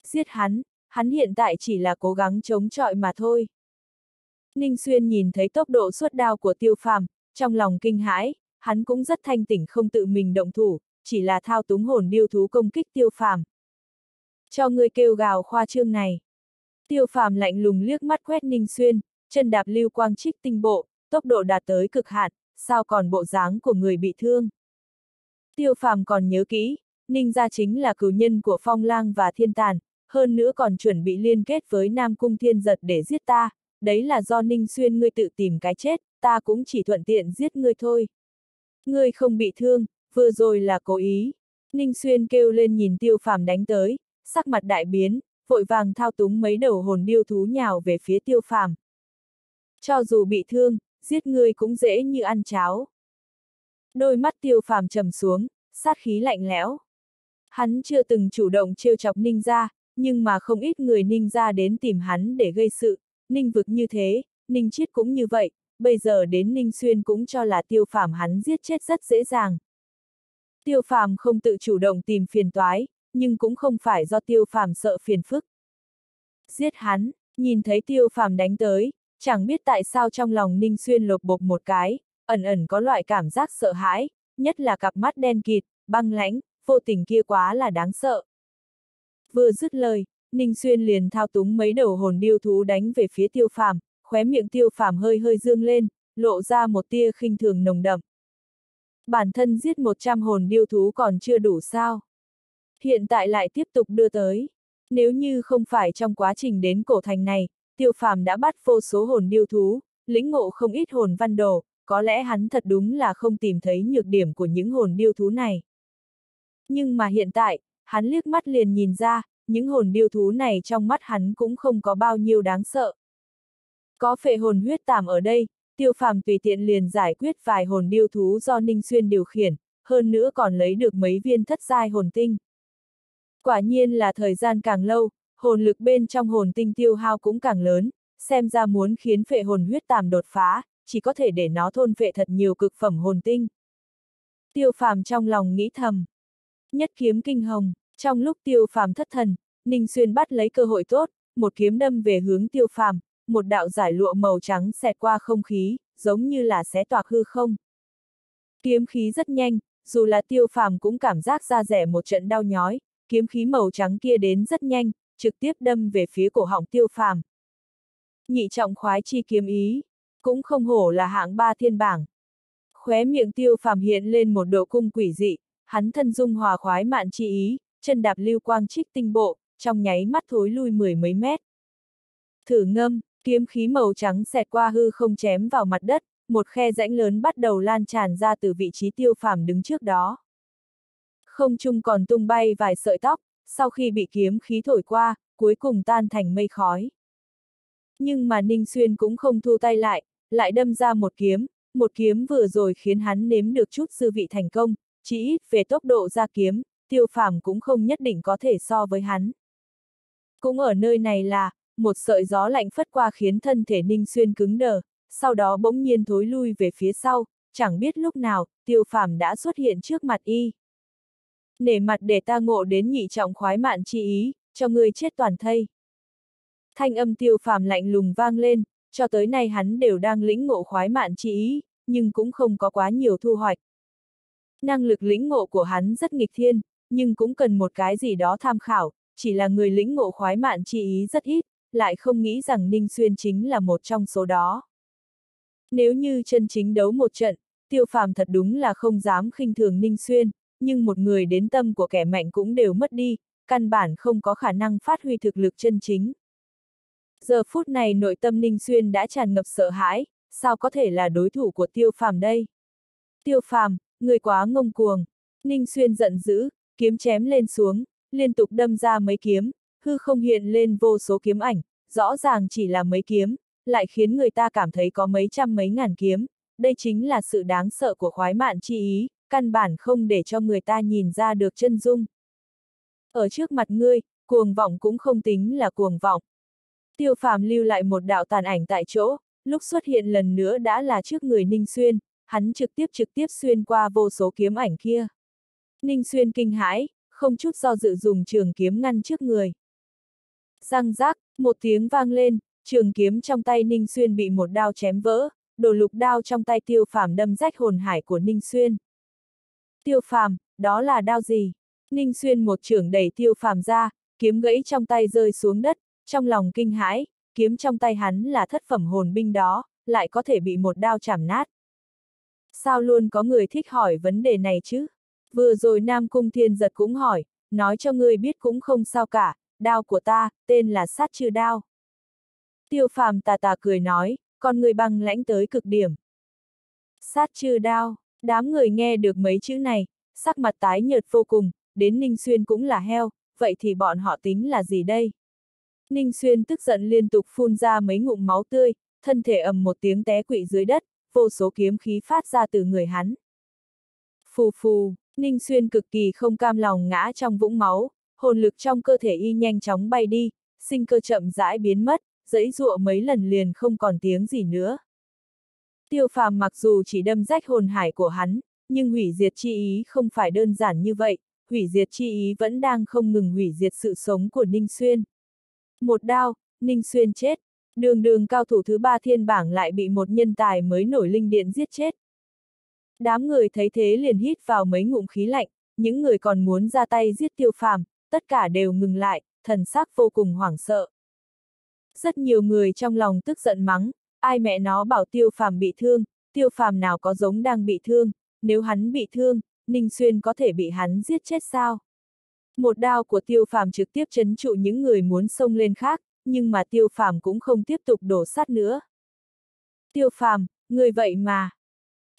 Giết hắn, hắn hiện tại chỉ là cố gắng chống chọi mà thôi. Ninh Xuyên nhìn thấy tốc độ xuất đao của tiêu phàm, trong lòng kinh hãi, hắn cũng rất thanh tỉnh không tự mình động thủ, chỉ là thao túng hồn điêu thú công kích tiêu phàm. Cho người kêu gào khoa trương này. Tiêu phàm lạnh lùng liếc mắt quét Ninh Xuyên, chân đạp lưu quang trích tinh bộ, tốc độ đạt tới cực hạn, sao còn bộ dáng của người bị thương. Tiêu phàm còn nhớ kỹ, Ninh gia chính là cửu nhân của Phong Lang và Thiên Tàn, hơn nữa còn chuẩn bị liên kết với Nam Cung Thiên Giật để giết ta, đấy là do Ninh Xuyên ngươi tự tìm cái chết, ta cũng chỉ thuận tiện giết ngươi thôi. Ngươi không bị thương, vừa rồi là cố ý. Ninh Xuyên kêu lên nhìn tiêu phàm đánh tới, sắc mặt đại biến, vội vàng thao túng mấy đầu hồn điêu thú nhào về phía tiêu phàm. Cho dù bị thương, giết ngươi cũng dễ như ăn cháo. Đôi mắt tiêu phàm trầm xuống, sát khí lạnh lẽo. Hắn chưa từng chủ động trêu chọc ninh ra, nhưng mà không ít người ninh ra đến tìm hắn để gây sự, ninh vực như thế, ninh chiết cũng như vậy, bây giờ đến ninh xuyên cũng cho là tiêu phàm hắn giết chết rất dễ dàng. Tiêu phàm không tự chủ động tìm phiền toái, nhưng cũng không phải do tiêu phàm sợ phiền phức. Giết hắn, nhìn thấy tiêu phàm đánh tới, chẳng biết tại sao trong lòng ninh xuyên lột bột một cái, ẩn ẩn có loại cảm giác sợ hãi, nhất là cặp mắt đen kịt, băng lãnh, vô tình kia quá là đáng sợ. Vừa dứt lời, Ninh Xuyên liền thao túng mấy đầu hồn điêu thú đánh về phía tiêu phàm, khóe miệng tiêu phàm hơi hơi dương lên, lộ ra một tia khinh thường nồng đậm. Bản thân giết 100 hồn điêu thú còn chưa đủ sao. Hiện tại lại tiếp tục đưa tới. Nếu như không phải trong quá trình đến cổ thành này, tiêu phàm đã bắt vô số hồn điêu thú, lĩnh ngộ không ít hồn văn đồ, có lẽ hắn thật đúng là không tìm thấy nhược điểm của những hồn điêu thú này. Nhưng mà hiện tại, hắn liếc mắt liền nhìn ra, những hồn điêu thú này trong mắt hắn cũng không có bao nhiêu đáng sợ. Có phệ hồn huyết tàm ở đây, tiêu phàm tùy tiện liền giải quyết vài hồn điêu thú do Ninh Xuyên điều khiển, hơn nữa còn lấy được mấy viên thất giai hồn tinh. Quả nhiên là thời gian càng lâu, hồn lực bên trong hồn tinh tiêu hao cũng càng lớn, xem ra muốn khiến phệ hồn huyết tàm đột phá, chỉ có thể để nó thôn phệ thật nhiều cực phẩm hồn tinh. Tiêu phàm trong lòng nghĩ thầm. Nhất kiếm kinh hồng, trong lúc tiêu phàm thất thần, Ninh Xuyên bắt lấy cơ hội tốt, một kiếm đâm về hướng tiêu phàm, một đạo giải lụa màu trắng xẹt qua không khí, giống như là xé toạc hư không. Kiếm khí rất nhanh, dù là tiêu phàm cũng cảm giác ra rẻ một trận đau nhói, kiếm khí màu trắng kia đến rất nhanh, trực tiếp đâm về phía cổ họng tiêu phàm. Nhị trọng khoái chi kiếm ý, cũng không hổ là hạng ba thiên bảng. Khóe miệng tiêu phàm hiện lên một độ cung quỷ dị, hắn thân dung hòa khoái mạn chi ý, chân đạp lưu quang trích tinh bộ, trong nháy mắt thối lui mười mấy mét. Thử ngâm, kiếm khí màu trắng xẹt qua hư không chém vào mặt đất, một khe rãnh lớn bắt đầu lan tràn ra từ vị trí tiêu phàm đứng trước đó. Không trung còn tung bay vài sợi tóc, sau khi bị kiếm khí thổi qua, cuối cùng tan thành mây khói. Nhưng mà Ninh Xuyên cũng không thu tay lại, lại đâm ra một kiếm, một kiếm vừa rồi khiến hắn nếm được chút sư vị thành công, chỉ ít về tốc độ ra kiếm, tiêu phàm cũng không nhất định có thể so với hắn. Cũng ở nơi này là, một sợi gió lạnh phất qua khiến thân thể Ninh Xuyên cứng đờ, sau đó bỗng nhiên thối lui về phía sau, chẳng biết lúc nào, tiêu phàm đã xuất hiện trước mặt y. Nể mặt để ta ngộ đến nhị trọng khoái mạn chi ý, cho ngươi chết toàn thây. Thanh âm tiêu phàm lạnh lùng vang lên, cho tới nay hắn đều đang lĩnh ngộ khoái mạn chi ý, nhưng cũng không có quá nhiều thu hoạch. Năng lực lĩnh ngộ của hắn rất nghịch thiên, nhưng cũng cần một cái gì đó tham khảo, chỉ là người lĩnh ngộ khoái mạn chi ý rất ít, lại không nghĩ rằng Ninh Xuyên chính là một trong số đó. Nếu như chân chính đấu một trận, tiêu phàm thật đúng là không dám khinh thường Ninh Xuyên, nhưng một người đến tâm của kẻ mạnh cũng đều mất đi, căn bản không có khả năng phát huy thực lực chân chính. Giờ phút này nội tâm Ninh Xuyên đã tràn ngập sợ hãi, sao có thể là đối thủ của tiêu phàm đây? Tiêu phàm, người quá ngông cuồng. Ninh Xuyên giận dữ, kiếm chém lên xuống, liên tục đâm ra mấy kiếm, hư không hiện lên vô số kiếm ảnh, rõ ràng chỉ là mấy kiếm, lại khiến người ta cảm thấy có mấy trăm mấy ngàn kiếm, đây chính là sự đáng sợ của khoái mạn chi ý, căn bản không để cho người ta nhìn ra được chân dung. Ở trước mặt ngươi, cuồng vọng cũng không tính là cuồng vọng. Tiêu phàm lưu lại một đạo tàn ảnh tại chỗ, lúc xuất hiện lần nữa đã là trước người Ninh Xuyên, hắn trực tiếp trực tiếp xuyên qua vô số kiếm ảnh kia. Ninh Xuyên kinh hãi, không chút do dự dùng trường kiếm ngăn trước người. Răng rác, một tiếng vang lên, trường kiếm trong tay Ninh Xuyên bị một đao chém vỡ, đồ lục đao trong tay tiêu phàm đâm rách hồn hải của Ninh Xuyên. Tiêu phàm, đó là đao gì? Ninh Xuyên một trường đẩy tiêu phàm ra, kiếm gãy trong tay rơi xuống đất, trong lòng kinh hãi, kiếm trong tay hắn là thất phẩm hồn binh đó, lại có thể bị một đao chảm nát. Sao luôn có người thích hỏi vấn đề này chứ? Vừa rồi Nam Cung Thiên Giật cũng hỏi, nói cho ngươi biết cũng không sao cả, đao của ta, tên là sát trừ đao. Tiêu phàm tà tà cười nói, con người băng lãnh tới cực điểm. Sát trừ đao, đám người nghe được mấy chữ này, sắc mặt tái nhợt vô cùng, đến Ninh Xuyên cũng là heo, vậy thì bọn họ tính là gì đây? Ninh Xuyên tức giận liên tục phun ra mấy ngụm máu tươi, thân thể ầm một tiếng té quỵ dưới đất, vô số kiếm khí phát ra từ người hắn. Phù phù, Ninh Xuyên cực kỳ không cam lòng ngã trong vũng máu, hồn lực trong cơ thể y nhanh chóng bay đi, sinh cơ chậm rãi biến mất, dẫy dụa mấy lần liền không còn tiếng gì nữa. Tiêu phàm mặc dù chỉ đâm rách hồn hải của hắn, nhưng hủy diệt chi ý không phải đơn giản như vậy, hủy diệt chi ý vẫn đang không ngừng hủy diệt sự sống của Ninh Xuyên. Một đao, Ninh Xuyên chết, đường đường cao thủ thứ ba thiên bảng lại bị một nhân tài mới nổi linh điện giết chết. Đám người thấy thế liền hít vào mấy ngụm khí lạnh, những người còn muốn ra tay giết tiêu phàm, tất cả đều ngừng lại, thần sắc vô cùng hoảng sợ. Rất nhiều người trong lòng tức giận mắng, ai mẹ nó bảo tiêu phàm bị thương, tiêu phàm nào có giống đang bị thương, nếu hắn bị thương, Ninh Xuyên có thể bị hắn giết chết sao? Một đao của tiêu phàm trực tiếp chấn trụ những người muốn xông lên khác, nhưng mà tiêu phàm cũng không tiếp tục đổ sát nữa. Tiêu phàm, người vậy mà.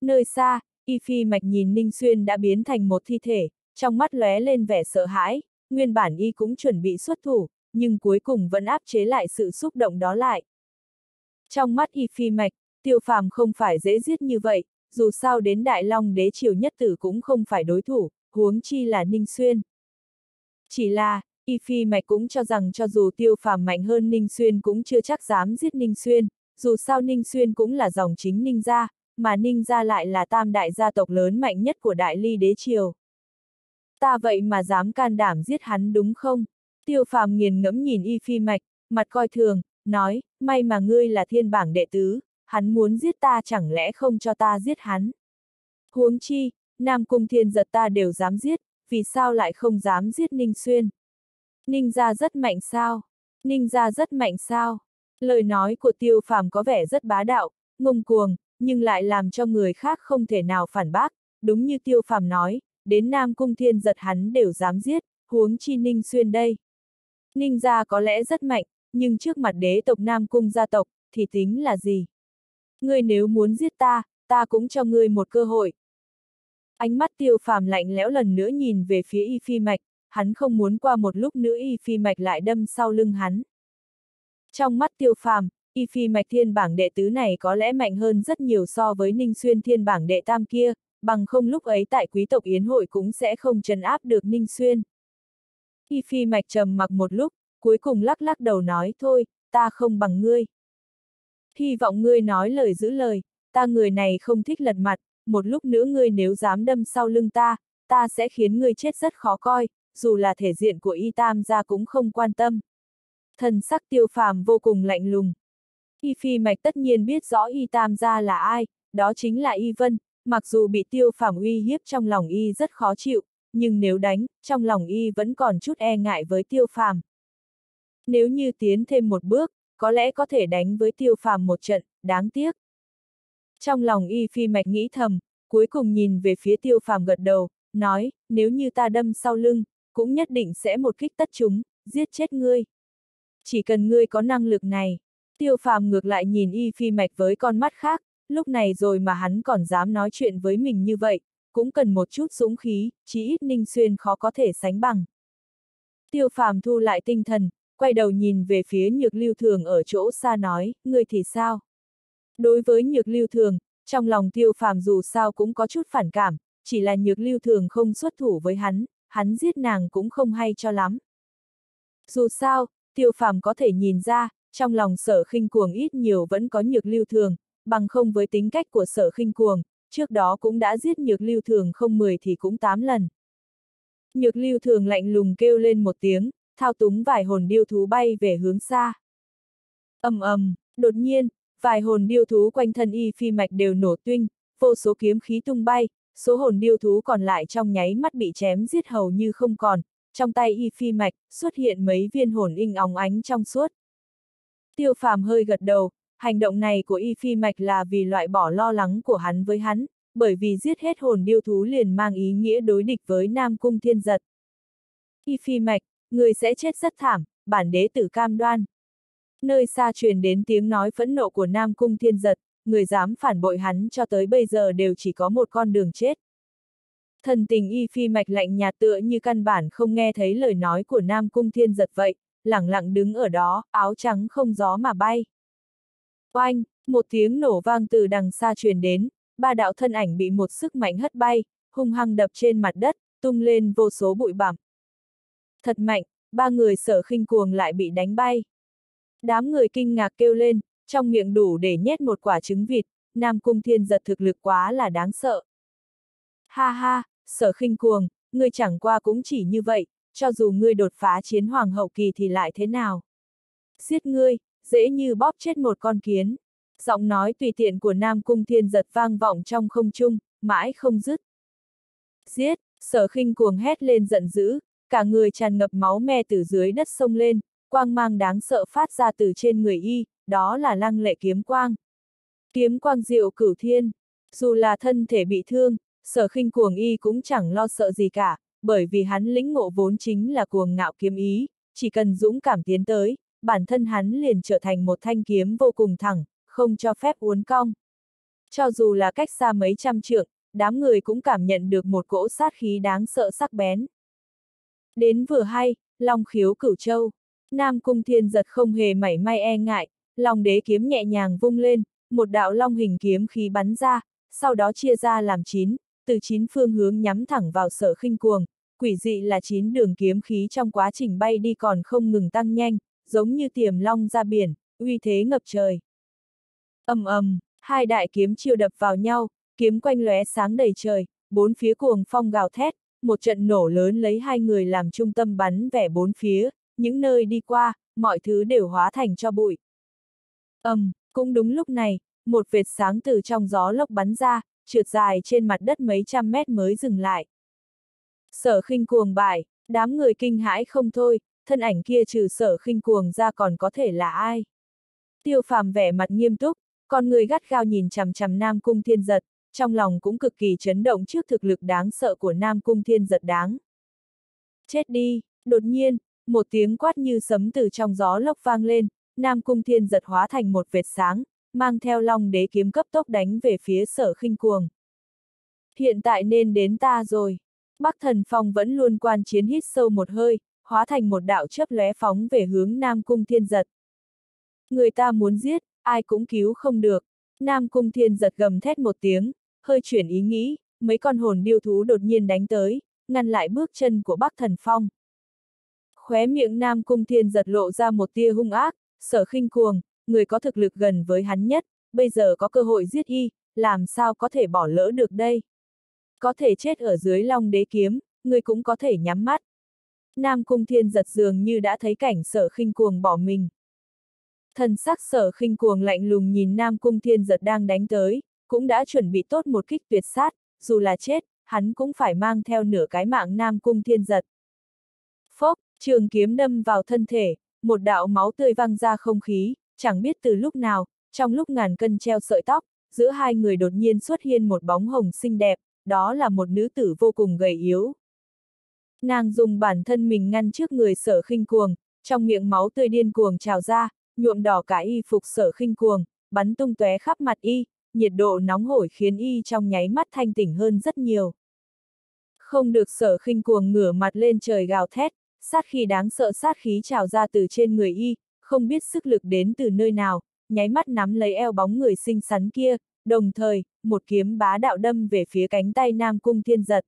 Nơi xa, Y Phi Mạch nhìn Ninh Xuyên đã biến thành một thi thể, trong mắt lóe lên vẻ sợ hãi, nguyên bản Y cũng chuẩn bị xuất thủ, nhưng cuối cùng vẫn áp chế lại sự xúc động đó lại. Trong mắt Y Phi Mạch, tiêu phàm không phải dễ giết như vậy, dù sao đến Đại Long đế triều nhất tử cũng không phải đối thủ, huống chi là Ninh Xuyên. Chỉ là, Y Phi Mạch cũng cho rằng cho dù tiêu phàm mạnh hơn Ninh Xuyên cũng chưa chắc dám giết Ninh Xuyên, dù sao Ninh Xuyên cũng là dòng chính Ninh gia, mà Ninh gia lại là tam đại gia tộc lớn mạnh nhất của Đại Ly đế triều. Ta vậy mà dám can đảm giết hắn đúng không? Tiêu phàm nghiền ngẫm nhìn Y Phi Mạch, mặt coi thường, nói, may mà ngươi là thiên bảng đệ tứ, hắn muốn giết ta chẳng lẽ không cho ta giết hắn. Huống chi, Nam Cung Thiên giật ta đều dám giết, vì sao lại không dám giết Ninh Xuyên? Ninh gia rất mạnh sao? Ninh gia rất mạnh sao? Lời nói của tiêu phàm có vẻ rất bá đạo, ngông cuồng, nhưng lại làm cho người khác không thể nào phản bác, đúng như tiêu phàm nói, đến Nam Cung Thiên giật hắn đều dám giết, huống chi Ninh Xuyên đây. Ninh gia có lẽ rất mạnh, nhưng trước mặt đế tộc Nam Cung gia tộc, thì tính là gì? Ngươi nếu muốn giết ta, ta cũng cho ngươi một cơ hội. Ánh mắt tiêu phàm lạnh lẽo lần nữa nhìn về phía y phi mạch, hắn không muốn qua một lúc nữa y phi mạch lại đâm sau lưng hắn. Trong mắt tiêu phàm, y phi mạch thiên bảng đệ tứ này có lẽ mạnh hơn rất nhiều so với ninh xuyên thiên bảng đệ tam kia, bằng không lúc ấy tại quý tộc yến hội cũng sẽ không trấn áp được ninh xuyên. Y phi mạch trầm mặc một lúc, cuối cùng lắc lắc đầu nói thôi, ta không bằng ngươi. Hy vọng ngươi nói lời giữ lời, ta người này không thích lật mặt, một lúc nữa ngươi nếu dám đâm sau lưng ta, ta sẽ khiến ngươi chết rất khó coi, dù là thể diện của y tam gia cũng không quan tâm. Thần sắc tiêu phàm vô cùng lạnh lùng. Y phi mạch tất nhiên biết rõ y tam gia là ai, đó chính là y vân, mặc dù bị tiêu phàm uy hiếp trong lòng y rất khó chịu, nhưng nếu đánh, trong lòng y vẫn còn chút e ngại với tiêu phàm. Nếu như tiến thêm một bước, có lẽ có thể đánh với tiêu phàm một trận, đáng tiếc. Trong lòng y phi mạch nghĩ thầm, cuối cùng nhìn về phía tiêu phàm gật đầu, nói, nếu như ta đâm sau lưng, cũng nhất định sẽ một kích tất chúng, giết chết ngươi. Chỉ cần ngươi có năng lực này, tiêu phàm ngược lại nhìn y phi mạch với con mắt khác, lúc này rồi mà hắn còn dám nói chuyện với mình như vậy, cũng cần một chút dũng khí, chỉ ít ninh xuyên khó có thể sánh bằng. Tiêu phàm thu lại tinh thần, quay đầu nhìn về phía nhược lưu thường ở chỗ xa nói, ngươi thì sao? Đối với nhược lưu thường, trong lòng tiêu phàm dù sao cũng có chút phản cảm, chỉ là nhược lưu thường không xuất thủ với hắn, hắn giết nàng cũng không hay cho lắm. Dù sao, tiêu phàm có thể nhìn ra, trong lòng sở khinh cuồng ít nhiều vẫn có nhược lưu thường, bằng không với tính cách của sở khinh cuồng, trước đó cũng đã giết nhược lưu thường không 10 thì cũng 8 lần. Nhược lưu thường lạnh lùng kêu lên một tiếng, thao túng vài hồn điêu thú bay về hướng xa. ầm ầm, đột nhiên, vài hồn điêu thú quanh thân y phi mạch đều nổ tuynh, vô số kiếm khí tung bay, số hồn điêu thú còn lại trong nháy mắt bị chém giết hầu như không còn, trong tay y phi mạch, xuất hiện mấy viên hồn inh óng ánh trong suốt. Tiêu phàm hơi gật đầu, hành động này của y phi mạch là vì loại bỏ lo lắng của hắn với hắn, bởi vì giết hết hồn điêu thú liền mang ý nghĩa đối địch với Nam Cung Thiên Giật. Y phi mạch, người sẽ chết rất thảm, bản đế tử cam đoan. Nơi xa truyền đến tiếng nói phẫn nộ của Nam Cung Thiên Giật, người dám phản bội hắn cho tới bây giờ đều chỉ có một con đường chết. Thần tình y phi mạch lạnh nhạt tựa như căn bản không nghe thấy lời nói của Nam Cung Thiên Giật vậy, lẳng lặng đứng ở đó, áo trắng không gió mà bay. Oanh, một tiếng nổ vang từ đằng xa truyền đến, ba đạo thân ảnh bị một sức mạnh hất bay, hung hăng đập trên mặt đất, tung lên vô số bụi bặm. Thật mạnh, ba người sở khinh cuồng lại bị đánh bay. Đám người kinh ngạc kêu lên, trong miệng đủ để nhét một quả trứng vịt, Nam Cung Thiên giật thực lực quá là đáng sợ. Ha ha, sở khinh cuồng, ngươi chẳng qua cũng chỉ như vậy, cho dù ngươi đột phá chiến hoàng hậu kỳ thì lại thế nào? Giết ngươi, dễ như bóp chết một con kiến. Giọng nói tùy tiện của Nam Cung Thiên giật vang vọng trong không trung, mãi không dứt. Giết, sở khinh cuồng hét lên giận dữ, cả người tràn ngập máu me từ dưới đất sông lên, quang mang đáng sợ phát ra từ trên người y, đó là lăng lệ kiếm quang. Kiếm quang diệu cửu thiên, dù là thân thể bị thương, sở khinh cuồng y cũng chẳng lo sợ gì cả, bởi vì hắn lĩnh ngộ vốn chính là cuồng ngạo kiếm ý, chỉ cần dũng cảm tiến tới, bản thân hắn liền trở thành một thanh kiếm vô cùng thẳng, không cho phép uốn cong. Cho dù là cách xa mấy trăm trượng, đám người cũng cảm nhận được một cỗ sát khí đáng sợ sắc bén. Đến vừa hay, Long khiếu cửu châu, Nam Cung Thiên giật không hề mảy may e ngại, Long đế kiếm nhẹ nhàng vung lên, một đạo long hình kiếm khí bắn ra, sau đó chia ra làm chín, từ chín phương hướng nhắm thẳng vào sở khinh cuồng, quỷ dị là chín đường kiếm khí trong quá trình bay đi còn không ngừng tăng nhanh, giống như tiềm long ra biển, uy thế ngập trời. ầm ầm, hai đại kiếm chiêu đập vào nhau, kiếm quanh lóe sáng đầy trời, bốn phía cuồng phong gào thét, một trận nổ lớn lấy hai người làm trung tâm bắn vẻ bốn phía, những nơi đi qua, mọi thứ đều hóa thành cho bụi. ầm, um, cũng đúng lúc này, một vệt sáng từ trong gió lốc bắn ra, trượt dài trên mặt đất mấy trăm mét mới dừng lại. Sở khinh cuồng bại, đám người kinh hãi không thôi, thân ảnh kia trừ sở khinh cuồng ra còn có thể là ai. Tiêu phàm vẻ mặt nghiêm túc, con người gắt gao nhìn chằm chằm Nam Cung Thiên Giật, trong lòng cũng cực kỳ chấn động trước thực lực đáng sợ của Nam Cung Thiên Giật đáng. Chết đi, đột nhiên, một tiếng quát như sấm từ trong gió lốc vang lên, Nam Cung Thiên Giật hóa thành một vệt sáng, mang theo long đế kiếm cấp tốc đánh về phía sở khinh cuồng. Hiện tại nên đến ta rồi. Bắc thần phong vẫn luôn quan chiến hít sâu một hơi, hóa thành một đạo chớp lóe phóng về hướng Nam Cung Thiên Giật. Người ta muốn giết, ai cũng cứu không được. Nam Cung Thiên Giật gầm thét một tiếng, hơi chuyển ý nghĩ, mấy con hồn điêu thú đột nhiên đánh tới, ngăn lại bước chân của Bắc Thần Phong. Khóe miệng Nam Cung Thiên giật lộ ra một tia hung ác, sở khinh cuồng, người có thực lực gần với hắn nhất, bây giờ có cơ hội giết y, làm sao có thể bỏ lỡ được đây? Có thể chết ở dưới long đế kiếm, người cũng có thể nhắm mắt. Nam Cung Thiên giật dường như đã thấy cảnh sở khinh cuồng bỏ mình. Thần sắc sở khinh cuồng lạnh lùng nhìn Nam Cung Thiên giật đang đánh tới, cũng đã chuẩn bị tốt một kích tuyệt sát, dù là chết, hắn cũng phải mang theo nửa cái mạng Nam Cung Thiên giật. Phốc, trường kiếm đâm vào thân thể, một đạo máu tươi văng ra không khí, chẳng biết từ lúc nào, trong lúc ngàn cân treo sợi tóc, giữa hai người đột nhiên xuất hiện một bóng hồng xinh đẹp, đó là một nữ tử vô cùng gầy yếu. Nàng dùng bản thân mình ngăn trước người sở khinh cuồng, trong miệng máu tươi điên cuồng trào ra, nhuộm đỏ cả y phục sở khinh cuồng, bắn tung tóe khắp mặt y, nhiệt độ nóng hổi khiến y trong nháy mắt thanh tỉnh hơn rất nhiều. Không được sở khinh cuồng ngửa mặt lên trời gào thét, sát khí đáng sợ sát khí trào ra từ trên người y, không biết sức lực đến từ nơi nào, nháy mắt nắm lấy eo bóng người xinh xắn kia, đồng thời, một kiếm bá đạo đâm về phía cánh tay Nam Cung Thiên Giật.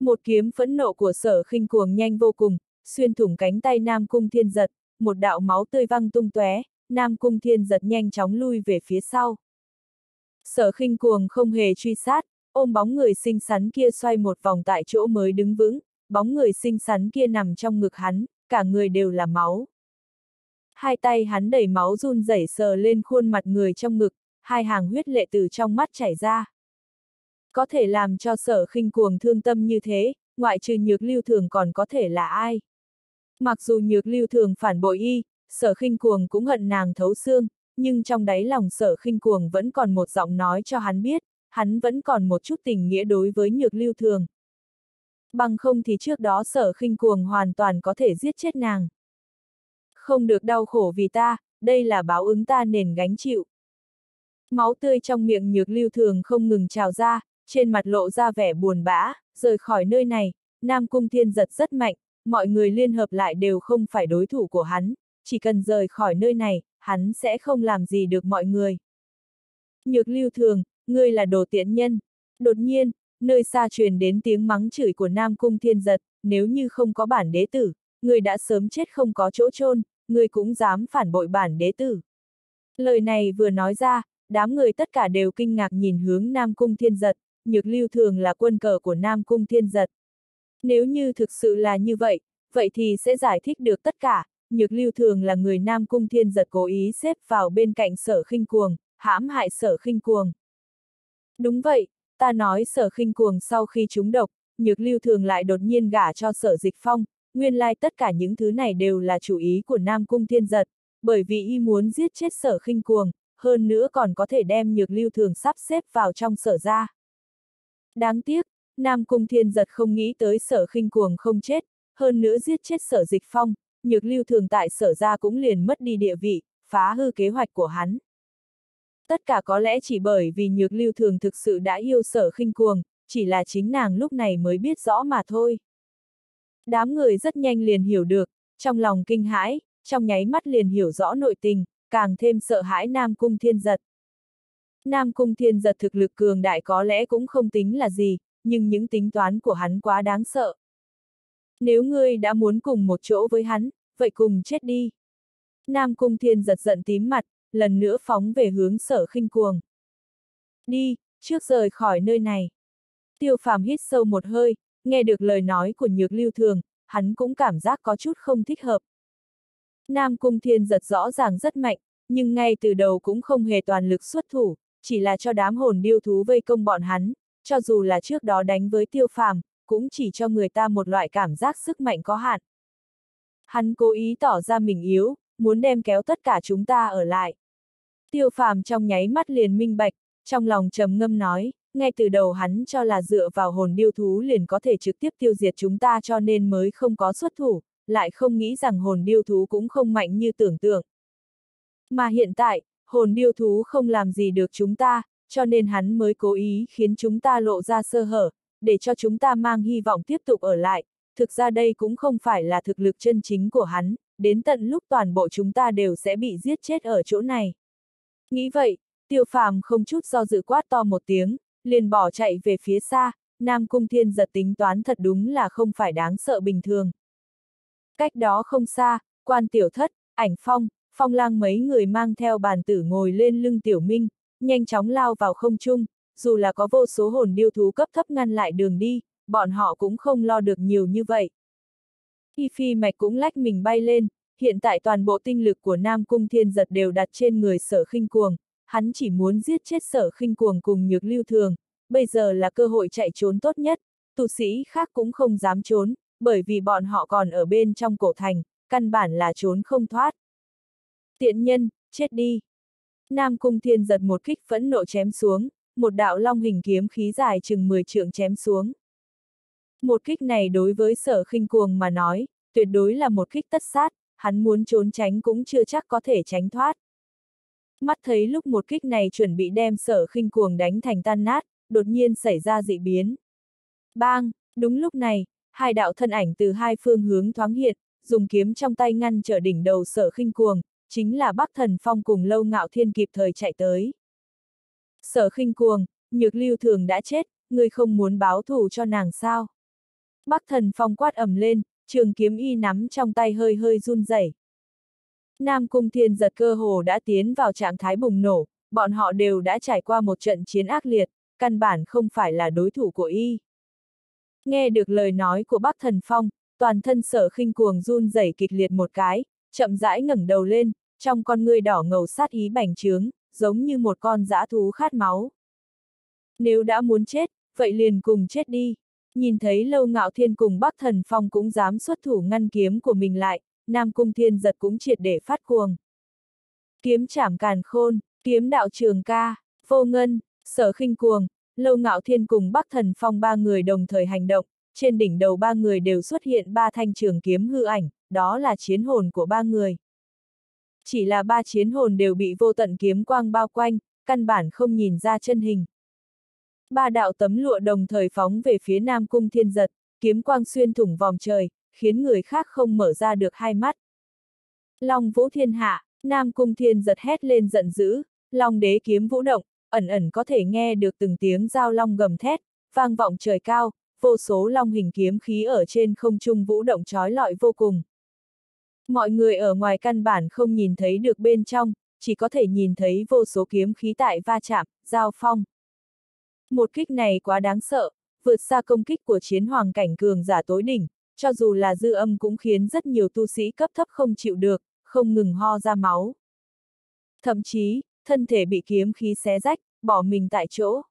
Một kiếm phẫn nộ của sở khinh cuồng nhanh vô cùng, xuyên thủng cánh tay Nam Cung Thiên Giật, một đạo máu tươi văng tung tóe, Nam Cung Thiên Giật nhanh chóng lui về phía sau. Sở khinh cuồng không hề truy sát, ôm bóng người xinh xắn kia xoay một vòng tại chỗ mới đứng vững, bóng người xinh xắn kia nằm trong ngực hắn, cả người đều là máu. Hai tay hắn đẩy máu run rẩy sờ lên khuôn mặt người trong ngực, hai hàng huyết lệ từ trong mắt chảy ra. Có thể làm cho sở khinh cuồng thương tâm như thế, ngoại trừ nhược lưu thường còn có thể là ai? Mặc dù nhược lưu thường phản bội y, sở khinh cuồng cũng hận nàng thấu xương, nhưng trong đáy lòng sở khinh cuồng vẫn còn một giọng nói cho hắn biết, hắn vẫn còn một chút tình nghĩa đối với nhược lưu thường. Bằng không thì trước đó sở khinh cuồng hoàn toàn có thể giết chết nàng. Không được đau khổ vì ta, đây là báo ứng ta nền gánh chịu. Máu tươi trong miệng nhược lưu thường không ngừng trào ra, trên mặt lộ ra vẻ buồn bã, rời khỏi nơi này, Nam Cung Thiên giật rất mạnh, mọi người liên hợp lại đều không phải đối thủ của hắn, chỉ cần rời khỏi nơi này, hắn sẽ không làm gì được mọi người. Nhược lưu thường, ngươi là đồ tiện nhân. Đột nhiên, nơi xa truyền đến tiếng mắng chửi của Nam Cung Thiên Giật, nếu như không có bản đế tử, ngươi đã sớm chết không có chỗ chôn, ngươi cũng dám phản bội bản đế tử. Lời này vừa nói ra, đám người tất cả đều kinh ngạc nhìn hướng Nam Cung Thiên Giật, nhược lưu thường là quân cờ của Nam Cung Thiên Giật. Nếu như thực sự là như vậy, vậy thì sẽ giải thích được tất cả, nhược lưu thường là người Nam Cung Thiên Giật cố ý xếp vào bên cạnh sở khinh cuồng, hãm hại sở khinh cuồng. Đúng vậy, ta nói sở khinh cuồng sau khi trúng độc, nhược lưu thường lại đột nhiên gả cho sở dịch phong, nguyên lai tất cả những thứ này đều là chủ ý của Nam Cung Thiên Giật, bởi vì y muốn giết chết sở khinh cuồng, hơn nữa còn có thể đem nhược lưu thường sắp xếp vào trong sở ra. Đáng tiếc, Nam Cung Thiên Giật không nghĩ tới sở khinh cuồng không chết, hơn nữa giết chết sở dịch phong, nhược lưu thường tại sở ra cũng liền mất đi địa vị, phá hư kế hoạch của hắn. Tất cả có lẽ chỉ bởi vì nhược lưu thường thực sự đã yêu sở khinh cuồng, chỉ là chính nàng lúc này mới biết rõ mà thôi. Đám người rất nhanh liền hiểu được, trong lòng kinh hãi, trong nháy mắt liền hiểu rõ nội tình, càng thêm sợ hãi Nam Cung Thiên Giật. Nam Cung Thiên giật thực lực cường đại có lẽ cũng không tính là gì, nhưng những tính toán của hắn quá đáng sợ. Nếu ngươi đã muốn cùng một chỗ với hắn, vậy cùng chết đi. Nam Cung Thiên giật giận tím mặt, lần nữa phóng về hướng sở khinh cuồng. Đi, trước rời khỏi nơi này. Tiêu phàm hít sâu một hơi, nghe được lời nói của nhược lưu thường, hắn cũng cảm giác có chút không thích hợp. Nam Cung Thiên giật rõ ràng rất mạnh, nhưng ngay từ đầu cũng không hề toàn lực xuất thủ, chỉ là cho đám hồn điêu thú vây công bọn hắn, cho dù là trước đó đánh với tiêu phàm, cũng chỉ cho người ta một loại cảm giác sức mạnh có hạn. Hắn cố ý tỏ ra mình yếu, muốn đem kéo tất cả chúng ta ở lại. Tiêu phàm trong nháy mắt liền minh bạch, trong lòng trầm ngâm nói, ngay từ đầu hắn cho là dựa vào hồn điêu thú liền có thể trực tiếp tiêu diệt chúng ta cho nên mới không có xuất thủ, lại không nghĩ rằng hồn điêu thú cũng không mạnh như tưởng tượng. Mà hiện tại, hồn điêu thú không làm gì được chúng ta, cho nên hắn mới cố ý khiến chúng ta lộ ra sơ hở, để cho chúng ta mang hy vọng tiếp tục ở lại. Thực ra đây cũng không phải là thực lực chân chính của hắn, đến tận lúc toàn bộ chúng ta đều sẽ bị giết chết ở chỗ này. Nghĩ vậy, tiêu phàm không chút do dự quát to một tiếng, liền bỏ chạy về phía xa, Nam Cung Thiên giật tính toán thật đúng là không phải đáng sợ bình thường. Cách đó không xa, quan tiểu thất, ảnh phong, phong lang mấy người mang theo bàn tử ngồi lên lưng tiểu minh, nhanh chóng lao vào không trung, dù là có vô số hồn điêu thú cấp thấp ngăn lại đường đi, bọn họ cũng không lo được nhiều như vậy. Y phi mạch cũng lách mình bay lên, hiện tại toàn bộ tinh lực của Nam Cung Thiên Giật đều đặt trên người sở khinh cuồng, hắn chỉ muốn giết chết sở khinh cuồng cùng nhược lưu thường, bây giờ là cơ hội chạy trốn tốt nhất, tu sĩ khác cũng không dám trốn, bởi vì bọn họ còn ở bên trong cổ thành, căn bản là trốn không thoát. Tiện nhân, chết đi. Nam Cung Thiên giật một kích phẫn nộ chém xuống, một đạo long hình kiếm khí dài chừng 10 trượng chém xuống. Một kích này đối với sở khinh cuồng mà nói, tuyệt đối là một kích tất sát, hắn muốn trốn tránh cũng chưa chắc có thể tránh thoát. Mắt thấy lúc một kích này chuẩn bị đem sở khinh cuồng đánh thành tan nát, đột nhiên xảy ra dị biến. Bang! Đúng lúc này, hai đạo thân ảnh từ hai phương hướng thoáng hiện, dùng kiếm trong tay ngăn trở đỉnh đầu sở khinh cuồng, chính là Bắc Thần Phong cùng Lâu Ngạo Thiên kịp thời chạy tới. Sở khinh cuồng, nhược lưu thường đã chết, người không muốn báo thù cho nàng sao. Bắc Thần Phong quát ẩm lên, trường kiếm y nắm trong tay hơi hơi run rẩy. Nam Cung Thiên giật cơ hồ đã tiến vào trạng thái bùng nổ, bọn họ đều đã trải qua một trận chiến ác liệt, căn bản không phải là đối thủ của y. Nghe được lời nói của Bắc Thần Phong, toàn thân sở khinh cuồng run rẩy kịch liệt một cái, chậm rãi ngẩng đầu lên, trong con ngươi đỏ ngầu sát ý bành trướng, giống như một con dã thú khát máu. Nếu đã muốn chết, vậy liền cùng chết đi. Nhìn thấy lâu ngạo thiên cùng Bắc Thần Phong cũng dám xuất thủ ngăn kiếm của mình lại, Nam Cung Thiên giật cũng triệt để phát cuồng. Kiếm chảm càn khôn, kiếm đạo trường ca, vô ngân, sở khinh cuồng, lâu ngạo thiên cùng Bắc Thần Phong ba người đồng thời hành động, trên đỉnh đầu ba người đều xuất hiện ba thanh trường kiếm hư ảnh, đó là chiến hồn của ba người. Chỉ là ba chiến hồn đều bị vô tận kiếm quang bao quanh, căn bản không nhìn ra chân hình. Ba đạo tấm lụa đồng thời phóng về phía Nam Cung Thiên Giật, kiếm quang xuyên thủng vòng trời, khiến người khác không mở ra được hai mắt. Long vũ thiên hạ, Nam Cung Thiên Giật hét lên giận dữ, Long đế kiếm vũ động, ẩn ẩn có thể nghe được từng tiếng giao long gầm thét, vang vọng trời cao, vô số long hình kiếm khí ở trên không trung vũ động trói lọi vô cùng. Mọi người ở ngoài căn bản không nhìn thấy được bên trong, chỉ có thể nhìn thấy vô số kiếm khí tại va chạm, giao phong. Một kích này quá đáng sợ, vượt xa công kích của chiến hoàng cảnh cường giả tối đỉnh, cho dù là dư âm cũng khiến rất nhiều tu sĩ cấp thấp không chịu được, không ngừng ho ra máu. Thậm chí, thân thể bị kiếm khí xé rách, bỏ mình tại chỗ.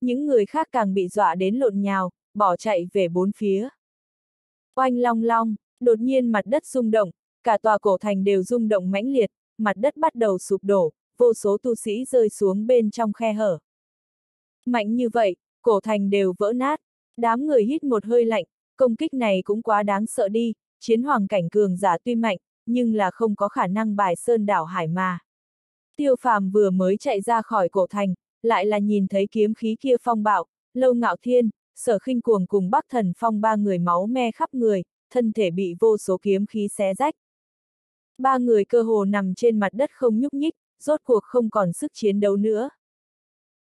Những người khác càng bị dọa đến lộn nhào, bỏ chạy về bốn phía. Oanh long long, đột nhiên mặt đất rung động, cả tòa cổ thành đều rung động mãnh liệt, mặt đất bắt đầu sụp đổ, vô số tu sĩ rơi xuống bên trong khe hở. Mạnh như vậy, cổ thành đều vỡ nát, đám người hít một hơi lạnh, công kích này cũng quá đáng sợ đi, chiến hoàng cảnh cường giả tuy mạnh, nhưng là không có khả năng bài sơn đảo hải mà. Tiêu phàm vừa mới chạy ra khỏi cổ thành, lại là nhìn thấy kiếm khí kia phong bạo, lâu ngạo thiên, sở khinh cuồng cùng bắc thần phong ba người máu me khắp người, thân thể bị vô số kiếm khí xé rách. Ba người cơ hồ nằm trên mặt đất không nhúc nhích, rốt cuộc không còn sức chiến đấu nữa.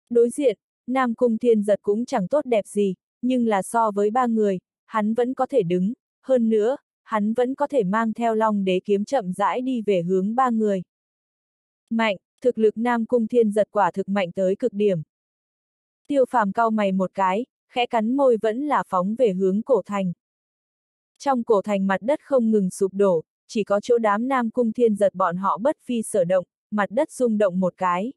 Đối diện, Nam Cung Thiên Giật cũng chẳng tốt đẹp gì, nhưng là so với ba người, hắn vẫn có thể đứng, hơn nữa, hắn vẫn có thể mang theo long đế kiếm chậm rãi đi về hướng ba người. Mạnh, thực lực Nam Cung Thiên Giật quả thực mạnh tới cực điểm. Tiêu phàm cau mày một cái, khẽ cắn môi vẫn là phóng về hướng cổ thành. Trong cổ thành mặt đất không ngừng sụp đổ, chỉ có chỗ đám Nam Cung Thiên giật bọn họ bất phi sở động, mặt đất rung động một cái.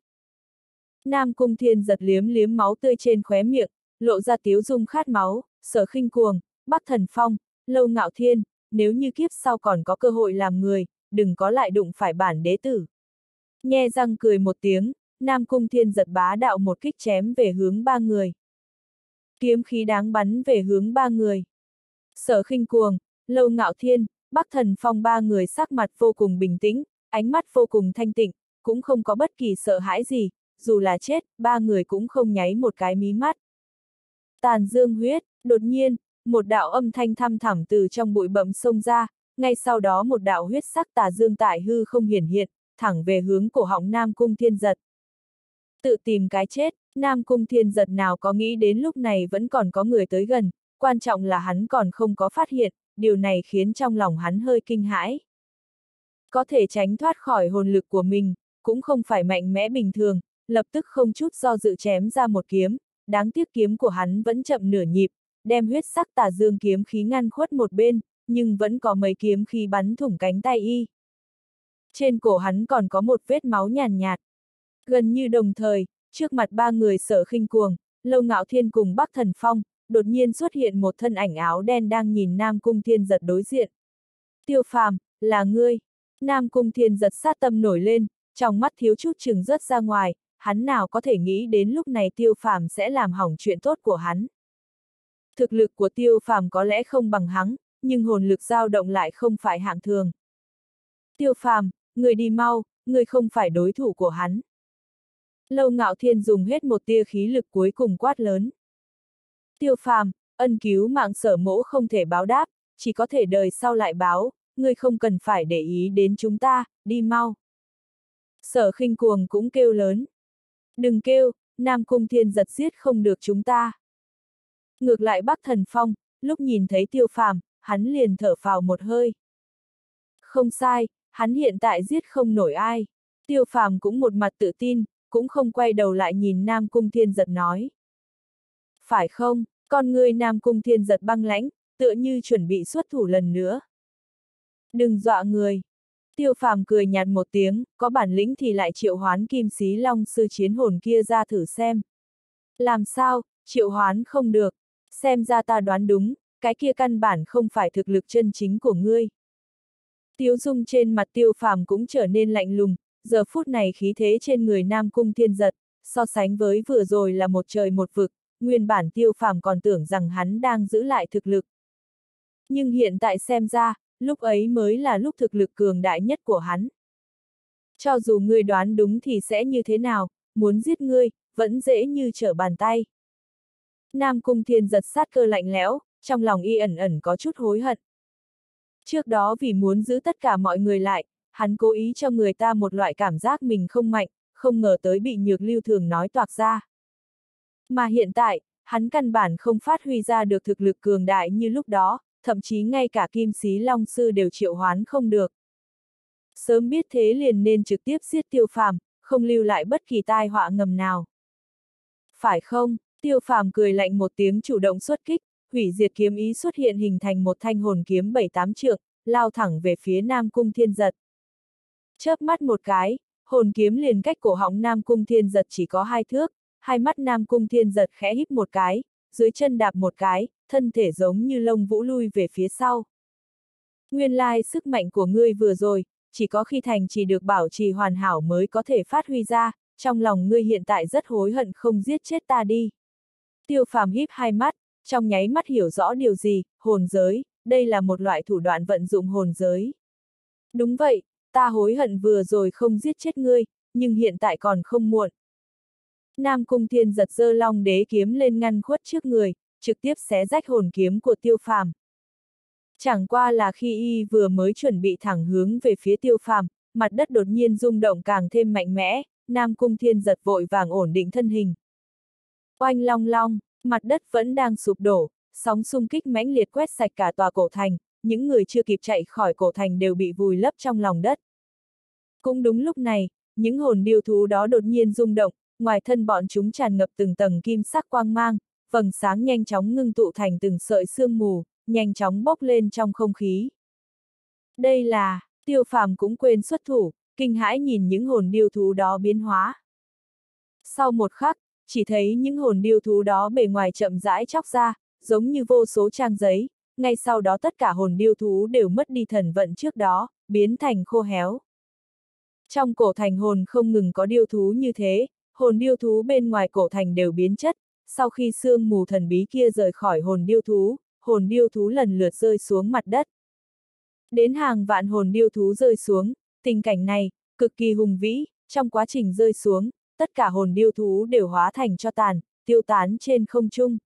Nam Cung Thiên giật liếm liếm máu tươi trên khóe miệng, lộ ra tiếu dung khát máu, sở khinh cuồng, bắc thần phong, lâu ngạo thiên, nếu như kiếp sau còn có cơ hội làm người, đừng có lại đụng phải bản đế tử. Nhe răng cười một tiếng, Nam Cung Thiên giật bá đạo một kích chém về hướng ba người. Kiếm khí đáng bắn về hướng ba người. Sở khinh cuồng, lâu ngạo thiên, bắc thần phong ba người sắc mặt vô cùng bình tĩnh, ánh mắt vô cùng thanh tịnh, cũng không có bất kỳ sợ hãi gì, dù là chết, ba người cũng không nháy một cái mí mắt. Tàn dương huyết, đột nhiên, một đạo âm thanh thăm thẳm từ trong bụi bậm sông ra, ngay sau đó một đạo huyết sắc tà dương tại hư không hiển hiện, thẳng về hướng cổ họng Nam Cung Thiên Giật. Tự tìm cái chết, Nam Cung Thiên Giật nào có nghĩ đến lúc này vẫn còn có người tới gần, quan trọng là hắn còn không có phát hiện, điều này khiến trong lòng hắn hơi kinh hãi. Có thể tránh thoát khỏi hồn lực của mình, cũng không phải mạnh mẽ bình thường, lập tức không chút do dự chém ra một kiếm, đáng tiếc kiếm của hắn vẫn chậm nửa nhịp, đem huyết sắc tà dương kiếm khí ngăn khuất một bên, nhưng vẫn có mấy kiếm khí bắn thủng cánh tay y. Trên cổ hắn còn có một vết máu nhàn nhạt, nhạt. Gần như đồng thời, trước mặt ba người sở khinh cuồng, Lâu Ngạo Thiên cùng Bắc Thần Phong, đột nhiên xuất hiện một thân ảnh áo đen đang nhìn Nam Cung Thiên giật đối diện. Tiêu phàm, là ngươi. Nam Cung Thiên giật sát tâm nổi lên, trong mắt thiếu chút chừng rớt ra ngoài, hắn nào có thể nghĩ đến lúc này tiêu phàm sẽ làm hỏng chuyện tốt của hắn. Thực lực của tiêu phàm có lẽ không bằng hắn, nhưng hồn lực dao động lại không phải hạng thường. Tiêu phàm, người đi mau, người không phải đối thủ của hắn. Lâu ngạo thiên dùng hết một tia khí lực cuối cùng quát lớn. Tiêu phàm, ân cứu mạng sở mỗ không thể báo đáp, chỉ có thể đời sau lại báo, ngươi không cần phải để ý đến chúng ta, đi mau. Sở khinh cuồng cũng kêu lớn. Đừng kêu, Nam Cung Thiên giật giết không được chúng ta. Ngược lại Bắc Thần Phong, lúc nhìn thấy tiêu phàm, hắn liền thở phào một hơi. Không sai, hắn hiện tại giết không nổi ai. Tiêu phàm cũng một mặt tự tin, cũng không quay đầu lại nhìn Nam Cung Thiên giật nói. Phải không, con người Nam Cung Thiên giật băng lãnh, tựa như chuẩn bị xuất thủ lần nữa. Đừng dọa người. Tiêu phàm cười nhạt một tiếng, có bản lĩnh thì lại triệu hoán kim xí long sư chiến hồn kia ra thử xem. Làm sao, triệu hoán không được, xem ra ta đoán đúng, cái kia căn bản không phải thực lực chân chính của ngươi. Tiếu dung trên mặt tiêu phàm cũng trở nên lạnh lùng, giờ phút này khí thế trên người Nam Cung Thiên Giật, so sánh với vừa rồi là một trời một vực, nguyên bản tiêu phàm còn tưởng rằng hắn đang giữ lại thực lực. Nhưng hiện tại xem ra, lúc ấy mới là lúc thực lực cường đại nhất của hắn. Cho dù ngươi đoán đúng thì sẽ như thế nào, muốn giết ngươi, vẫn dễ như trở bàn tay. Nam Cung Thiên giật sát cơ lạnh lẽo, trong lòng y ẩn ẩn có chút hối hận. Trước đó vì muốn giữ tất cả mọi người lại, hắn cố ý cho người ta một loại cảm giác mình không mạnh, không ngờ tới bị nhược lưu thường nói toạc ra. Mà hiện tại, hắn căn bản không phát huy ra được thực lực cường đại như lúc đó, thậm chí ngay cả kim sĩ long sư đều triệu hoán không được. Sớm biết thế liền nên trực tiếp giết tiêu phàm, không lưu lại bất kỳ tai họa ngầm nào. Phải không, tiêu phàm cười lạnh một tiếng chủ động xuất kích, hủy diệt kiếm ý xuất hiện hình thành một thanh hồn kiếm bảy tám trượng, lao thẳng về phía Nam Cung Thiên Giật. Chớp mắt một cái, hồn kiếm liền cách cổ họng Nam Cung Thiên Giật chỉ có hai thước, hai mắt Nam Cung Thiên giật khẽ híp một cái, dưới chân đạp một cái, thân thể giống như lông vũ lui về phía sau. Nguyên lai sức mạnh của ngươi vừa rồi, chỉ có khi thành chỉ được bảo trì hoàn hảo mới có thể phát huy ra, trong lòng ngươi hiện tại rất hối hận không giết chết ta đi. Tiêu phàm híp hai mắt, trong nháy mắt hiểu rõ điều gì, hồn giới, đây là một loại thủ đoạn vận dụng hồn giới. Đúng vậy, ta hối hận vừa rồi không giết chết ngươi, nhưng hiện tại còn không muộn. Nam Cung Thiên giật dơ long đế kiếm lên ngăn khuất trước người, trực tiếp xé rách hồn kiếm của tiêu phàm. Chẳng qua là khi y vừa mới chuẩn bị thẳng hướng về phía tiêu phàm, mặt đất đột nhiên rung động càng thêm mạnh mẽ, Nam Cung Thiên giật vội vàng ổn định thân hình. Oanh long long, mặt đất vẫn đang sụp đổ, sóng xung kích mãnh liệt quét sạch cả tòa cổ thành, những người chưa kịp chạy khỏi cổ thành đều bị vùi lấp trong lòng đất. Cũng đúng lúc này, những hồn điêu thú đó đột nhiên rung động, ngoài thân bọn chúng tràn ngập từng tầng kim sắc quang mang, vầng sáng nhanh chóng ngưng tụ thành từng sợi sương mù, nhanh chóng bốc lên trong không khí. Đây là, tiêu phàm cũng quên xuất thủ, kinh hãi nhìn những hồn điêu thú đó biến hóa. Sau một khắc, chỉ thấy những hồn điêu thú đó bề ngoài chậm rãi chóc ra, giống như vô số trang giấy, ngay sau đó tất cả hồn điêu thú đều mất đi thần vận trước đó, biến thành khô héo. Trong cổ thành hồn không ngừng có điêu thú như thế, hồn điêu thú bên ngoài cổ thành đều biến chất, sau khi sương mù thần bí kia rời khỏi hồn điêu thú, hồn điêu thú lần lượt rơi xuống mặt đất. Đến hàng vạn hồn điêu thú rơi xuống, tình cảnh này, cực kỳ hùng vĩ, trong quá trình rơi xuống, tất cả hồn điêu thú đều hóa thành cho tàn, tiêu tán trên không trung.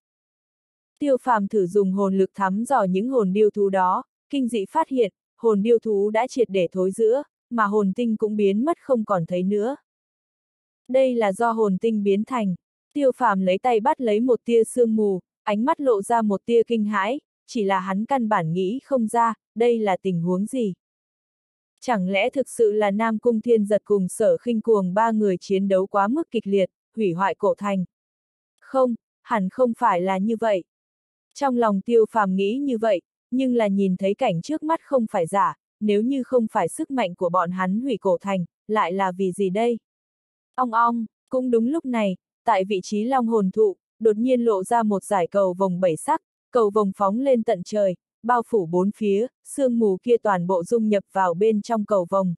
Tiêu phàm thử dùng hồn lực thắm dò những hồn điêu thú đó, kinh dị phát hiện, hồn điêu thú đã triệt để thối giữa, mà hồn tinh cũng biến mất không còn thấy nữa. Đây là do hồn tinh biến thành. Tiêu phàm lấy tay bắt lấy một tia sương mù, ánh mắt lộ ra một tia kinh hãi, chỉ là hắn căn bản nghĩ không ra, đây là tình huống gì. Chẳng lẽ thực sự là Nam Cung Thiên Giật cùng sở khinh cuồng ba người chiến đấu quá mức kịch liệt, hủy hoại cổ thành? Không, hẳn không phải là như vậy. Trong lòng tiêu phàm nghĩ như vậy, nhưng là nhìn thấy cảnh trước mắt không phải giả, nếu như không phải sức mạnh của bọn hắn hủy cổ thành, lại là vì gì đây? Ong ong, cũng đúng lúc này, tại vị trí long hồn thụ, đột nhiên lộ ra một giải cầu vòng bảy sắc, cầu vòng phóng lên tận trời, bao phủ bốn phía, sương mù kia toàn bộ dung nhập vào bên trong cầu vòng.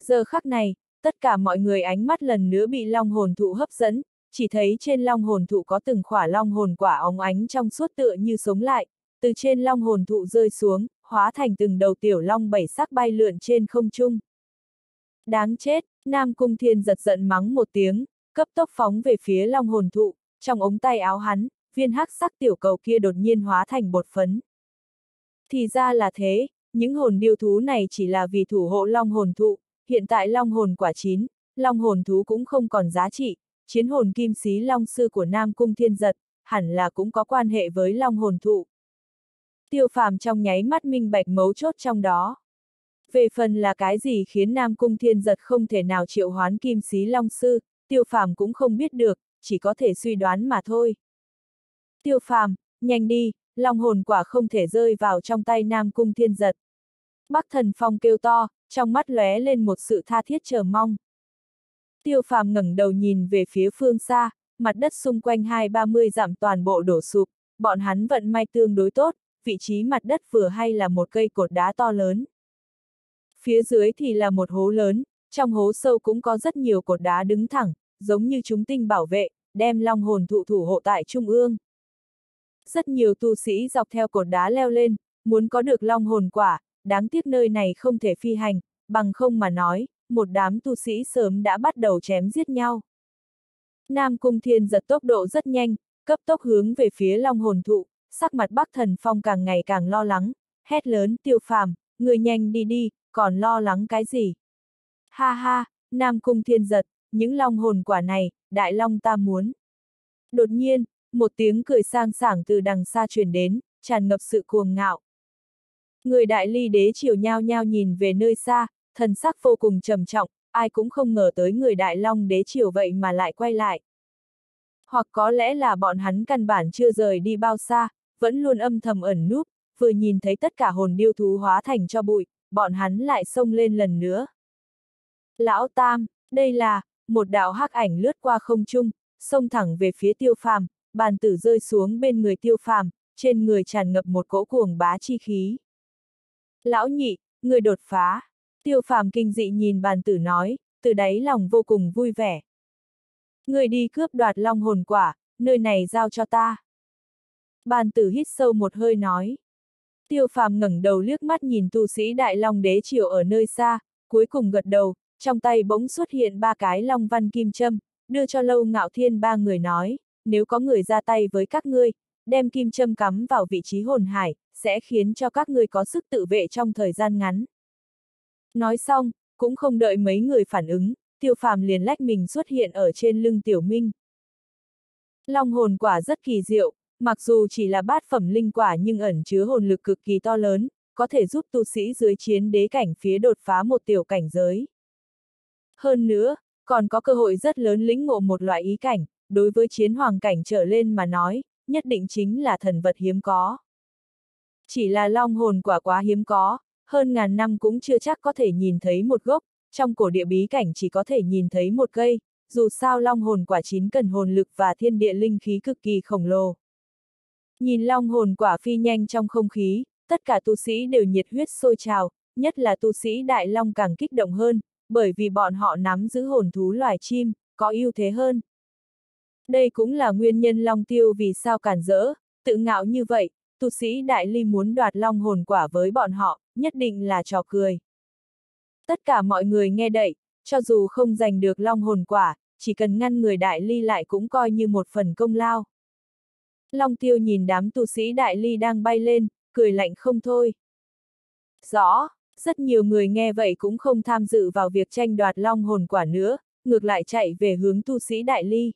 Giờ khắc này, tất cả mọi người ánh mắt lần nữa bị long hồn thụ hấp dẫn, chỉ thấy trên long hồn thụ có từng khỏa long hồn quả óng ánh trong suốt tựa như sống lại, từ trên long hồn thụ rơi xuống, hóa thành từng đầu tiểu long bảy sắc bay lượn trên không trung. Đáng chết, Nam Cung Thiên giật giận mắng một tiếng, cấp tốc phóng về phía long hồn thụ, trong ống tay áo hắn, viên hắc sắc tiểu cầu kia đột nhiên hóa thành bột phấn. Thì ra là thế, những hồn điêu thú này chỉ là vì thủ hộ long hồn thụ, hiện tại long hồn quả chín, long hồn thú cũng không còn giá trị, chiến hồn kim xí long sư của Nam Cung Thiên Giật, hẳn là cũng có quan hệ với long hồn thụ. Tiêu phàm trong nháy mắt minh bạch mấu chốt trong đó. Về phần là cái gì khiến Nam Cung Thiên Giật không thể nào triệu hoán kim xí long sư, tiêu phàm cũng không biết được, chỉ có thể suy đoán mà thôi. Tiêu phàm, nhanh đi, long hồn quả không thể rơi vào trong tay Nam Cung Thiên Giật. Bắc Thần Phong kêu to, trong mắt lóe lên một sự tha thiết chờ mong. Tiêu phàm ngẩng đầu nhìn về phía phương xa, mặt đất xung quanh hai ba mươi dặm toàn bộ đổ sụp, bọn hắn vận may tương đối tốt, vị trí mặt đất vừa hay là một cây cột đá to lớn. Phía dưới thì là một hố lớn, trong hố sâu cũng có rất nhiều cột đá đứng thẳng, giống như chúng tinh bảo vệ, đem long hồn thụ thủ hộ tại trung ương. Rất nhiều tu sĩ dọc theo cột đá leo lên, muốn có được long hồn quả, đáng tiếc nơi này không thể phi hành, bằng không mà nói, một đám tu sĩ sớm đã bắt đầu chém giết nhau. Nam Cung Thiên giật tốc độ rất nhanh, cấp tốc hướng về phía long hồn thụ, sắc mặt Bắc Thần Phong càng ngày càng lo lắng, hét lớn tiêu phàm, người nhanh đi đi, còn lo lắng cái gì? Ha ha, Nam Cung Thiên giật, những long hồn quả này, đại long ta muốn. Đột nhiên, một tiếng cười sang sảng từ đằng xa truyền đến, tràn ngập sự cuồng ngạo. Người đại ly đế chiều nhao nhao nhìn về nơi xa, thần sắc vô cùng trầm trọng, ai cũng không ngờ tới người đại long đế chiều vậy mà lại quay lại. Hoặc có lẽ là bọn hắn căn bản chưa rời đi bao xa, vẫn luôn âm thầm ẩn núp, vừa nhìn thấy tất cả hồn điêu thú hóa thành cho bụi, bọn hắn lại xông lên lần nữa. Lão Tam, đây là, một đạo hắc ảnh lướt qua không trung, xông thẳng về phía tiêu phàm, bàn tử rơi xuống bên người tiêu phàm, trên người tràn ngập một cỗ cuồng bá chi khí. Lão nhị, người đột phá. Tiêu phàm kinh dị nhìn bàn tử nói, từ đáy lòng vô cùng vui vẻ. Người đi cướp đoạt long hồn quả, nơi này giao cho ta. Bàn tử hít sâu một hơi nói. Tiêu phàm ngẩng đầu liếc mắt nhìn tu sĩ đại long đế triều ở nơi xa, cuối cùng gật đầu, trong tay bỗng xuất hiện ba cái long văn kim châm, đưa cho lâu ngạo thiên ba người nói, nếu có người ra tay với các ngươi, đem kim châm cắm vào vị trí hồn hải, sẽ khiến cho các ngươi có sức tự vệ trong thời gian ngắn. Nói xong, cũng không đợi mấy người phản ứng, tiêu phàm liền lách mình xuất hiện ở trên lưng tiểu minh. Long hồn quả rất kỳ diệu, mặc dù chỉ là bát phẩm linh quả nhưng ẩn chứa hồn lực cực kỳ to lớn, có thể giúp tu sĩ dưới chiến đế cảnh phía đột phá một tiểu cảnh giới. Hơn nữa, còn có cơ hội rất lớn lĩnh ngộ một loại ý cảnh, đối với chiến hoàng cảnh trở lên mà nói, nhất định chính là thần vật hiếm có. Chỉ là long hồn quả quá hiếm có, hơn ngàn năm cũng chưa chắc có thể nhìn thấy một gốc, trong cổ địa bí cảnh chỉ có thể nhìn thấy một cây, dù sao long hồn quả chín cần hồn lực và thiên địa linh khí cực kỳ khổng lồ. Nhìn long hồn quả phi nhanh trong không khí, tất cả tu sĩ đều nhiệt huyết sôi trào, nhất là tu sĩ đại long càng kích động hơn, bởi vì bọn họ nắm giữ hồn thú loài chim, có ưu thế hơn. Đây cũng là nguyên nhân long tiêu vì sao cản rỡ, tự ngạo như vậy, tu sĩ đại ly muốn đoạt long hồn quả với bọn họ, nhất định là trò cười. Tất cả mọi người nghe đậy, cho dù không giành được long hồn quả, chỉ cần ngăn người đại ly lại cũng coi như một phần công lao. Long tiêu nhìn đám tu sĩ đại ly đang bay lên, cười lạnh không thôi. Rõ, rất nhiều người nghe vậy cũng không tham dự vào việc tranh đoạt long hồn quả nữa, ngược lại chạy về hướng tu sĩ đại ly.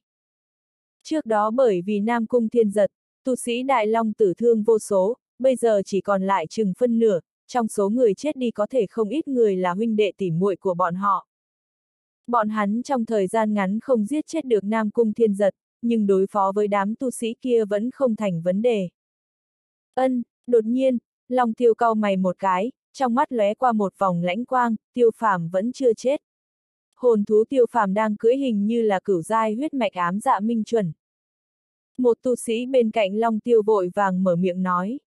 Trước đó bởi vì Nam Cung thiên giật, tu sĩ đại long tử thương vô số, bây giờ chỉ còn lại chừng phân nửa, trong số người chết đi có thể không ít người là huynh đệ tỉ muội của bọn họ. Bọn hắn trong thời gian ngắn không giết chết được Nam Cung thiên giật, nhưng đối phó với đám tu sĩ kia vẫn không thành vấn đề. Ân, đột nhiên, Long Tiêu cau mày một cái, trong mắt lóe qua một vòng lãnh quang, Tiêu Phàm vẫn chưa chết. Hồn thú Tiêu Phàm đang cưỡi hình như là cửu giai huyết mạch ám dạ minh chuẩn. Một tu sĩ bên cạnh Long Tiêu vội vàng mở miệng nói.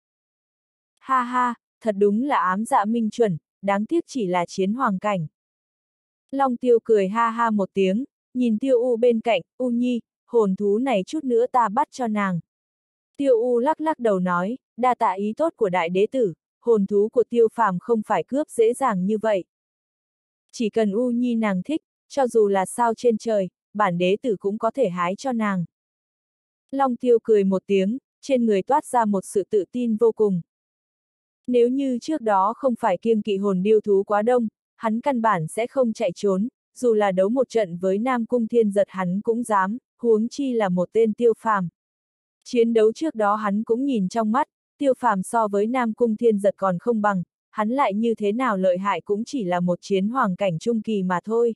Ha ha, thật đúng là ám dạ minh chuẩn, đáng tiếc chỉ là chiến hoàng cảnh. Long Tiêu cười ha ha một tiếng, nhìn Tiêu U bên cạnh, U Nhi, hồn thú này chút nữa ta bắt cho nàng. Tiêu U lắc lắc đầu nói, đa tạ ý tốt của đại đế tử, hồn thú của tiêu phàm không phải cướp dễ dàng như vậy. Chỉ cần U Nhi nàng thích, cho dù là sao trên trời, bản đế tử cũng có thể hái cho nàng. Long tiêu cười một tiếng, trên người toát ra một sự tự tin vô cùng. Nếu như trước đó không phải kiêng kỵ hồn điêu thú quá đông, hắn căn bản sẽ không chạy trốn, dù là đấu một trận với Nam Cung Thiên giật hắn cũng dám, huống chi là một tên tiêu phàm. Chiến đấu trước đó hắn cũng nhìn trong mắt, tiêu phàm so với Nam Cung Thiên Giật còn không bằng, hắn lại như thế nào lợi hại cũng chỉ là một chiến hoàng cảnh trung kỳ mà thôi.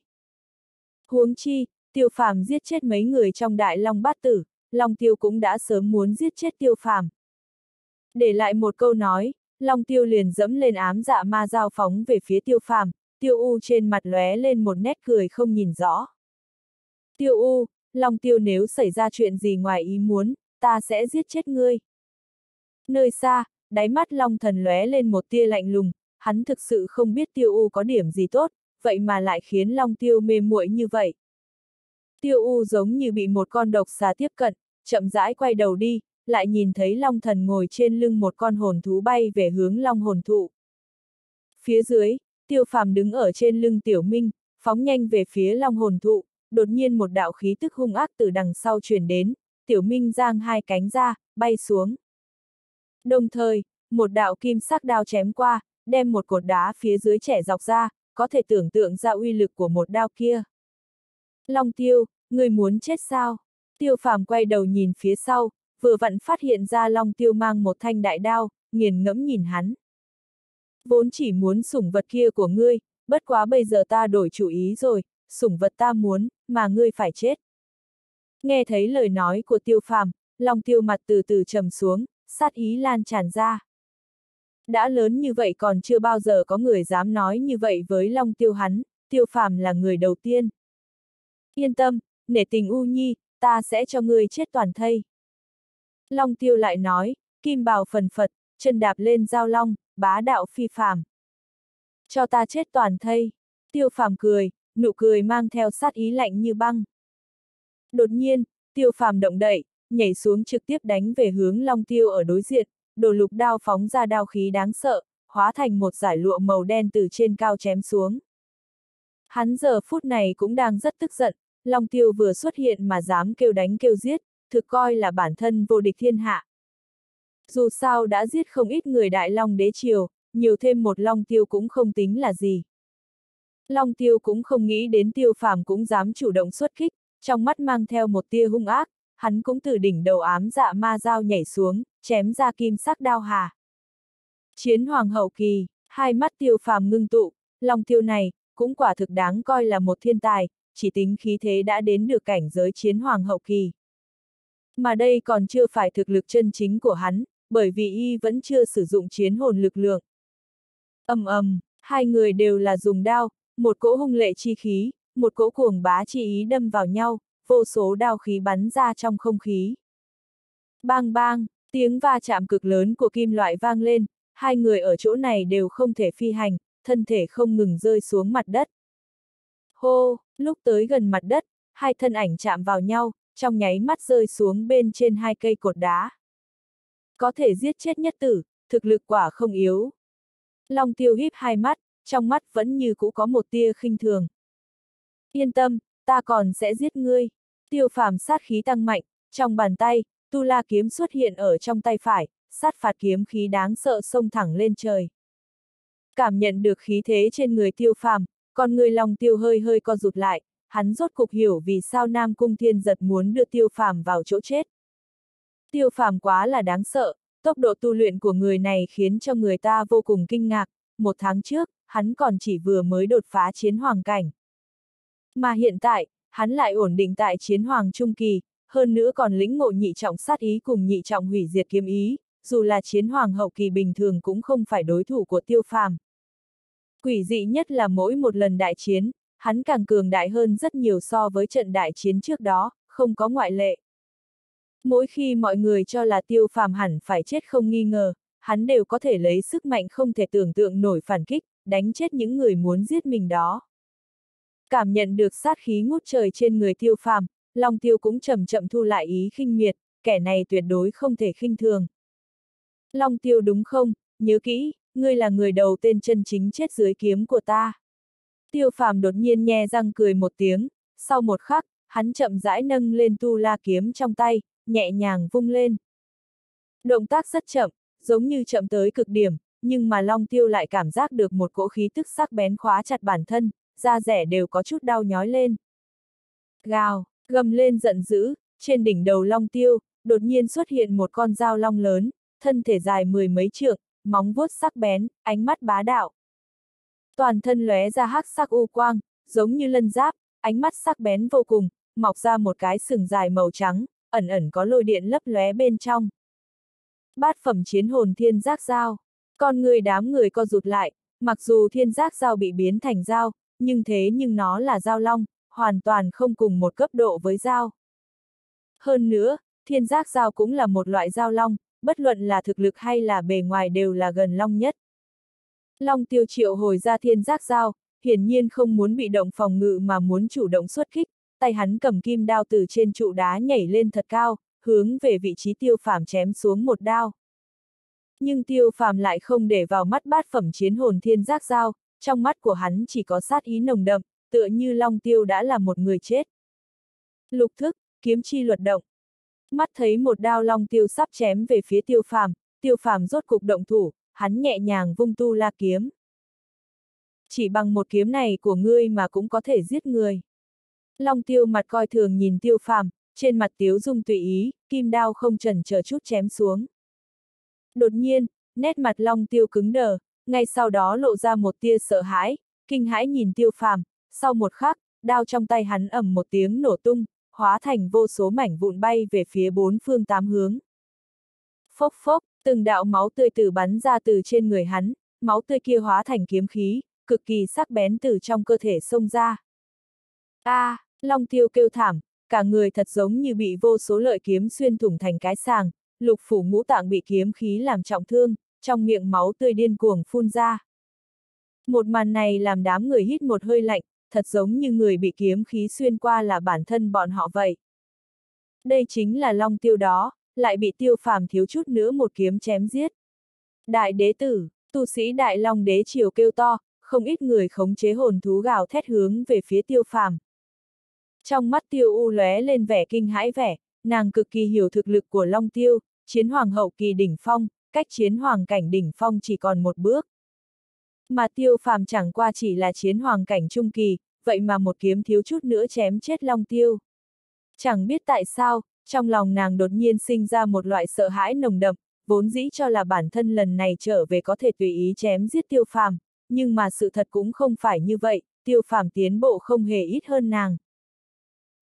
Huống chi, tiêu phàm giết chết mấy người trong đại long bát tử, long tiêu cũng đã sớm muốn giết chết tiêu phàm. Để lại một câu nói, long tiêu liền dẫm lên ám dạ ma giao phóng về phía tiêu phàm, tiêu u trên mặt lóe lên một nét cười không nhìn rõ. Tiêu u, long tiêu nếu xảy ra chuyện gì ngoài ý muốn, ta sẽ giết chết ngươi. Nơi xa, đáy mắt Long Thần lóe lên một tia lạnh lùng, hắn thực sự không biết Tiêu U có điểm gì tốt, vậy mà lại khiến Long Tiêu mê muội như vậy. Tiêu U giống như bị một con độc xà tiếp cận, chậm rãi quay đầu đi, lại nhìn thấy Long Thần ngồi trên lưng một con hồn thú bay về hướng Long hồn thụ. Phía dưới, Tiêu Phàm đứng ở trên lưng Tiểu Minh, phóng nhanh về phía Long hồn thụ, đột nhiên một đạo khí tức hung ác từ đằng sau truyền đến, Tiểu Minh giang hai cánh ra, bay xuống. Đồng thời, một đạo kim sắc đao chém qua, đem một cột đá phía dưới trẻ dọc ra, có thể tưởng tượng ra uy lực của một đao kia. Long tiêu, người muốn chết sao? Tiêu phàm quay đầu nhìn phía sau, vừa vặn phát hiện ra Long tiêu mang một thanh đại đao, nghiền ngẫm nhìn hắn. Vốn chỉ muốn sủng vật kia của ngươi, bất quá bây giờ ta đổi chủ ý rồi, sủng vật ta muốn, mà ngươi phải chết. Nghe thấy lời nói của tiêu phàm, Long tiêu mặt từ từ trầm xuống, sát ý lan tràn ra. Đã lớn như vậy còn chưa bao giờ có người dám nói như vậy với Long Tiêu hắn, Tiêu Phàm là người đầu tiên. Yên tâm, nể tình U Nhi, ta sẽ cho ngươi chết toàn thây. Long Tiêu lại nói, kim bào phần phật, chân đạp lên giao long, bá đạo phi phàm. Cho ta chết toàn thây. Tiêu Phàm cười, nụ cười mang theo sát ý lạnh như băng. Đột nhiên, Tiêu Phàm động đậy, nhảy xuống trực tiếp đánh về hướng Long Tiêu ở đối diện, đồ lục đao phóng ra đao khí đáng sợ, hóa thành một giải lụa màu đen từ trên cao chém xuống. Hắn giờ phút này cũng đang rất tức giận, Long Tiêu vừa xuất hiện mà dám kêu đánh kêu giết, thực coi là bản thân vô địch thiên hạ. Dù sao đã giết không ít người đại long đế triều, nhiều thêm một Long Tiêu cũng không tính là gì. Long Tiêu cũng không nghĩ đến Tiêu Phàm cũng dám chủ động xuất kích, trong mắt mang theo một tia hung ác, hắn cũng từ đỉnh đầu ám dạ ma dao nhảy xuống, chém ra kim sắc đao hà. Chiến hoàng hậu kỳ, hai mắt tiêu phàm ngưng tụ, lòng tiêu này, cũng quả thực đáng coi là một thiên tài, chỉ tính khí thế đã đến được cảnh giới chiến hoàng hậu kỳ. Mà đây còn chưa phải thực lực chân chính của hắn, bởi vì y vẫn chưa sử dụng chiến hồn lực lượng. ầm ầm, hai người đều là dùng đao, một cỗ hung lệ chi khí, một cỗ cuồng bá chi ý đâm vào nhau, vô số đao khí bắn ra trong không khí. Bang bang, tiếng va chạm cực lớn của kim loại vang lên, hai người ở chỗ này đều không thể phi hành, thân thể không ngừng rơi xuống mặt đất. Hô, lúc tới gần mặt đất, hai thân ảnh chạm vào nhau, trong nháy mắt rơi xuống bên trên hai cây cột đá. Có thể giết chết nhất tử, thực lực quả không yếu. Long tiêu híp hai mắt, trong mắt vẫn như cũ có một tia khinh thường. Yên tâm, ta còn sẽ giết ngươi. Tiêu phàm sát khí tăng mạnh, trong bàn tay, tu la kiếm xuất hiện ở trong tay phải, sát phạt kiếm khí đáng sợ xông thẳng lên trời. Cảm nhận được khí thế trên người tiêu phàm, con người lòng tiêu hơi hơi co rụt lại, hắn rốt cục hiểu vì sao Nam Cung Thiên Giật muốn đưa tiêu phàm vào chỗ chết. Tiêu phàm quá là đáng sợ, tốc độ tu luyện của người này khiến cho người ta vô cùng kinh ngạc, một tháng trước, hắn còn chỉ vừa mới đột phá chiến hoàng cảnh. Mà hiện tại, hắn lại ổn định tại chiến hoàng trung kỳ, hơn nữa còn lĩnh ngộ nhị trọng sát ý cùng nhị trọng hủy diệt kiếm ý, dù là chiến hoàng hậu kỳ bình thường cũng không phải đối thủ của tiêu phàm. Quỷ dị nhất là mỗi một lần đại chiến, hắn càng cường đại hơn rất nhiều so với trận đại chiến trước đó, không có ngoại lệ. Mỗi khi mọi người cho là tiêu phàm hẳn phải chết không nghi ngờ, hắn đều có thể lấy sức mạnh không thể tưởng tượng nổi phản kích, đánh chết những người muốn giết mình đó. Cảm nhận được sát khí ngút trời trên người tiêu phàm, Long Tiêu cũng chậm chậm thu lại ý khinh miệt, kẻ này tuyệt đối không thể khinh thường. Long Tiêu đúng không, nhớ kỹ, ngươi là người đầu tên chân chính chết dưới kiếm của ta. Tiêu phàm đột nhiên nhe răng cười một tiếng, sau một khắc, hắn chậm rãi nâng lên tu la kiếm trong tay, nhẹ nhàng vung lên. Động tác rất chậm, giống như chậm tới cực điểm, nhưng mà Long Tiêu lại cảm giác được một cỗ khí tức sắc bén khóa chặt bản thân, da rẻ đều có chút đau nhói lên. Gào, gầm lên giận dữ, trên đỉnh đầu Long Tiêu, đột nhiên xuất hiện một con dao long lớn, thân thể dài mười mấy trượng, móng vuốt sắc bén, ánh mắt bá đạo. Toàn thân lóe ra hắc sắc u quang, giống như lân giáp, ánh mắt sắc bén vô cùng, mọc ra một cái sừng dài màu trắng, ẩn ẩn có lôi điện lấp lóe bên trong. Bát phẩm chiến hồn thiên giác dao. Con người đám người co rụt lại, mặc dù thiên giác dao bị biến thành dao, nhưng thế nhưng nó là dao long, hoàn toàn không cùng một cấp độ với dao. Hơn nữa, thiên giác dao cũng là một loại dao long, bất luận là thực lực hay là bề ngoài đều là gần long nhất. Long tiêu triệu hồi ra thiên giác dao, hiển nhiên không muốn bị động phòng ngự mà muốn chủ động xuất kích, tay hắn cầm kim đao từ trên trụ đá nhảy lên thật cao, hướng về vị trí tiêu phàm chém xuống một đao. Nhưng tiêu phàm lại không để vào mắt bát phẩm chiến hồn thiên giác dao, trong mắt của hắn chỉ có sát ý nồng đậm, tựa như long tiêu đã là một người chết. Lục thức, kiếm chi luật động. Mắt thấy một đao long tiêu sắp chém về phía tiêu phàm, tiêu phàm rốt cục động thủ, hắn nhẹ nhàng vung tu la kiếm. Chỉ bằng một kiếm này của ngươi mà cũng có thể giết người. Long tiêu mặt coi thường nhìn tiêu phàm, trên mặt tiếu dung tùy ý, kim đao không trần chờ chút chém xuống. Đột nhiên, nét mặt long tiêu cứng đờ, ngay sau đó lộ ra một tia sợ hãi, kinh hãi nhìn tiêu phàm, sau một khắc, đao trong tay hắn ầm một tiếng nổ tung, hóa thành vô số mảnh vụn bay về phía bốn phương tám hướng. Phốc phốc, từng đạo máu tươi từ bắn ra từ trên người hắn, máu tươi kia hóa thành kiếm khí, cực kỳ sắc bén từ trong cơ thể xông ra. A, à, Long Tiêu kêu thảm, cả người thật giống như bị vô số lợi kiếm xuyên thủng thành cái sàng, lục phủ ngũ tạng bị kiếm khí làm trọng thương, trong miệng máu tươi điên cuồng phun ra. Một màn này làm đám người hít một hơi lạnh, thật giống như người bị kiếm khí xuyên qua là bản thân bọn họ vậy. Đây chính là long tiêu đó, lại bị tiêu phàm thiếu chút nữa một kiếm chém giết. Đại đế tử, tu sĩ đại long đế triều kêu to, không ít người khống chế hồn thú gào thét hướng về phía tiêu phàm. Trong mắt tiêu u lóe lên vẻ kinh hãi vẻ, nàng cực kỳ hiểu thực lực của long tiêu, chiến hoàng hậu kỳ đỉnh phong, cách chiến hoàng cảnh đỉnh phong chỉ còn một bước. Mà tiêu phàm chẳng qua chỉ là chiến hoàng cảnh trung kỳ, vậy mà một kiếm thiếu chút nữa chém chết long tiêu. Chẳng biết tại sao, trong lòng nàng đột nhiên sinh ra một loại sợ hãi nồng đậm, vốn dĩ cho là bản thân lần này trở về có thể tùy ý chém giết tiêu phàm, nhưng mà sự thật cũng không phải như vậy, tiêu phàm tiến bộ không hề ít hơn nàng.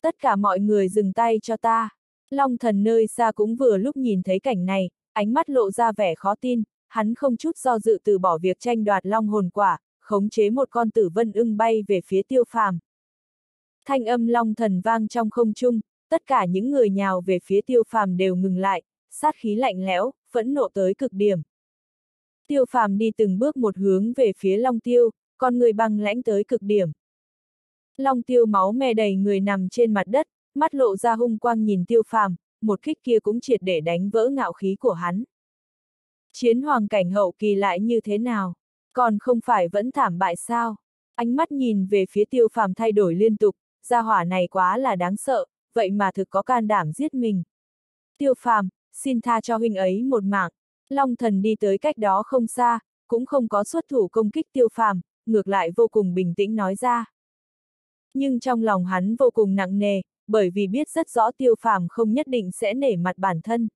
Tất cả mọi người dừng tay cho ta. Long thần nơi xa cũng vừa lúc nhìn thấy cảnh này, ánh mắt lộ ra vẻ khó tin, hắn không chút do dự từ bỏ việc tranh đoạt long hồn quả, khống chế một con tử vân ưng bay về phía tiêu phàm. Thanh âm long thần vang trong không trung, tất cả những người nhào về phía tiêu phàm đều ngừng lại, sát khí lạnh lẽo, phẫn nộ tới cực điểm. Tiêu phàm đi từng bước một hướng về phía long tiêu, con người băng lãnh tới cực điểm. Long tiêu máu me đầy người nằm trên mặt đất, mắt lộ ra hung quang nhìn tiêu phàm, một kích kia cũng triệt để đánh vỡ ngạo khí của hắn. Chiến hoàng cảnh hậu kỳ lại như thế nào? Còn không phải vẫn thảm bại sao? Ánh mắt nhìn về phía tiêu phàm thay đổi liên tục, gia hỏa này quá là đáng sợ, vậy mà thực có can đảm giết mình. Tiêu phàm, xin tha cho huynh ấy một mạng. Long thần đi tới cách đó không xa, cũng không có xuất thủ công kích tiêu phàm, ngược lại vô cùng bình tĩnh nói ra. Nhưng trong lòng hắn vô cùng nặng nề, bởi vì biết rất rõ tiêu phàm không nhất định sẽ nể mặt bản thân.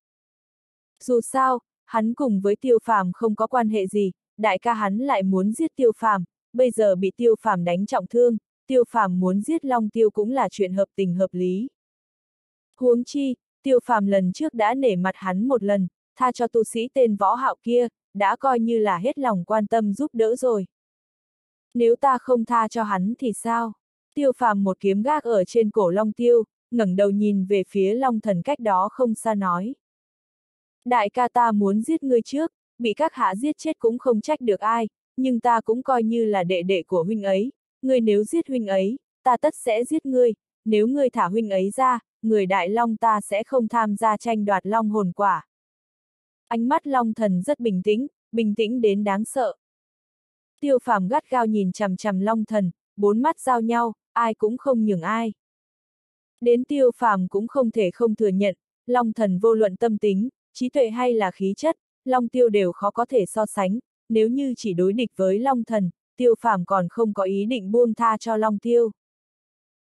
Dù sao, hắn cùng với tiêu phàm không có quan hệ gì, đại ca hắn lại muốn giết tiêu phàm, bây giờ bị tiêu phàm đánh trọng thương, tiêu phàm muốn giết long tiêu cũng là chuyện hợp tình hợp lý. Huống chi, tiêu phàm lần trước đã nể mặt hắn một lần, tha cho tu sĩ tên võ hạo kia, đã coi như là hết lòng quan tâm giúp đỡ rồi. Nếu ta không tha cho hắn thì sao? Tiêu phàm một kiếm gác ở trên cổ long tiêu, ngẩng đầu nhìn về phía long thần cách đó không xa nói. Đại ca ta muốn giết ngươi trước, bị các hạ giết chết cũng không trách được ai, nhưng ta cũng coi như là đệ đệ của huynh ấy, ngươi nếu giết huynh ấy, ta tất sẽ giết ngươi, nếu ngươi thả huynh ấy ra, người đại long ta sẽ không tham gia tranh đoạt long hồn quả. Ánh mắt long thần rất bình tĩnh, bình tĩnh đến đáng sợ. Tiêu phàm gắt gao nhìn chằm chằm long thần, bốn mắt giao nhau, ai cũng không nhường ai. Đến tiêu phàm cũng không thể không thừa nhận, long thần vô luận tâm tính, trí tuệ hay là khí chất, long tiêu đều khó có thể so sánh, nếu như chỉ đối địch với long thần, tiêu phàm còn không có ý định buông tha cho long tiêu.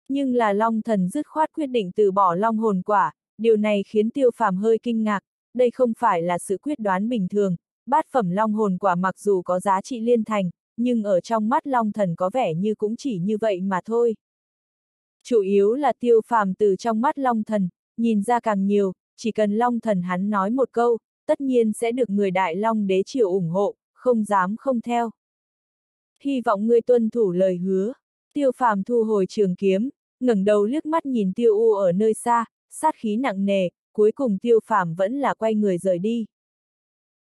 Nhưng là long thần dứt khoát quyết định từ bỏ long hồn quả, điều này khiến tiêu phàm hơi kinh ngạc, đây không phải là sự quyết đoán bình thường, bát phẩm long hồn quả mặc dù có giá trị liên thành, nhưng ở trong mắt long thần có vẻ như cũng chỉ như vậy mà thôi. Chủ yếu là tiêu phàm từ trong mắt long thần, nhìn ra càng nhiều, chỉ cần long thần hắn nói một câu, tất nhiên sẽ được người đại long đế triều ủng hộ, không dám không theo. Hy vọng ngươi tuân thủ lời hứa. Tiêu phàm thu hồi trường kiếm, ngẩng đầu liếc mắt nhìn tiêu u ở nơi xa, sát khí nặng nề, cuối cùng tiêu phàm vẫn là quay người rời đi.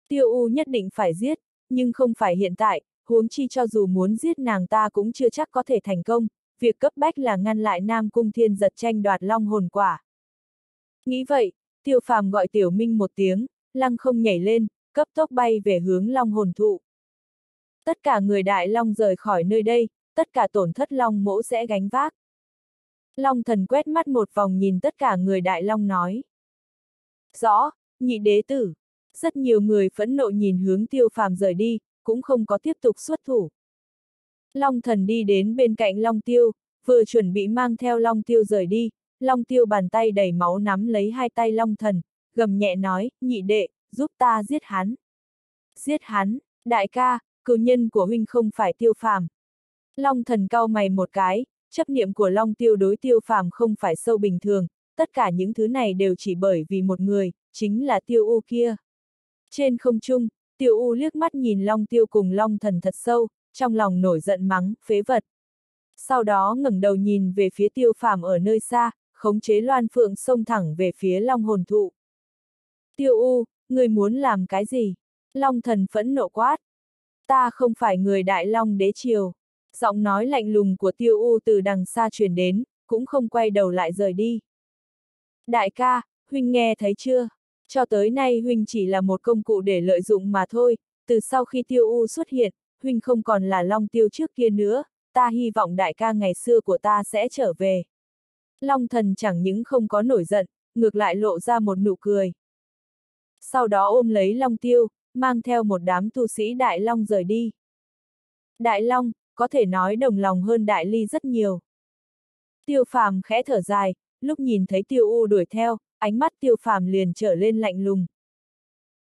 Tiêu u nhất định phải giết, nhưng không phải hiện tại, huống chi cho dù muốn giết nàng ta cũng chưa chắc có thể thành công, việc cấp bách là ngăn lại Nam Cung Thiên giật tranh đoạt long hồn quả. Nghĩ vậy, tiêu phàm gọi tiểu minh một tiếng, lăng không nhảy lên, cấp tốc bay về hướng long hồn thụ. Tất cả người đại long rời khỏi nơi đây, tất cả tổn thất long mỗ sẽ gánh vác. Long thần quét mắt một vòng nhìn tất cả người đại long nói. Rõ, nhị đế tử. Rất nhiều người phẫn nộ nhìn hướng tiêu phàm rời đi, cũng không có tiếp tục xuất thủ. Long thần đi đến bên cạnh Long tiêu, vừa chuẩn bị mang theo Long tiêu rời đi, Long tiêu bàn tay đầy máu nắm lấy hai tay Long thần, gầm nhẹ nói, nhị đệ, giúp ta giết hắn. Giết hắn, đại ca, cử nhân của huynh không phải tiêu phàm. Long thần cau mày một cái, chấp niệm của Long tiêu đối tiêu phàm không phải sâu bình thường, tất cả những thứ này đều chỉ bởi vì một người, chính là tiêu u kia. Trên không trung, tiêu u liếc mắt nhìn Long tiêu cùng Long thần thật sâu, trong lòng nổi giận mắng, phế vật. Sau đó ngẩng đầu nhìn về phía tiêu phàm ở nơi xa, khống chế loan phượng xông thẳng về phía long hồn thụ. Tiêu u, người muốn làm cái gì? Long thần phẫn nộ quát. Ta không phải người đại long đế triều. Giọng nói lạnh lùng của tiêu u từ đằng xa truyền đến, cũng không quay đầu lại rời đi. Đại ca, huynh nghe thấy chưa? Cho tới nay huynh chỉ là một công cụ để lợi dụng mà thôi, từ sau khi tiêu u xuất hiện, huynh không còn là long tiêu trước kia nữa, ta hy vọng đại ca ngày xưa của ta sẽ trở về. Long thần chẳng những không có nổi giận, ngược lại lộ ra một nụ cười. Sau đó ôm lấy long tiêu, mang theo một đám tu sĩ đại long rời đi. Đại long, có thể nói đồng lòng hơn đại ly rất nhiều. Tiêu phàm khẽ thở dài, lúc nhìn thấy tiêu u đuổi theo, ánh mắt tiêu phàm liền trở lên lạnh lùng.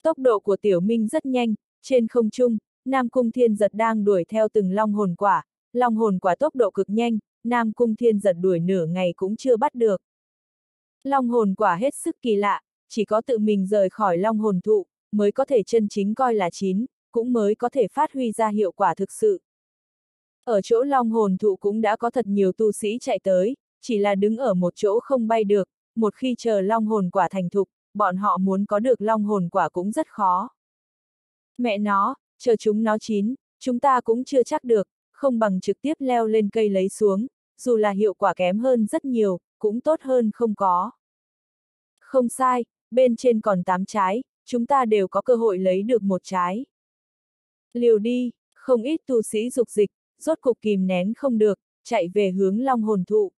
Tốc độ của tiểu minh rất nhanh, trên không trung, Nam Cung Thiên Giật đang đuổi theo từng long hồn quả, long hồn quả tốc độ cực nhanh, Nam Cung Thiên Giật đuổi nửa ngày cũng chưa bắt được. Long hồn quả hết sức kỳ lạ, chỉ có tự mình rời khỏi long hồn thụ, mới có thể chân chính coi là chín, cũng mới có thể phát huy ra hiệu quả thực sự. Ở chỗ long hồn thụ cũng đã có thật nhiều tu sĩ chạy tới, chỉ là đứng ở một chỗ không bay được, một khi chờ long hồn quả thành thục, bọn họ muốn có được long hồn quả cũng rất khó. Mẹ nó, chờ chúng nó chín, chúng ta cũng chưa chắc được, không bằng trực tiếp leo lên cây lấy xuống, dù là hiệu quả kém hơn rất nhiều, cũng tốt hơn không có. Không sai, bên trên còn 8 trái, chúng ta đều có cơ hội lấy được một trái. Liều đi, không ít tu sĩ dục dịch, rốt cục kìm nén không được, chạy về hướng long hồn thụ.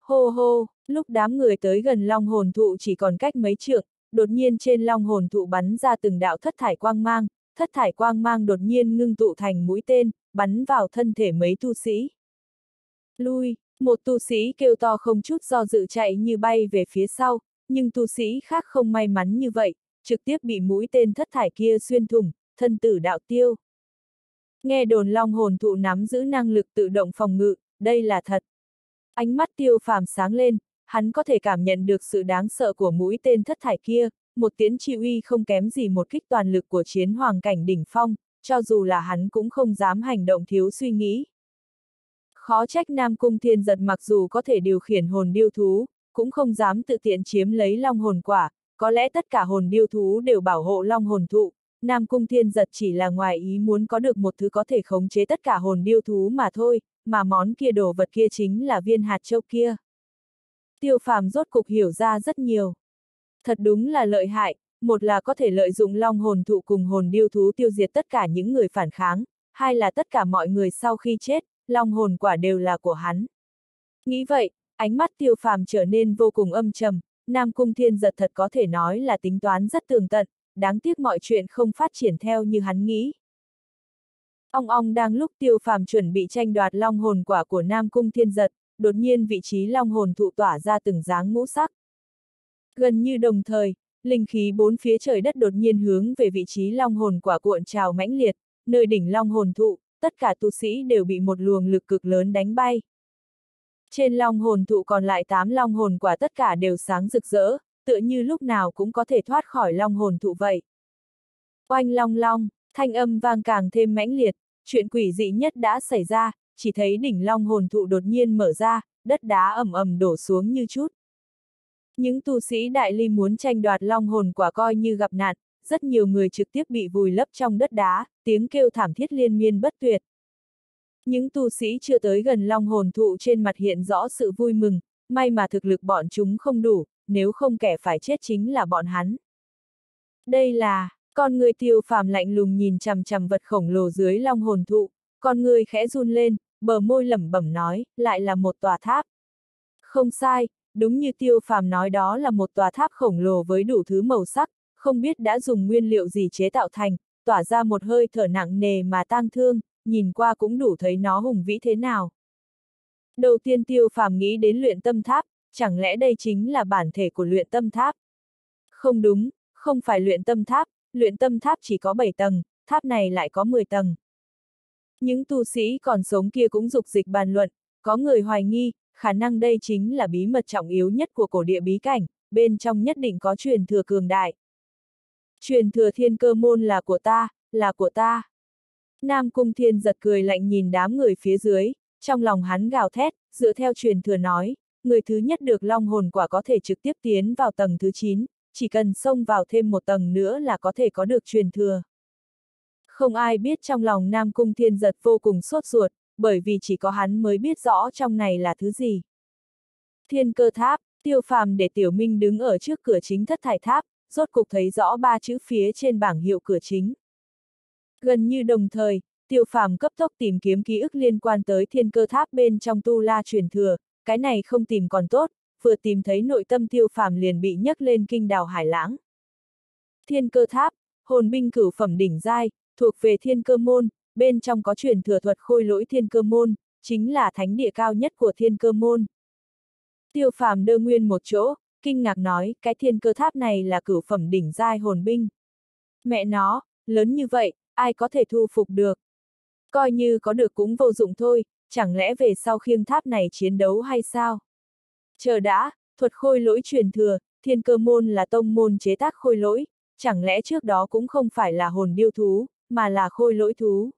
Hô hô, lúc đám người tới gần long hồn thụ chỉ còn cách mấy trượng, đột nhiên trên long hồn thụ bắn ra từng đạo thất thải quang mang, thất thải quang mang đột nhiên ngưng tụ thành mũi tên, bắn vào thân thể mấy tu sĩ. Lui, một tu sĩ kêu to không chút do dự chạy như bay về phía sau, nhưng tu sĩ khác không may mắn như vậy, trực tiếp bị mũi tên thất thải kia xuyên thủng, thân tử đạo tiêu. Nghe đồn long hồn thụ nắm giữ năng lực tự động phòng ngự, đây là thật. Ánh mắt tiêu phàm sáng lên, hắn có thể cảm nhận được sự đáng sợ của mũi tên thất thải kia, một tiến chi uy không kém gì một kích toàn lực của chiến hoàng cảnh đỉnh phong, cho dù là hắn cũng không dám hành động thiếu suy nghĩ. Khó trách Nam Cung Thiên Giật mặc dù có thể điều khiển hồn điêu thú, cũng không dám tự tiện chiếm lấy long hồn quả, có lẽ tất cả hồn điêu thú đều bảo hộ long hồn thụ, Nam Cung Thiên Giật chỉ là ngoài ý muốn có được một thứ có thể khống chế tất cả hồn điêu thú mà thôi, mà món kia đồ vật kia chính là viên hạt châu kia. Tiêu phàm rốt cục hiểu ra rất nhiều. Thật đúng là lợi hại, một là có thể lợi dụng long hồn thụ cùng hồn điêu thú tiêu diệt tất cả những người phản kháng, hai là tất cả mọi người sau khi chết, long hồn quả đều là của hắn. Nghĩ vậy, ánh mắt tiêu phàm trở nên vô cùng âm trầm, Nam Cung Thiên giật thật có thể nói là tính toán rất tường tận, đáng tiếc mọi chuyện không phát triển theo như hắn nghĩ. Ong ong đang lúc tiêu phàm chuẩn bị tranh đoạt long hồn quả của Nam Cung Thiên giật, đột nhiên vị trí long hồn thụ tỏa ra từng dáng ngũ sắc. Gần như đồng thời, linh khí bốn phía trời đất đột nhiên hướng về vị trí long hồn quả cuộn trào mãnh liệt, nơi đỉnh long hồn thụ, tất cả tu sĩ đều bị một luồng lực cực lớn đánh bay. Trên long hồn thụ còn lại tám long hồn quả tất cả đều sáng rực rỡ, tựa như lúc nào cũng có thể thoát khỏi long hồn thụ vậy. Oanh long long, thanh âm vang càng thêm mãnh liệt, chuyện quỷ dị nhất đã xảy ra, chỉ thấy đỉnh long hồn thụ đột nhiên mở ra, đất đá ầm ầm đổ xuống như chút. Những tu sĩ đại ly muốn tranh đoạt long hồn quả coi như gặp nạn, rất nhiều người trực tiếp bị vùi lấp trong đất đá, tiếng kêu thảm thiết liên miên bất tuyệt. Những tu sĩ chưa tới gần long hồn thụ trên mặt hiện rõ sự vui mừng, may mà thực lực bọn chúng không đủ, nếu không kẻ phải chết chính là bọn hắn. Đây là, con người tiêu phàm lạnh lùng nhìn chằm chằm vật khổng lồ dưới long hồn thụ, con người khẽ run lên, bờ môi lẩm bẩm nói, lại là một tòa tháp. Không sai, đúng như tiêu phàm nói đó là một tòa tháp khổng lồ với đủ thứ màu sắc, không biết đã dùng nguyên liệu gì chế tạo thành, tỏa ra một hơi thở nặng nề mà tang thương, nhìn qua cũng đủ thấy nó hùng vĩ thế nào. Đầu tiên tiêu phàm nghĩ đến luyện tâm tháp, chẳng lẽ đây chính là bản thể của luyện tâm tháp? Không đúng, không phải luyện tâm tháp, luyện tâm tháp chỉ có 7 tầng, tháp này lại có 10 tầng. Những tu sĩ còn sống kia cũng dục dịch bàn luận, có người hoài nghi, khả năng đây chính là bí mật trọng yếu nhất của cổ địa bí cảnh, bên trong nhất định có truyền thừa cường đại. Truyền thừa thiên cơ môn là của ta, là của ta. Nam Cung Thiên giật cười lạnh nhìn đám người phía dưới, trong lòng hắn gào thét, dựa theo truyền thừa nói, người thứ nhất được long hồn quả có thể trực tiếp tiến vào tầng thứ 9, chỉ cần xông vào thêm một tầng nữa là có thể có được truyền thừa. Không ai biết trong lòng Nam Cung Thiên giật vô cùng sốt ruột, bởi vì chỉ có hắn mới biết rõ trong này là thứ gì. Thiên cơ tháp, tiêu phàm để tiểu minh đứng ở trước cửa chính thất thải tháp, rốt cục thấy rõ ba chữ phía trên bảng hiệu cửa chính. Gần như đồng thời, tiêu phàm cấp tốc tìm kiếm ký ức liên quan tới thiên cơ tháp bên trong tu la truyền thừa, cái này không tìm còn tốt, vừa tìm thấy nội tâm tiêu phàm liền bị nhấc lên kinh đào hải lãng. Thiên cơ tháp, hồn binh cửu phẩm đỉnh giai, thuộc về thiên cơ môn, bên trong có truyền thừa thuật khôi lỗi thiên cơ môn, chính là thánh địa cao nhất của thiên cơ môn. Tiêu phàm đơ nguyên một chỗ, kinh ngạc nói, cái thiên cơ tháp này là cửu phẩm đỉnh giai hồn binh. Mẹ nó, lớn như vậy, ai có thể thu phục được? Coi như có được cũng vô dụng thôi, chẳng lẽ về sau khiêng tháp này chiến đấu hay sao? Chờ đã, thuật khôi lỗi truyền thừa, thiên cơ môn là tông môn chế tác khôi lỗi, chẳng lẽ trước đó cũng không phải là hồn điêu thú, mà là khôi lỗi thú.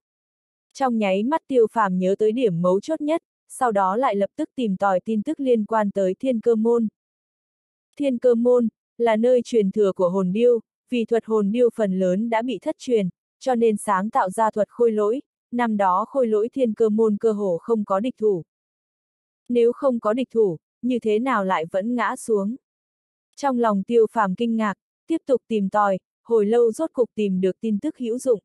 Trong nháy mắt tiêu phàm nhớ tới điểm mấu chốt nhất, sau đó lại lập tức tìm tòi tin tức liên quan tới thiên cơ môn. Thiên cơ môn, là nơi truyền thừa của hồn điêu, vì thuật hồn điêu phần lớn đã bị thất truyền, cho nên sáng tạo ra thuật khôi lỗi, năm đó khôi lỗi thiên cơ môn cơ hồ không có địch thủ. Nếu không có địch thủ, như thế nào lại vẫn ngã xuống? Trong lòng tiêu phàm kinh ngạc, tiếp tục tìm tòi, hồi lâu rốt cục tìm được tin tức hữu dụng.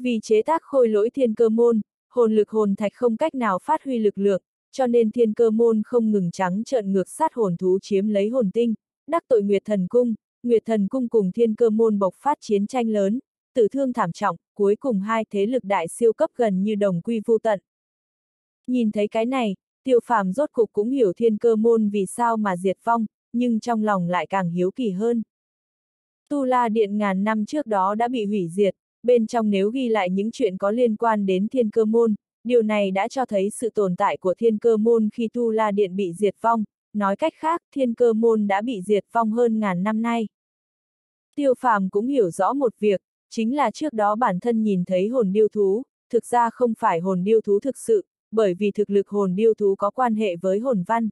Vì chế tác khôi lỗi thiên cơ môn, hồn lực hồn thạch không cách nào phát huy lực lượng, cho nên thiên cơ môn không ngừng trắng trợn ngược sát hồn thú chiếm lấy hồn tinh, đắc tội Nguyệt Thần Cung, Nguyệt Thần Cung cùng thiên cơ môn bộc phát chiến tranh lớn, tử thương thảm trọng, cuối cùng hai thế lực đại siêu cấp gần như đồng quy vu tận. Nhìn thấy cái này, tiêu phàm rốt cục cũng hiểu thiên cơ môn vì sao mà diệt vong, nhưng trong lòng lại càng hiếu kỳ hơn. Tu La Điện ngàn năm trước đó đã bị hủy diệt, bên trong nếu ghi lại những chuyện có liên quan đến thiên cơ môn, điều này đã cho thấy sự tồn tại của thiên cơ môn khi Tu La Điện bị diệt vong, nói cách khác, thiên cơ môn đã bị diệt vong hơn ngàn năm nay. Tiêu phàm cũng hiểu rõ một việc, chính là trước đó bản thân nhìn thấy hồn điêu thú, thực ra không phải hồn điêu thú thực sự, bởi vì thực lực hồn điêu thú có quan hệ với hồn văn.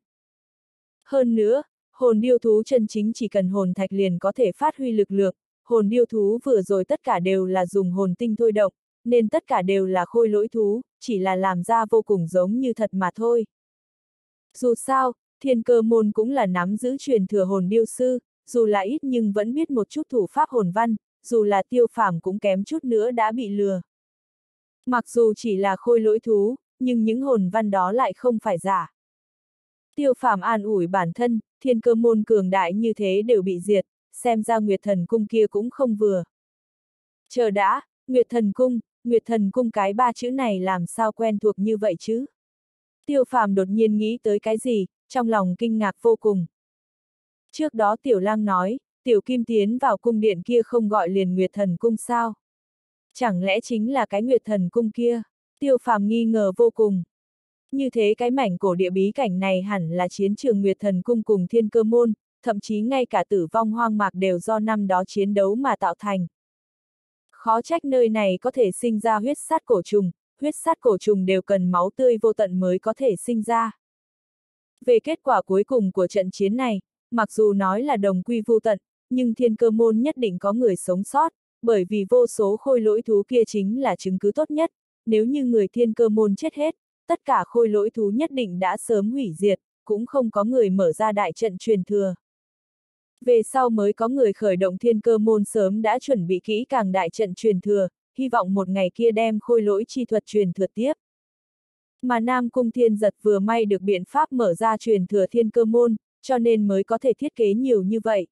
Hơn nữa, hồn điêu thú chân chính chỉ cần hồn thạch liền có thể phát huy lực lượng, hồn điêu thú vừa rồi tất cả đều là dùng hồn tinh thôi động, nên tất cả đều là khôi lỗi thú, chỉ là làm ra vô cùng giống như thật mà thôi. Dù sao, thiên cơ môn cũng là nắm giữ truyền thừa hồn điêu sư, dù là ít nhưng vẫn biết một chút thủ pháp hồn văn, dù là tiêu phàm cũng kém chút nữa đã bị lừa. Mặc dù chỉ là khôi lỗi thú, nhưng những hồn văn đó lại không phải giả. Tiêu phàm an ủi bản thân, thiên cơ môn cường đại như thế đều bị diệt, xem ra Nguyệt Thần Cung kia cũng không vừa. Chờ đã, Nguyệt Thần Cung, Nguyệt Thần Cung cái ba chữ này làm sao quen thuộc như vậy chứ? Tiêu phàm đột nhiên nghĩ tới cái gì, trong lòng kinh ngạc vô cùng. Trước đó Tiểu Lang nói, Tiểu Kim tiến vào cung điện kia không gọi liền Nguyệt Thần Cung sao? Chẳng lẽ chính là cái Nguyệt Thần Cung kia? Tiêu phàm nghi ngờ vô cùng. Như thế cái mảnh cổ địa bí cảnh này hẳn là chiến trường Nguyệt Thần Cung cùng Thiên Cơ Môn, thậm chí ngay cả tử vong hoang mạc đều do năm đó chiến đấu mà tạo thành. Khó trách nơi này có thể sinh ra huyết sát cổ trùng, huyết sát cổ trùng đều cần máu tươi vô tận mới có thể sinh ra. Về kết quả cuối cùng của trận chiến này, mặc dù nói là đồng quy vô tận, nhưng thiên cơ môn nhất định có người sống sót, bởi vì vô số khôi lỗi thú kia chính là chứng cứ tốt nhất, nếu như người thiên cơ môn chết hết, tất cả khôi lỗi thú nhất định đã sớm hủy diệt, cũng không có người mở ra đại trận truyền thừa. Về sau mới có người khởi động thiên cơ môn sớm đã chuẩn bị kỹ càng đại trận truyền thừa, hy vọng một ngày kia đem khôi lỗi chi thuật truyền thừa tiếp. Mà Nam Cung Thiên Giật vừa may được biện pháp mở ra truyền thừa thiên cơ môn, cho nên mới có thể thiết kế nhiều như vậy.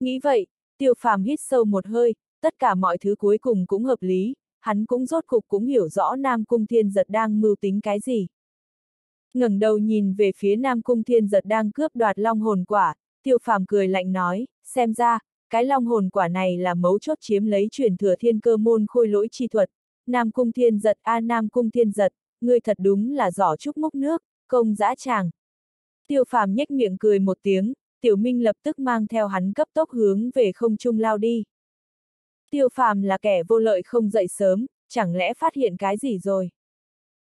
Nghĩ vậy, tiêu phàm hít sâu một hơi, tất cả mọi thứ cuối cùng cũng hợp lý, hắn cũng rốt cục cũng hiểu rõ Nam Cung Thiên Giật đang mưu tính cái gì. ngẩng đầu nhìn về phía Nam Cung Thiên Giật đang cướp đoạt long hồn quả, tiêu phàm cười lạnh nói, xem ra, cái long hồn quả này là mấu chốt chiếm lấy truyền thừa thiên cơ môn khôi lỗi chi thuật. Nam Cung Thiên Giật a Nam Cung Thiên Giật, ngươi thật đúng là giỏ trúc múc nước, công dã tràng. Tiêu phàm nhếch miệng cười một tiếng, Tiểu Minh lập tức mang theo hắn cấp tốc hướng về không trung lao đi. Tiêu phàm là kẻ vô lợi không dậy sớm, chẳng lẽ phát hiện cái gì rồi?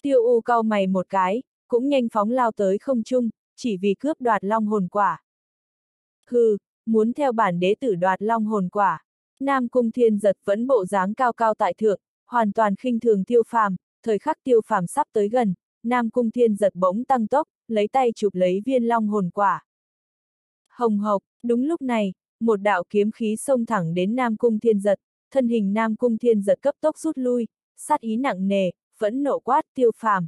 Tiêu U cau mày một cái, cũng nhanh phóng lao tới không trung, chỉ vì cướp đoạt long hồn quả. Hừ, muốn theo bản đế tử đoạt long hồn quả. Nam Cung Thiên giật vẫn bộ dáng cao cao tại thượng, hoàn toàn khinh thường tiêu phàm, thời khắc tiêu phàm sắp tới gần, Nam Cung Thiên giật bỗng tăng tốc, lấy tay chụp lấy viên long hồn quả. Hồng hộc, đúng lúc này, một đạo kiếm khí xông thẳng đến Nam Cung Thiên giật, thân hình Nam Cung Thiên giật cấp tốc rút lui, sát ý nặng nề, vẫn nộ quát tiêu phàm.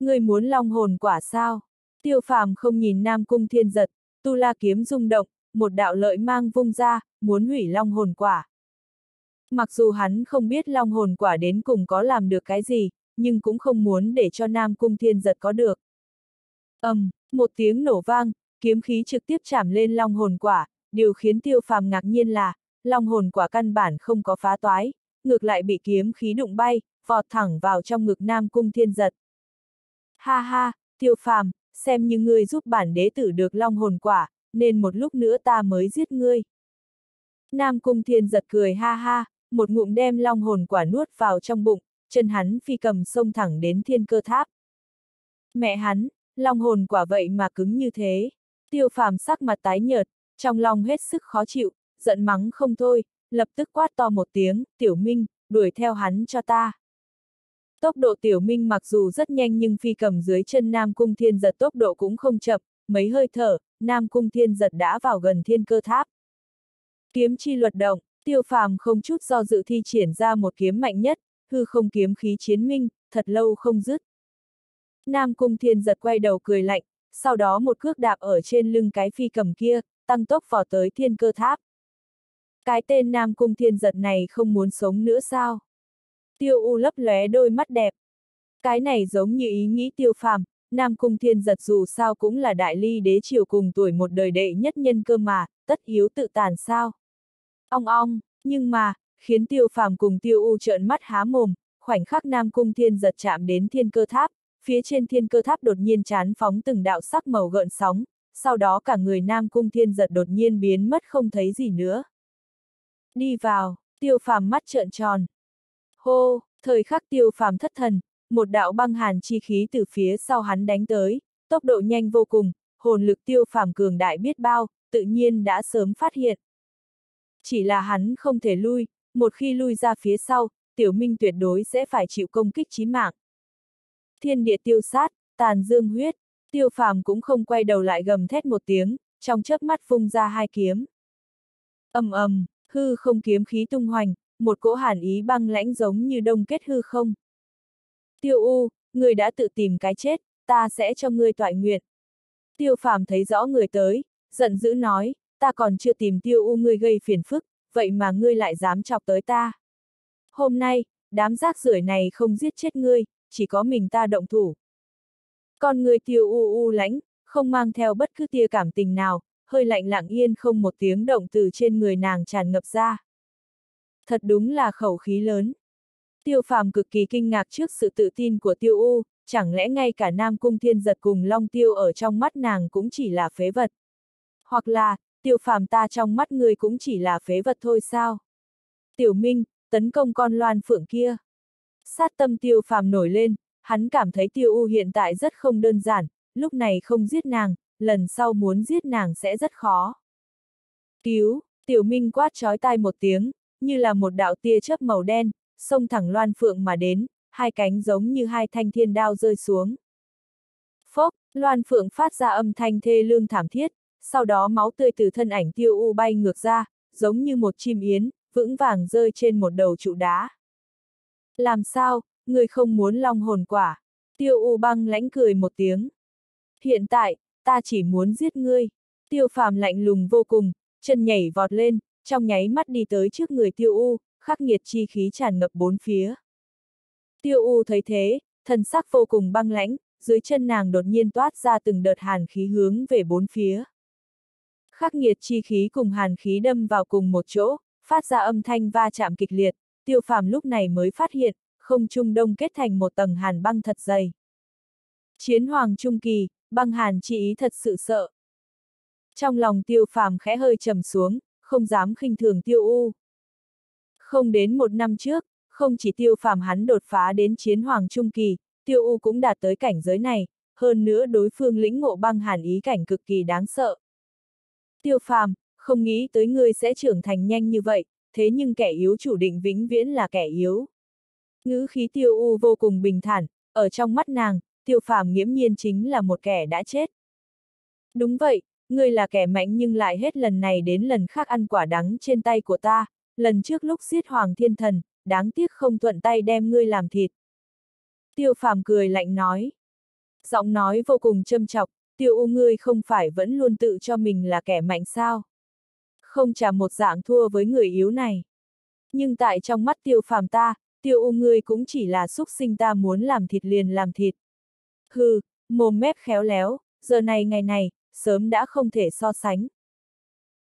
Người muốn long hồn quả sao? Tiêu phàm không nhìn Nam Cung Thiên giật, tu la kiếm rung động, một đạo lợi mang vung ra, muốn hủy long hồn quả. Mặc dù hắn không biết long hồn quả đến cùng có làm được cái gì, nhưng cũng không muốn để cho Nam Cung Thiên giật có được. ầm, um, một tiếng nổ vang, kiếm khí trực tiếp chạm lên long hồn quả, điều khiến tiêu phàm ngạc nhiên là, long hồn quả căn bản không có phá toái, ngược lại bị kiếm khí đụng bay, vọt thẳng vào trong ngực Nam Cung Thiên Giật. Ha ha, tiêu phàm, xem như ngươi giúp bản đế tử được long hồn quả, nên một lúc nữa ta mới giết ngươi. Nam Cung Thiên Giật cười ha ha, một ngụm đem long hồn quả nuốt vào trong bụng, chân hắn phi cầm xông thẳng đến thiên cơ tháp. Mẹ hắn, long hồn quả vậy mà cứng như thế. Tiêu phàm sắc mặt tái nhợt, trong lòng hết sức khó chịu, giận mắng không thôi, lập tức quát to một tiếng, tiểu minh, đuổi theo hắn cho ta. Tốc độ tiểu minh mặc dù rất nhanh nhưng phi cầm dưới chân Nam Cung Thiên Giật tốc độ cũng không chậm, mấy hơi thở, Nam Cung Thiên Giật đã vào gần thiên cơ tháp. Kiếm chi luật động, tiêu phàm không chút do dự thi triển ra một kiếm mạnh nhất, hư không kiếm khí chiến minh, thật lâu không dứt. Nam Cung Thiên Giật quay đầu cười lạnh, sau đó một cước đạp ở trên lưng cái phi cầm kia, tăng tốc vào tới thiên cơ tháp. Cái tên Nam Cung Thiên Giật này không muốn sống nữa sao? Tiêu U lấp lóe đôi mắt đẹp. Cái này giống như ý nghĩ tiêu phàm, Nam Cung Thiên Giật dù sao cũng là đại ly đế triều cùng tuổi một đời đệ nhất nhân cơ mà, tất yếu tự tàn sao. Ong ong, nhưng mà, khiến tiêu phàm cùng tiêu u trợn mắt há mồm, khoảnh khắc Nam Cung Thiên Giật chạm đến thiên cơ tháp, phía trên thiên cơ tháp đột nhiên chán phóng từng đạo sắc màu gợn sóng, sau đó cả người Nam Cung Thiên Giật đột nhiên biến mất không thấy gì nữa. Đi vào, tiêu phàm mắt trợn tròn. Hô, thời khắc tiêu phàm thất thần, một đạo băng hàn chi khí từ phía sau hắn đánh tới, tốc độ nhanh vô cùng, hồn lực tiêu phàm cường đại biết bao, tự nhiên đã sớm phát hiện. Chỉ là hắn không thể lui, một khi lui ra phía sau, tiểu minh tuyệt đối sẽ phải chịu công kích chí mạng. Thiên địa tiêu sát, tàn dương huyết, tiêu phàm cũng không quay đầu lại gầm thét một tiếng, trong chớp mắt phung ra hai kiếm. ầm ầm, hư không kiếm khí tung hoành, một cỗ hàn ý băng lãnh giống như đông kết hư không. Tiêu U, người đã tự tìm cái chết, ta sẽ cho ngươi toại nguyện. Tiêu phàm thấy rõ người tới, giận dữ nói, ta còn chưa tìm tiêu U ngươi gây phiền phức, vậy mà ngươi lại dám chọc tới ta. Hôm nay, đám rác rưởi này không giết chết ngươi, chỉ có mình ta động thủ. Con người tiêu u u lãnh, không mang theo bất cứ tia cảm tình nào, hơi lạnh lặng yên không một tiếng động từ trên người nàng tràn ngập ra. Thật đúng là khẩu khí lớn. Tiêu phàm cực kỳ kinh ngạc trước sự tự tin của tiêu u, chẳng lẽ ngay cả Nam Cung Thiên Giật cùng Long Tiêu ở trong mắt nàng cũng chỉ là phế vật. Hoặc là, tiêu phàm ta trong mắt người cũng chỉ là phế vật thôi sao? Tiểu Minh, tấn công con loan phượng kia. Sát tâm tiêu phàm nổi lên, hắn cảm thấy tiêu u hiện tại rất không đơn giản, lúc này không giết nàng, lần sau muốn giết nàng sẽ rất khó. Cứu, tiểu minh quát trói tai một tiếng, như là một đạo tia chớp màu đen, xông thẳng loan phượng mà đến, hai cánh giống như hai thanh thiên đao rơi xuống. Phốc, loan phượng phát ra âm thanh thê lương thảm thiết, sau đó máu tươi từ thân ảnh tiêu u bay ngược ra, giống như một chim yến, vững vàng rơi trên một đầu trụ đá. Làm sao, người không muốn long hồn quả? Tiêu U băng lãnh cười một tiếng. Hiện tại, ta chỉ muốn giết ngươi. Tiêu phàm lạnh lùng vô cùng, chân nhảy vọt lên, trong nháy mắt đi tới trước người tiêu U, khắc nghiệt chi khí tràn ngập bốn phía. Tiêu U thấy thế, thần sắc vô cùng băng lãnh, dưới chân nàng đột nhiên toát ra từng đợt hàn khí hướng về bốn phía. Khắc nghiệt chi khí cùng hàn khí đâm vào cùng một chỗ, phát ra âm thanh va chạm kịch liệt, tiêu phàm lúc này mới phát hiện, không trung đông kết thành một tầng hàn băng thật dày. Chiến hoàng trung kỳ, băng hàn chi ý thật sự sợ. Trong lòng tiêu phàm khẽ hơi trầm xuống, không dám khinh thường tiêu u. Không đến một năm trước, không chỉ tiêu phàm hắn đột phá đến chiến hoàng trung kỳ, tiêu u cũng đạt tới cảnh giới này, hơn nữa đối phương lĩnh ngộ băng hàn ý cảnh cực kỳ đáng sợ. Tiêu phàm, không nghĩ tới ngươi sẽ trưởng thành nhanh như vậy, thế nhưng kẻ yếu chủ định vĩnh viễn là kẻ yếu. Ngữ khí tiêu u vô cùng bình thản, ở trong mắt nàng, tiêu phàm nghiễm nhiên chính là một kẻ đã chết. Đúng vậy, ngươi là kẻ mạnh nhưng lại hết lần này đến lần khác ăn quả đắng trên tay của ta, lần trước lúc giết Hoàng Thiên Thần, đáng tiếc không thuận tay đem ngươi làm thịt. Tiêu phàm cười lạnh nói. Giọng nói vô cùng châm chọc, tiêu u ngươi không phải vẫn luôn tự cho mình là kẻ mạnh sao? Không trả một dạng thua với người yếu này. Nhưng tại trong mắt tiêu phàm ta, tiêu u ngươi cũng chỉ là xúc sinh ta muốn làm thịt liền làm thịt. Hừ, mồm mép khéo léo, giờ này ngày này, sớm đã không thể so sánh.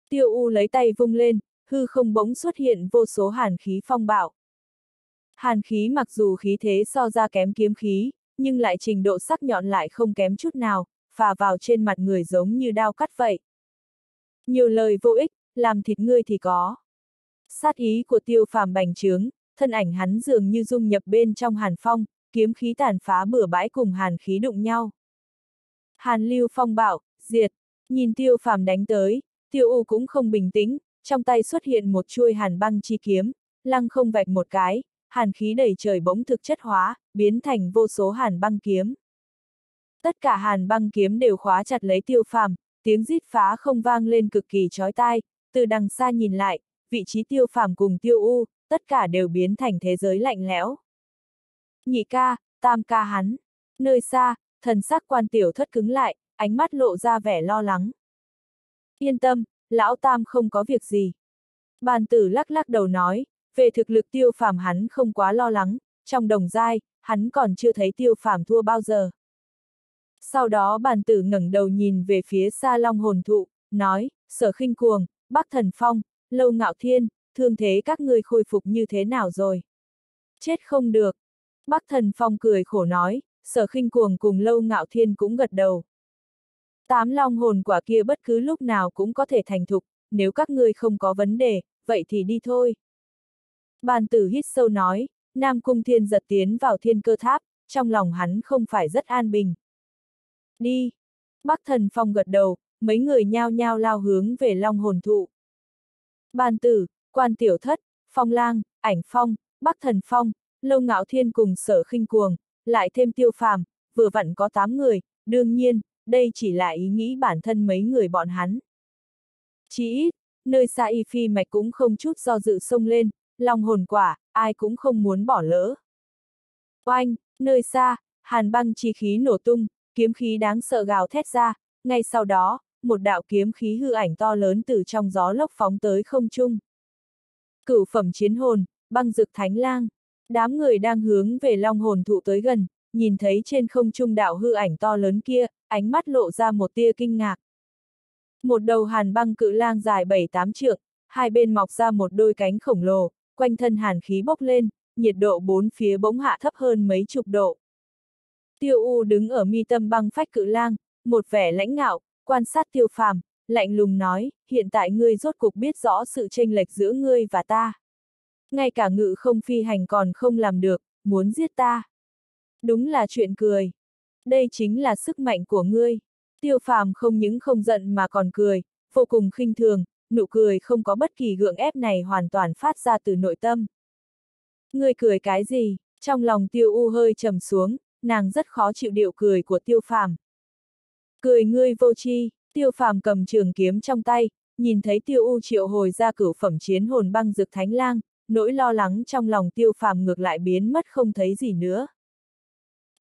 Tiêu U lấy tay vung lên, hư không bỗng xuất hiện vô số hàn khí phong bạo. Hàn khí mặc dù khí thế so ra kém kiếm khí, nhưng lại trình độ sắc nhọn lại không kém chút nào, phà vào trên mặt người giống như đao cắt vậy. Nhiều lời vô ích, làm thịt ngươi thì có. Sát ý của tiêu phàm bành trướng, thân ảnh hắn dường như dung nhập bên trong hàn phong, kiếm khí tàn phá bừa bãi cùng hàn khí đụng nhau. Hàn lưu phong bạo diệt, nhìn tiêu phàm đánh tới, tiêu u cũng không bình tĩnh, trong tay xuất hiện một chuôi hàn băng chi kiếm, lăng không vạch một cái, hàn khí đầy trời bỗng thực chất hóa, biến thành vô số hàn băng kiếm. Tất cả hàn băng kiếm đều khóa chặt lấy tiêu phàm, tiếng rít phá không vang lên cực kỳ chói tai, từ đằng xa nhìn lại, vị trí tiêu phàm cùng tiêu u, tất cả đều biến thành thế giới lạnh lẽo. Nhị ca, tam ca hắn. Nơi xa, thần sắc quan tiểu thất cứng lại, ánh mắt lộ ra vẻ lo lắng. Yên tâm, lão tam không có việc gì. Bàn tử lắc lắc đầu nói, về thực lực tiêu phàm hắn không quá lo lắng, trong đồng giai, hắn còn chưa thấy tiêu phàm thua bao giờ. Sau đó bàn tử ngẩng đầu nhìn về phía xa long hồn thụ, nói, sở khinh cuồng, bắc thần phong, lâu ngạo thiên, thương thế các ngươi khôi phục như thế nào rồi? Chết không được. Bắc thần phong cười khổ nói, sở khinh cuồng cùng lâu ngạo thiên cũng gật đầu. Tám long hồn quả kia bất cứ lúc nào cũng có thể thành thục, nếu các ngươi không có vấn đề, vậy thì đi thôi. Bàn tử hít sâu nói, Nam Cung Thiên giật tiến vào thiên cơ tháp, trong lòng hắn không phải rất an bình. Đi! Bắc thần phong gật đầu, mấy người nhao nhao lao hướng về long hồn thụ. Bàn tử, quan tiểu thất, phong lang, ảnh phong, bắc thần phong, lâu ngạo thiên cùng sở khinh cuồng, lại thêm tiêu phàm, vừa vặn có 8 người, đương nhiên, đây chỉ là ý nghĩ bản thân mấy người bọn hắn. Chỉ ít, nơi xa y phi mạch cũng không chút do dự sông lên, lòng hồn quả, ai cũng không muốn bỏ lỡ. Oanh, nơi xa, hàn băng chi khí nổ tung, kiếm khí đáng sợ gào thét ra, ngay sau đó, một đạo kiếm khí hư ảnh to lớn từ trong gió lốc phóng tới không trung. Cửu phẩm chiến hồn, băng dực thánh lang, đám người đang hướng về long hồn thụ tới gần, nhìn thấy trên không trung đạo hư ảnh to lớn kia, ánh mắt lộ ra một tia kinh ngạc. Một đầu hàn băng cự lang dài 7-8 trượng, hai bên mọc ra một đôi cánh khổng lồ, quanh thân hàn khí bốc lên, nhiệt độ bốn phía bỗng hạ thấp hơn mấy chục độ. Tiêu U đứng ở mi tâm băng phách cự lang, một vẻ lãnh ngạo, quan sát tiêu phàm, lạnh lùng nói, hiện tại ngươi rốt cục biết rõ sự tranh lệch giữa ngươi và ta. Ngay cả ngự không phi hành còn không làm được, muốn giết ta. Đúng là chuyện cười. Đây chính là sức mạnh của ngươi. Tiêu phàm không những không giận mà còn cười, vô cùng khinh thường, nụ cười không có bất kỳ gượng ép này hoàn toàn phát ra từ nội tâm. Ngươi cười cái gì? Trong lòng tiêu u hơi trầm xuống, nàng rất khó chịu điệu cười của tiêu phàm. Cười ngươi vô chi, tiêu phàm cầm trường kiếm trong tay, nhìn thấy tiêu u triệu hồi ra cửu phẩm chiến hồn băng dược thánh lang, nỗi lo lắng trong lòng tiêu phàm ngược lại biến mất không thấy gì nữa.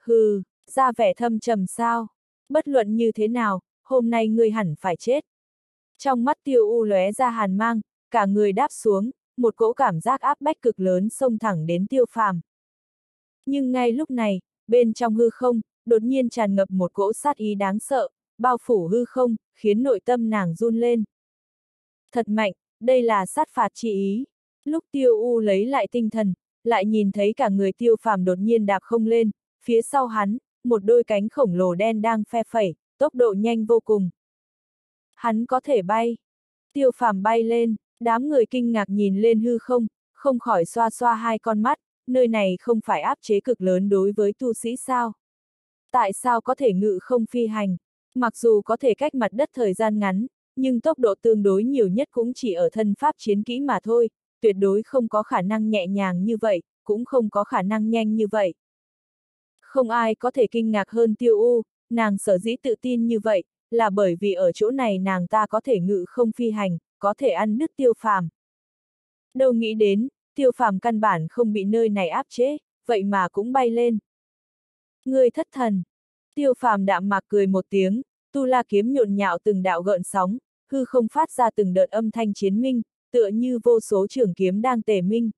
Hừ, ra vẻ thâm trầm sao? Bất luận như thế nào, hôm nay ngươi hẳn phải chết. Trong mắt tiêu u lóe ra hàn mang, cả người đáp xuống, một cỗ cảm giác áp bách cực lớn xông thẳng đến tiêu phàm. Nhưng ngay lúc này, bên trong hư không, đột nhiên tràn ngập một cỗ sát ý đáng sợ, bao phủ hư không, khiến nội tâm nàng run lên. Thật mạnh, đây là sát phạt chi ý. Lúc tiêu u lấy lại tinh thần, lại nhìn thấy cả người tiêu phàm đột nhiên đạp không lên, phía sau hắn, một đôi cánh khổng lồ đen đang phe phẩy, tốc độ nhanh vô cùng. Hắn có thể bay. Tiêu phàm bay lên, đám người kinh ngạc nhìn lên hư không, không khỏi xoa xoa hai con mắt, nơi này không phải áp chế cực lớn đối với tu sĩ sao? Tại sao có thể ngự không phi hành? Mặc dù có thể cách mặt đất thời gian ngắn, nhưng tốc độ tương đối nhiều nhất cũng chỉ ở thân pháp chiến kỹ mà thôi, tuyệt đối không có khả năng nhẹ nhàng như vậy, cũng không có khả năng nhanh như vậy. Không ai có thể kinh ngạc hơn tiêu u, nàng sở dĩ tự tin như vậy, là bởi vì ở chỗ này nàng ta có thể ngự không phi hành, có thể ăn đứt tiêu phàm. Đâu nghĩ đến, tiêu phàm căn bản không bị nơi này áp chế, vậy mà cũng bay lên. Người thất thần. Tiêu phàm đạm mạc cười một tiếng, tu la kiếm nhộn nhạo từng đạo gợn sóng, hư không phát ra từng đợt âm thanh chiến minh, tựa như vô số trường kiếm đang tề minh.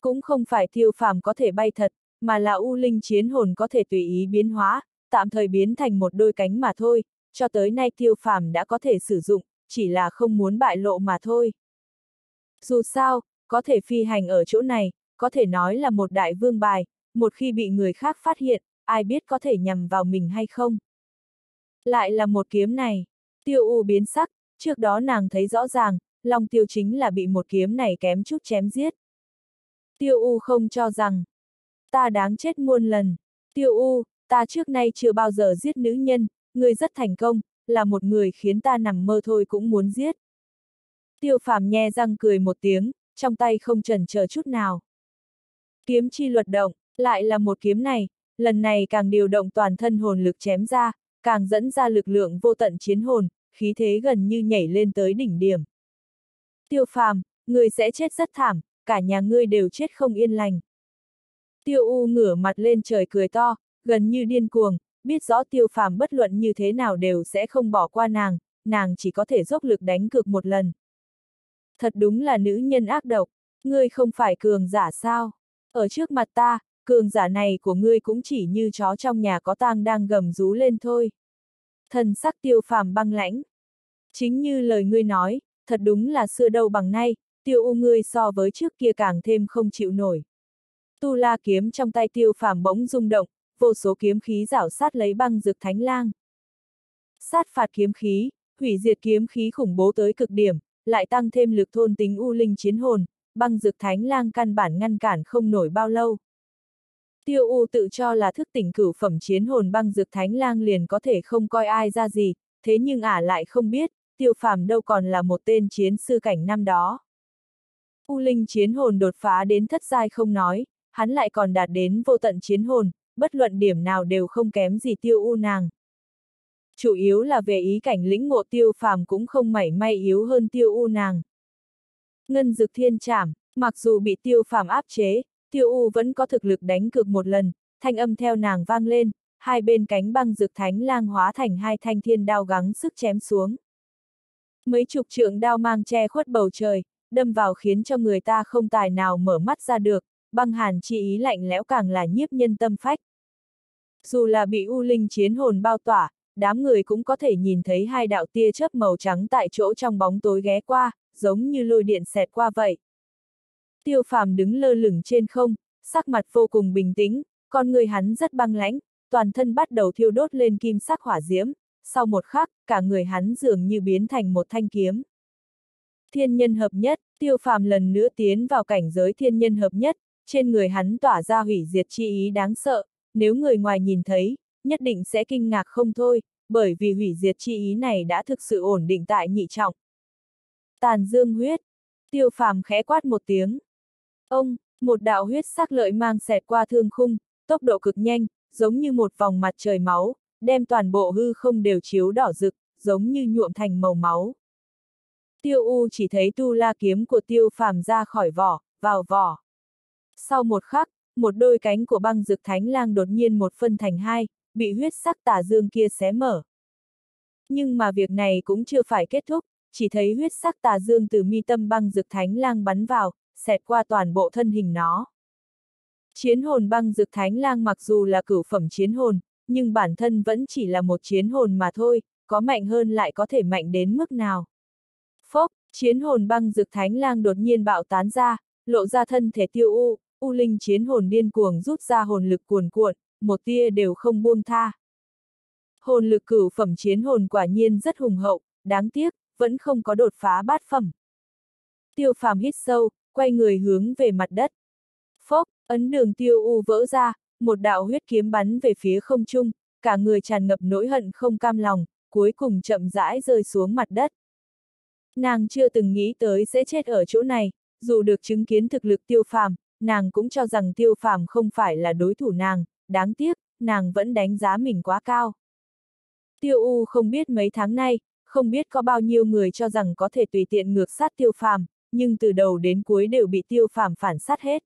Cũng không phải tiêu phàm có thể bay thật, mà là u linh chiến hồn có thể tùy ý biến hóa, tạm thời biến thành một đôi cánh mà thôi, cho tới nay tiêu phàm đã có thể sử dụng, chỉ là không muốn bại lộ mà thôi. Dù sao, có thể phi hành ở chỗ này, có thể nói là một đại vương bài, một khi bị người khác phát hiện, ai biết có thể nhằm vào mình hay không. Lại là một kiếm này, tiêu u biến sắc, trước đó nàng thấy rõ ràng, Long tiêu chính là bị một kiếm này kém chút chém giết. Tiêu u không cho rằng, ta đáng chết muôn lần. Tiêu u, ta trước nay chưa bao giờ giết nữ nhân, người rất thành công, là một người khiến ta nằm mơ thôi cũng muốn giết. Tiêu phàm nhe răng cười một tiếng, trong tay không trần chờ chút nào. Kiếm chi luật động, lại là một kiếm này, lần này càng điều động toàn thân hồn lực chém ra, càng dẫn ra lực lượng vô tận chiến hồn, khí thế gần như nhảy lên tới đỉnh điểm. Tiêu phàm, người sẽ chết rất thảm, cả nhà ngươi đều chết không yên lành. Tiêu U ngửa mặt lên trời cười to, gần như điên cuồng, biết rõ tiêu phàm bất luận như thế nào đều sẽ không bỏ qua nàng, nàng chỉ có thể dốc lực đánh cược một lần. Thật đúng là nữ nhân ác độc, ngươi không phải cường giả sao? Ở trước mặt ta, cường giả này của ngươi cũng chỉ như chó trong nhà có tang đang gầm rú lên thôi. Thần sắc tiêu phàm băng lãnh. Chính như lời ngươi nói, thật đúng là xưa đâu bằng nay, tiêu u ngươi so với trước kia càng thêm không chịu nổi. Tu la kiếm trong tay tiêu phàm bỗng rung động, vô số kiếm khí rảo sát lấy băng dược thánh lang. Sát phạt kiếm khí, hủy diệt kiếm khí khủng bố tới cực điểm, lại tăng thêm lực thôn tính u linh chiến hồn, băng dược thánh lang căn bản ngăn cản không nổi bao lâu. Tiêu U tự cho là thức tỉnh cửu phẩm chiến hồn băng dược thánh lang liền có thể không coi ai ra gì, thế nhưng ả lại không biết, tiêu phàm đâu còn là một tên chiến sư cảnh năm đó. U linh chiến hồn đột phá đến thất giai không nói, hắn lại còn đạt đến vô tận chiến hồn, bất luận điểm nào đều không kém gì tiêu u nàng. Chủ yếu là về ý cảnh lĩnh ngộ tiêu phàm cũng không mảy may yếu hơn tiêu u nàng. Ngân dực thiên trảm, mặc dù bị tiêu phàm áp chế, tiêu u vẫn có thực lực đánh cược một lần, thanh âm theo nàng vang lên, hai bên cánh băng dực thánh lang hóa thành hai thanh thiên đao gắng sức chém xuống. Mấy chục trượng đao mang che khuất bầu trời, đâm vào khiến cho người ta không tài nào mở mắt ra được, băng hàn chi ý lạnh lẽo càng là nhiếp nhân tâm phách. Dù là bị u linh chiến hồn bao tỏa, đám người cũng có thể nhìn thấy hai đạo tia chớp màu trắng tại chỗ trong bóng tối ghé qua, giống như lôi điện xẹt qua vậy. Tiêu phàm đứng lơ lửng trên không, sắc mặt vô cùng bình tĩnh, con người hắn rất băng lãnh, toàn thân bắt đầu thiêu đốt lên kim sắc hỏa diễm, sau một khắc, cả người hắn dường như biến thành một thanh kiếm. Thiên nhân hợp nhất, tiêu phàm lần nữa tiến vào cảnh giới thiên nhân hợp nhất, trên người hắn tỏa ra hủy diệt chi ý đáng sợ, nếu người ngoài nhìn thấy, nhất định sẽ kinh ngạc không thôi, bởi vì hủy diệt chi ý này đã thực sự ổn định tại nhị trọng. Tàn dương huyết, tiêu phàm khẽ quát một tiếng. Ông, một đạo huyết sắc lợi mang xẹt qua thương khung, tốc độ cực nhanh, giống như một vòng mặt trời máu, đem toàn bộ hư không đều chiếu đỏ rực, giống như nhuộm thành màu máu. Tiêu U chỉ thấy tu la kiếm của tiêu phàm ra khỏi vỏ, vào vỏ. Sau một khắc, một đôi cánh của băng dược thánh lang đột nhiên một phân thành hai, bị huyết sắc tà dương kia xé mở. Nhưng mà việc này cũng chưa phải kết thúc, chỉ thấy huyết sắc tà dương từ mi tâm băng dược thánh lang bắn vào, xẹt qua toàn bộ thân hình nó. Chiến hồn băng dược thánh lang mặc dù là cửu phẩm chiến hồn, nhưng bản thân vẫn chỉ là một chiến hồn mà thôi, có mạnh hơn lại có thể mạnh đến mức nào. Phốc, chiến hồn băng dược thánh lang đột nhiên bạo tán ra, lộ ra thân thể tiêu u, u linh chiến hồn điên cuồng rút ra hồn lực cuồn cuộn, một tia đều không buông tha. Hồn lực cửu phẩm chiến hồn quả nhiên rất hùng hậu, đáng tiếc, vẫn không có đột phá bát phẩm. Tiêu phàm hít sâu, quay người hướng về mặt đất. Phốc, ấn đường tiêu u vỡ ra, một đạo huyết kiếm bắn về phía không trung, cả người tràn ngập nỗi hận không cam lòng, cuối cùng chậm rãi rơi xuống mặt đất. Nàng chưa từng nghĩ tới sẽ chết ở chỗ này, dù được chứng kiến thực lực tiêu phàm, nàng cũng cho rằng tiêu phàm không phải là đối thủ nàng, đáng tiếc, nàng vẫn đánh giá mình quá cao. Tiêu U không biết mấy tháng nay, không biết có bao nhiêu người cho rằng có thể tùy tiện ngược sát tiêu phàm, nhưng từ đầu đến cuối đều bị tiêu phàm phản sát hết.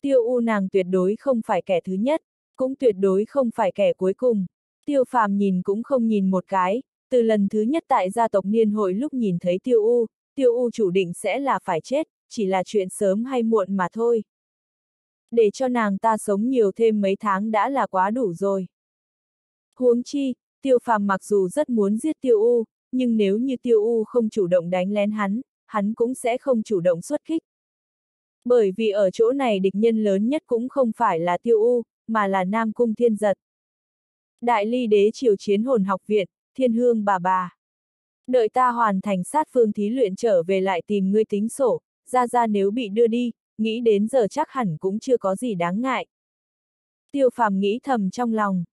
Tiêu U nàng tuyệt đối không phải kẻ thứ nhất, cũng tuyệt đối không phải kẻ cuối cùng. Tiêu phàm nhìn cũng không nhìn một cái, từ lần thứ nhất tại gia tộc niên hội lúc nhìn thấy tiêu U, tiêu U chủ định sẽ là phải chết, chỉ là chuyện sớm hay muộn mà thôi. Để cho nàng ta sống nhiều thêm mấy tháng đã là quá đủ rồi. Huống chi, tiêu phàm mặc dù rất muốn giết tiêu u, nhưng nếu như tiêu u không chủ động đánh lén hắn, hắn cũng sẽ không chủ động xuất kích. Bởi vì ở chỗ này địch nhân lớn nhất cũng không phải là tiêu u, mà là Nam Cung Thiên Giật. Đại ly đế triều chiến hồn học viện, thiên hương bà bà. Đợi ta hoàn thành sát phương thí luyện trở về lại tìm ngươi tính sổ, ra ra nếu bị đưa đi, nghĩ đến giờ chắc hẳn cũng chưa có gì đáng ngại. Tiêu phàm nghĩ thầm trong lòng.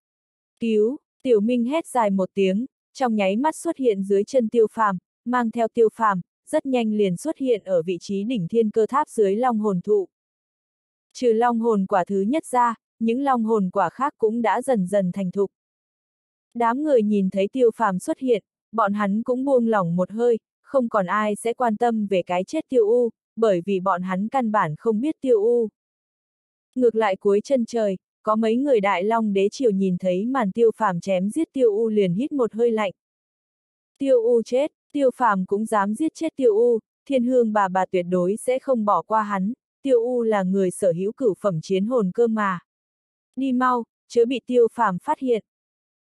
Cứu, tiểu minh hét dài một tiếng, trong nháy mắt xuất hiện dưới chân tiêu phàm, mang theo tiêu phàm, rất nhanh liền xuất hiện ở vị trí đỉnh thiên cơ tháp dưới long hồn thụ. Trừ long hồn quả thứ nhất ra, những long hồn quả khác cũng đã dần dần thành thục. Đám người nhìn thấy tiêu phàm xuất hiện, bọn hắn cũng buông lỏng một hơi, không còn ai sẽ quan tâm về cái chết tiêu u, bởi vì bọn hắn căn bản không biết tiêu u. Ngược lại cuối chân trời, có mấy người đại long đế triều nhìn thấy màn tiêu phàm chém giết tiêu u liền hít một hơi lạnh. Tiêu u chết, tiêu phàm cũng dám giết chết tiêu u, thiên hương bà bà tuyệt đối sẽ không bỏ qua hắn, tiêu u là người sở hữu cửu phẩm chiến hồn cơ mà. Đi mau, chớ bị tiêu phàm phát hiện.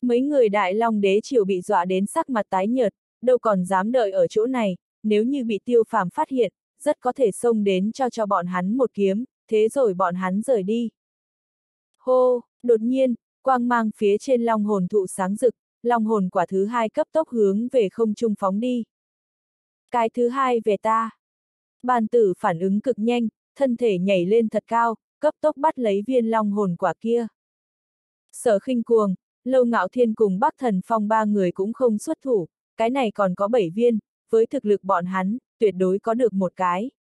Mấy người đại long đế triều bị dọa đến sắc mặt tái nhợt, đâu còn dám đợi ở chỗ này, nếu như bị tiêu phàm phát hiện, rất có thể xông đến cho cho bọn hắn một kiếm, thế rồi bọn hắn rời đi. Hô, đột nhiên, quang mang phía trên long hồn thụ sáng rực, long hồn quả thứ hai cấp tốc hướng về không trung phóng đi. Cái thứ hai về ta. Bàn tử phản ứng cực nhanh, thân thể nhảy lên thật cao, cấp tốc bắt lấy viên long hồn quả kia. Sở khinh cuồng, lâu ngạo thiên cùng bắc thần phong ba người cũng không xuất thủ, cái này còn có bảy viên, với thực lực bọn hắn, tuyệt đối có được một cái.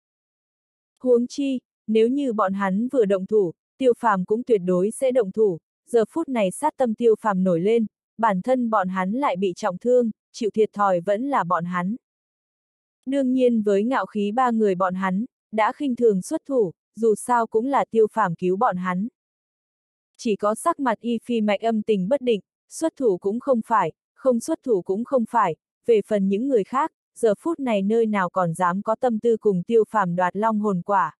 Huống chi, nếu như bọn hắn vừa động thủ, tiêu phàm cũng tuyệt đối sẽ động thủ, giờ phút này sát tâm tiêu phàm nổi lên, bản thân bọn hắn lại bị trọng thương, chịu thiệt thòi vẫn là bọn hắn. Đương nhiên với ngạo khí ba người bọn hắn, đã khinh thường xuất thủ, dù sao cũng là tiêu phàm cứu bọn hắn. Chỉ có sắc mặt y phi mạch âm tình bất định, xuất thủ cũng không phải, không xuất thủ cũng không phải, về phần những người khác, giờ phút này nơi nào còn dám có tâm tư cùng tiêu phàm đoạt long hồn quả.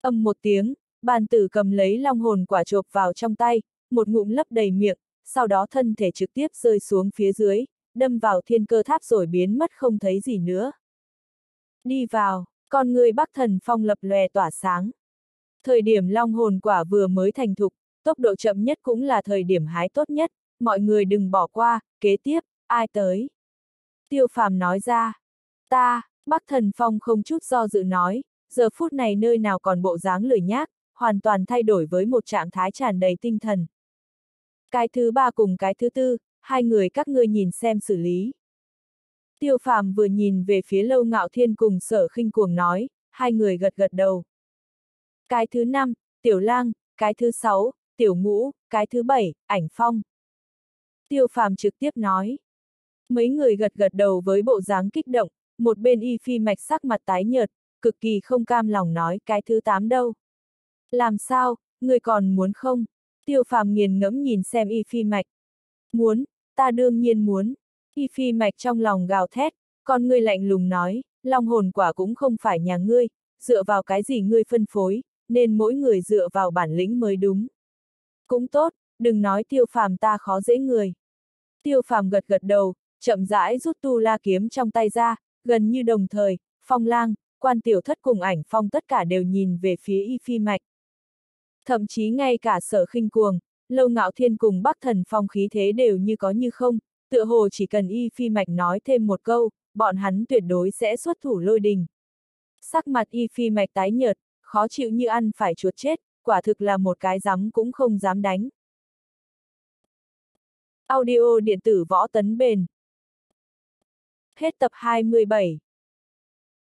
Âm một tiếng, bàn tử cầm lấy long hồn quả chộp vào trong tay, một ngụm lấp đầy miệng, sau đó thân thể trực tiếp rơi xuống phía dưới, đâm vào thiên cơ tháp rồi biến mất không thấy gì nữa. Đi vào, con người bắc thần phong lập lòe tỏa sáng. Thời điểm long hồn quả vừa mới thành thục, tốc độ chậm nhất cũng là thời điểm hái tốt nhất, mọi người đừng bỏ qua, kế tiếp, ai tới. Tiêu phàm nói ra, ta, Bắc Thần Phong không chút do dự nói, giờ phút này nơi nào còn bộ dáng lười nhác, hoàn toàn thay đổi với một trạng thái tràn đầy tinh thần. Cái thứ ba cùng cái thứ tư, hai người các ngươi nhìn xem xử lý. Tiêu phàm vừa nhìn về phía lâu ngạo thiên cùng sở khinh cuồng nói, hai người gật gật đầu. Cái thứ năm, tiểu lang, cái thứ sáu, tiểu ngũ, cái thứ bảy, ảnh phong. Tiêu phàm trực tiếp nói. Mấy người gật gật đầu với bộ dáng kích động, một bên y phi mạch sắc mặt tái nhợt, cực kỳ không cam lòng nói cái thứ tám đâu. Làm sao, người còn muốn không? Tiêu phàm nghiền ngẫm nhìn xem y phi mạch. Muốn, ta đương nhiên muốn. Y phi mạch trong lòng gào thét, còn ngươi lạnh lùng nói, long hồn quả cũng không phải nhà ngươi, dựa vào cái gì ngươi phân phối, nên mỗi người dựa vào bản lĩnh mới đúng. Cũng tốt, đừng nói tiêu phàm ta khó dễ người. Tiêu phàm gật gật đầu, chậm rãi rút tu la kiếm trong tay ra, gần như đồng thời, phong lang, quan tiểu thất cùng ảnh phong tất cả đều nhìn về phía y phi mạch. Thậm chí ngay cả sở khinh cuồng, lâu ngạo thiên cùng bắc thần phong khí thế đều như có như không, tựa hồ chỉ cần y phi mạch nói thêm một câu, bọn hắn tuyệt đối sẽ xuất thủ lôi đình. Sắc mặt y phi mạch tái nhợt, khó chịu như ăn phải chuột chết, quả thực là một cái dám cũng không dám đánh. Audio điện tử võ tấn bền. Hết tập 27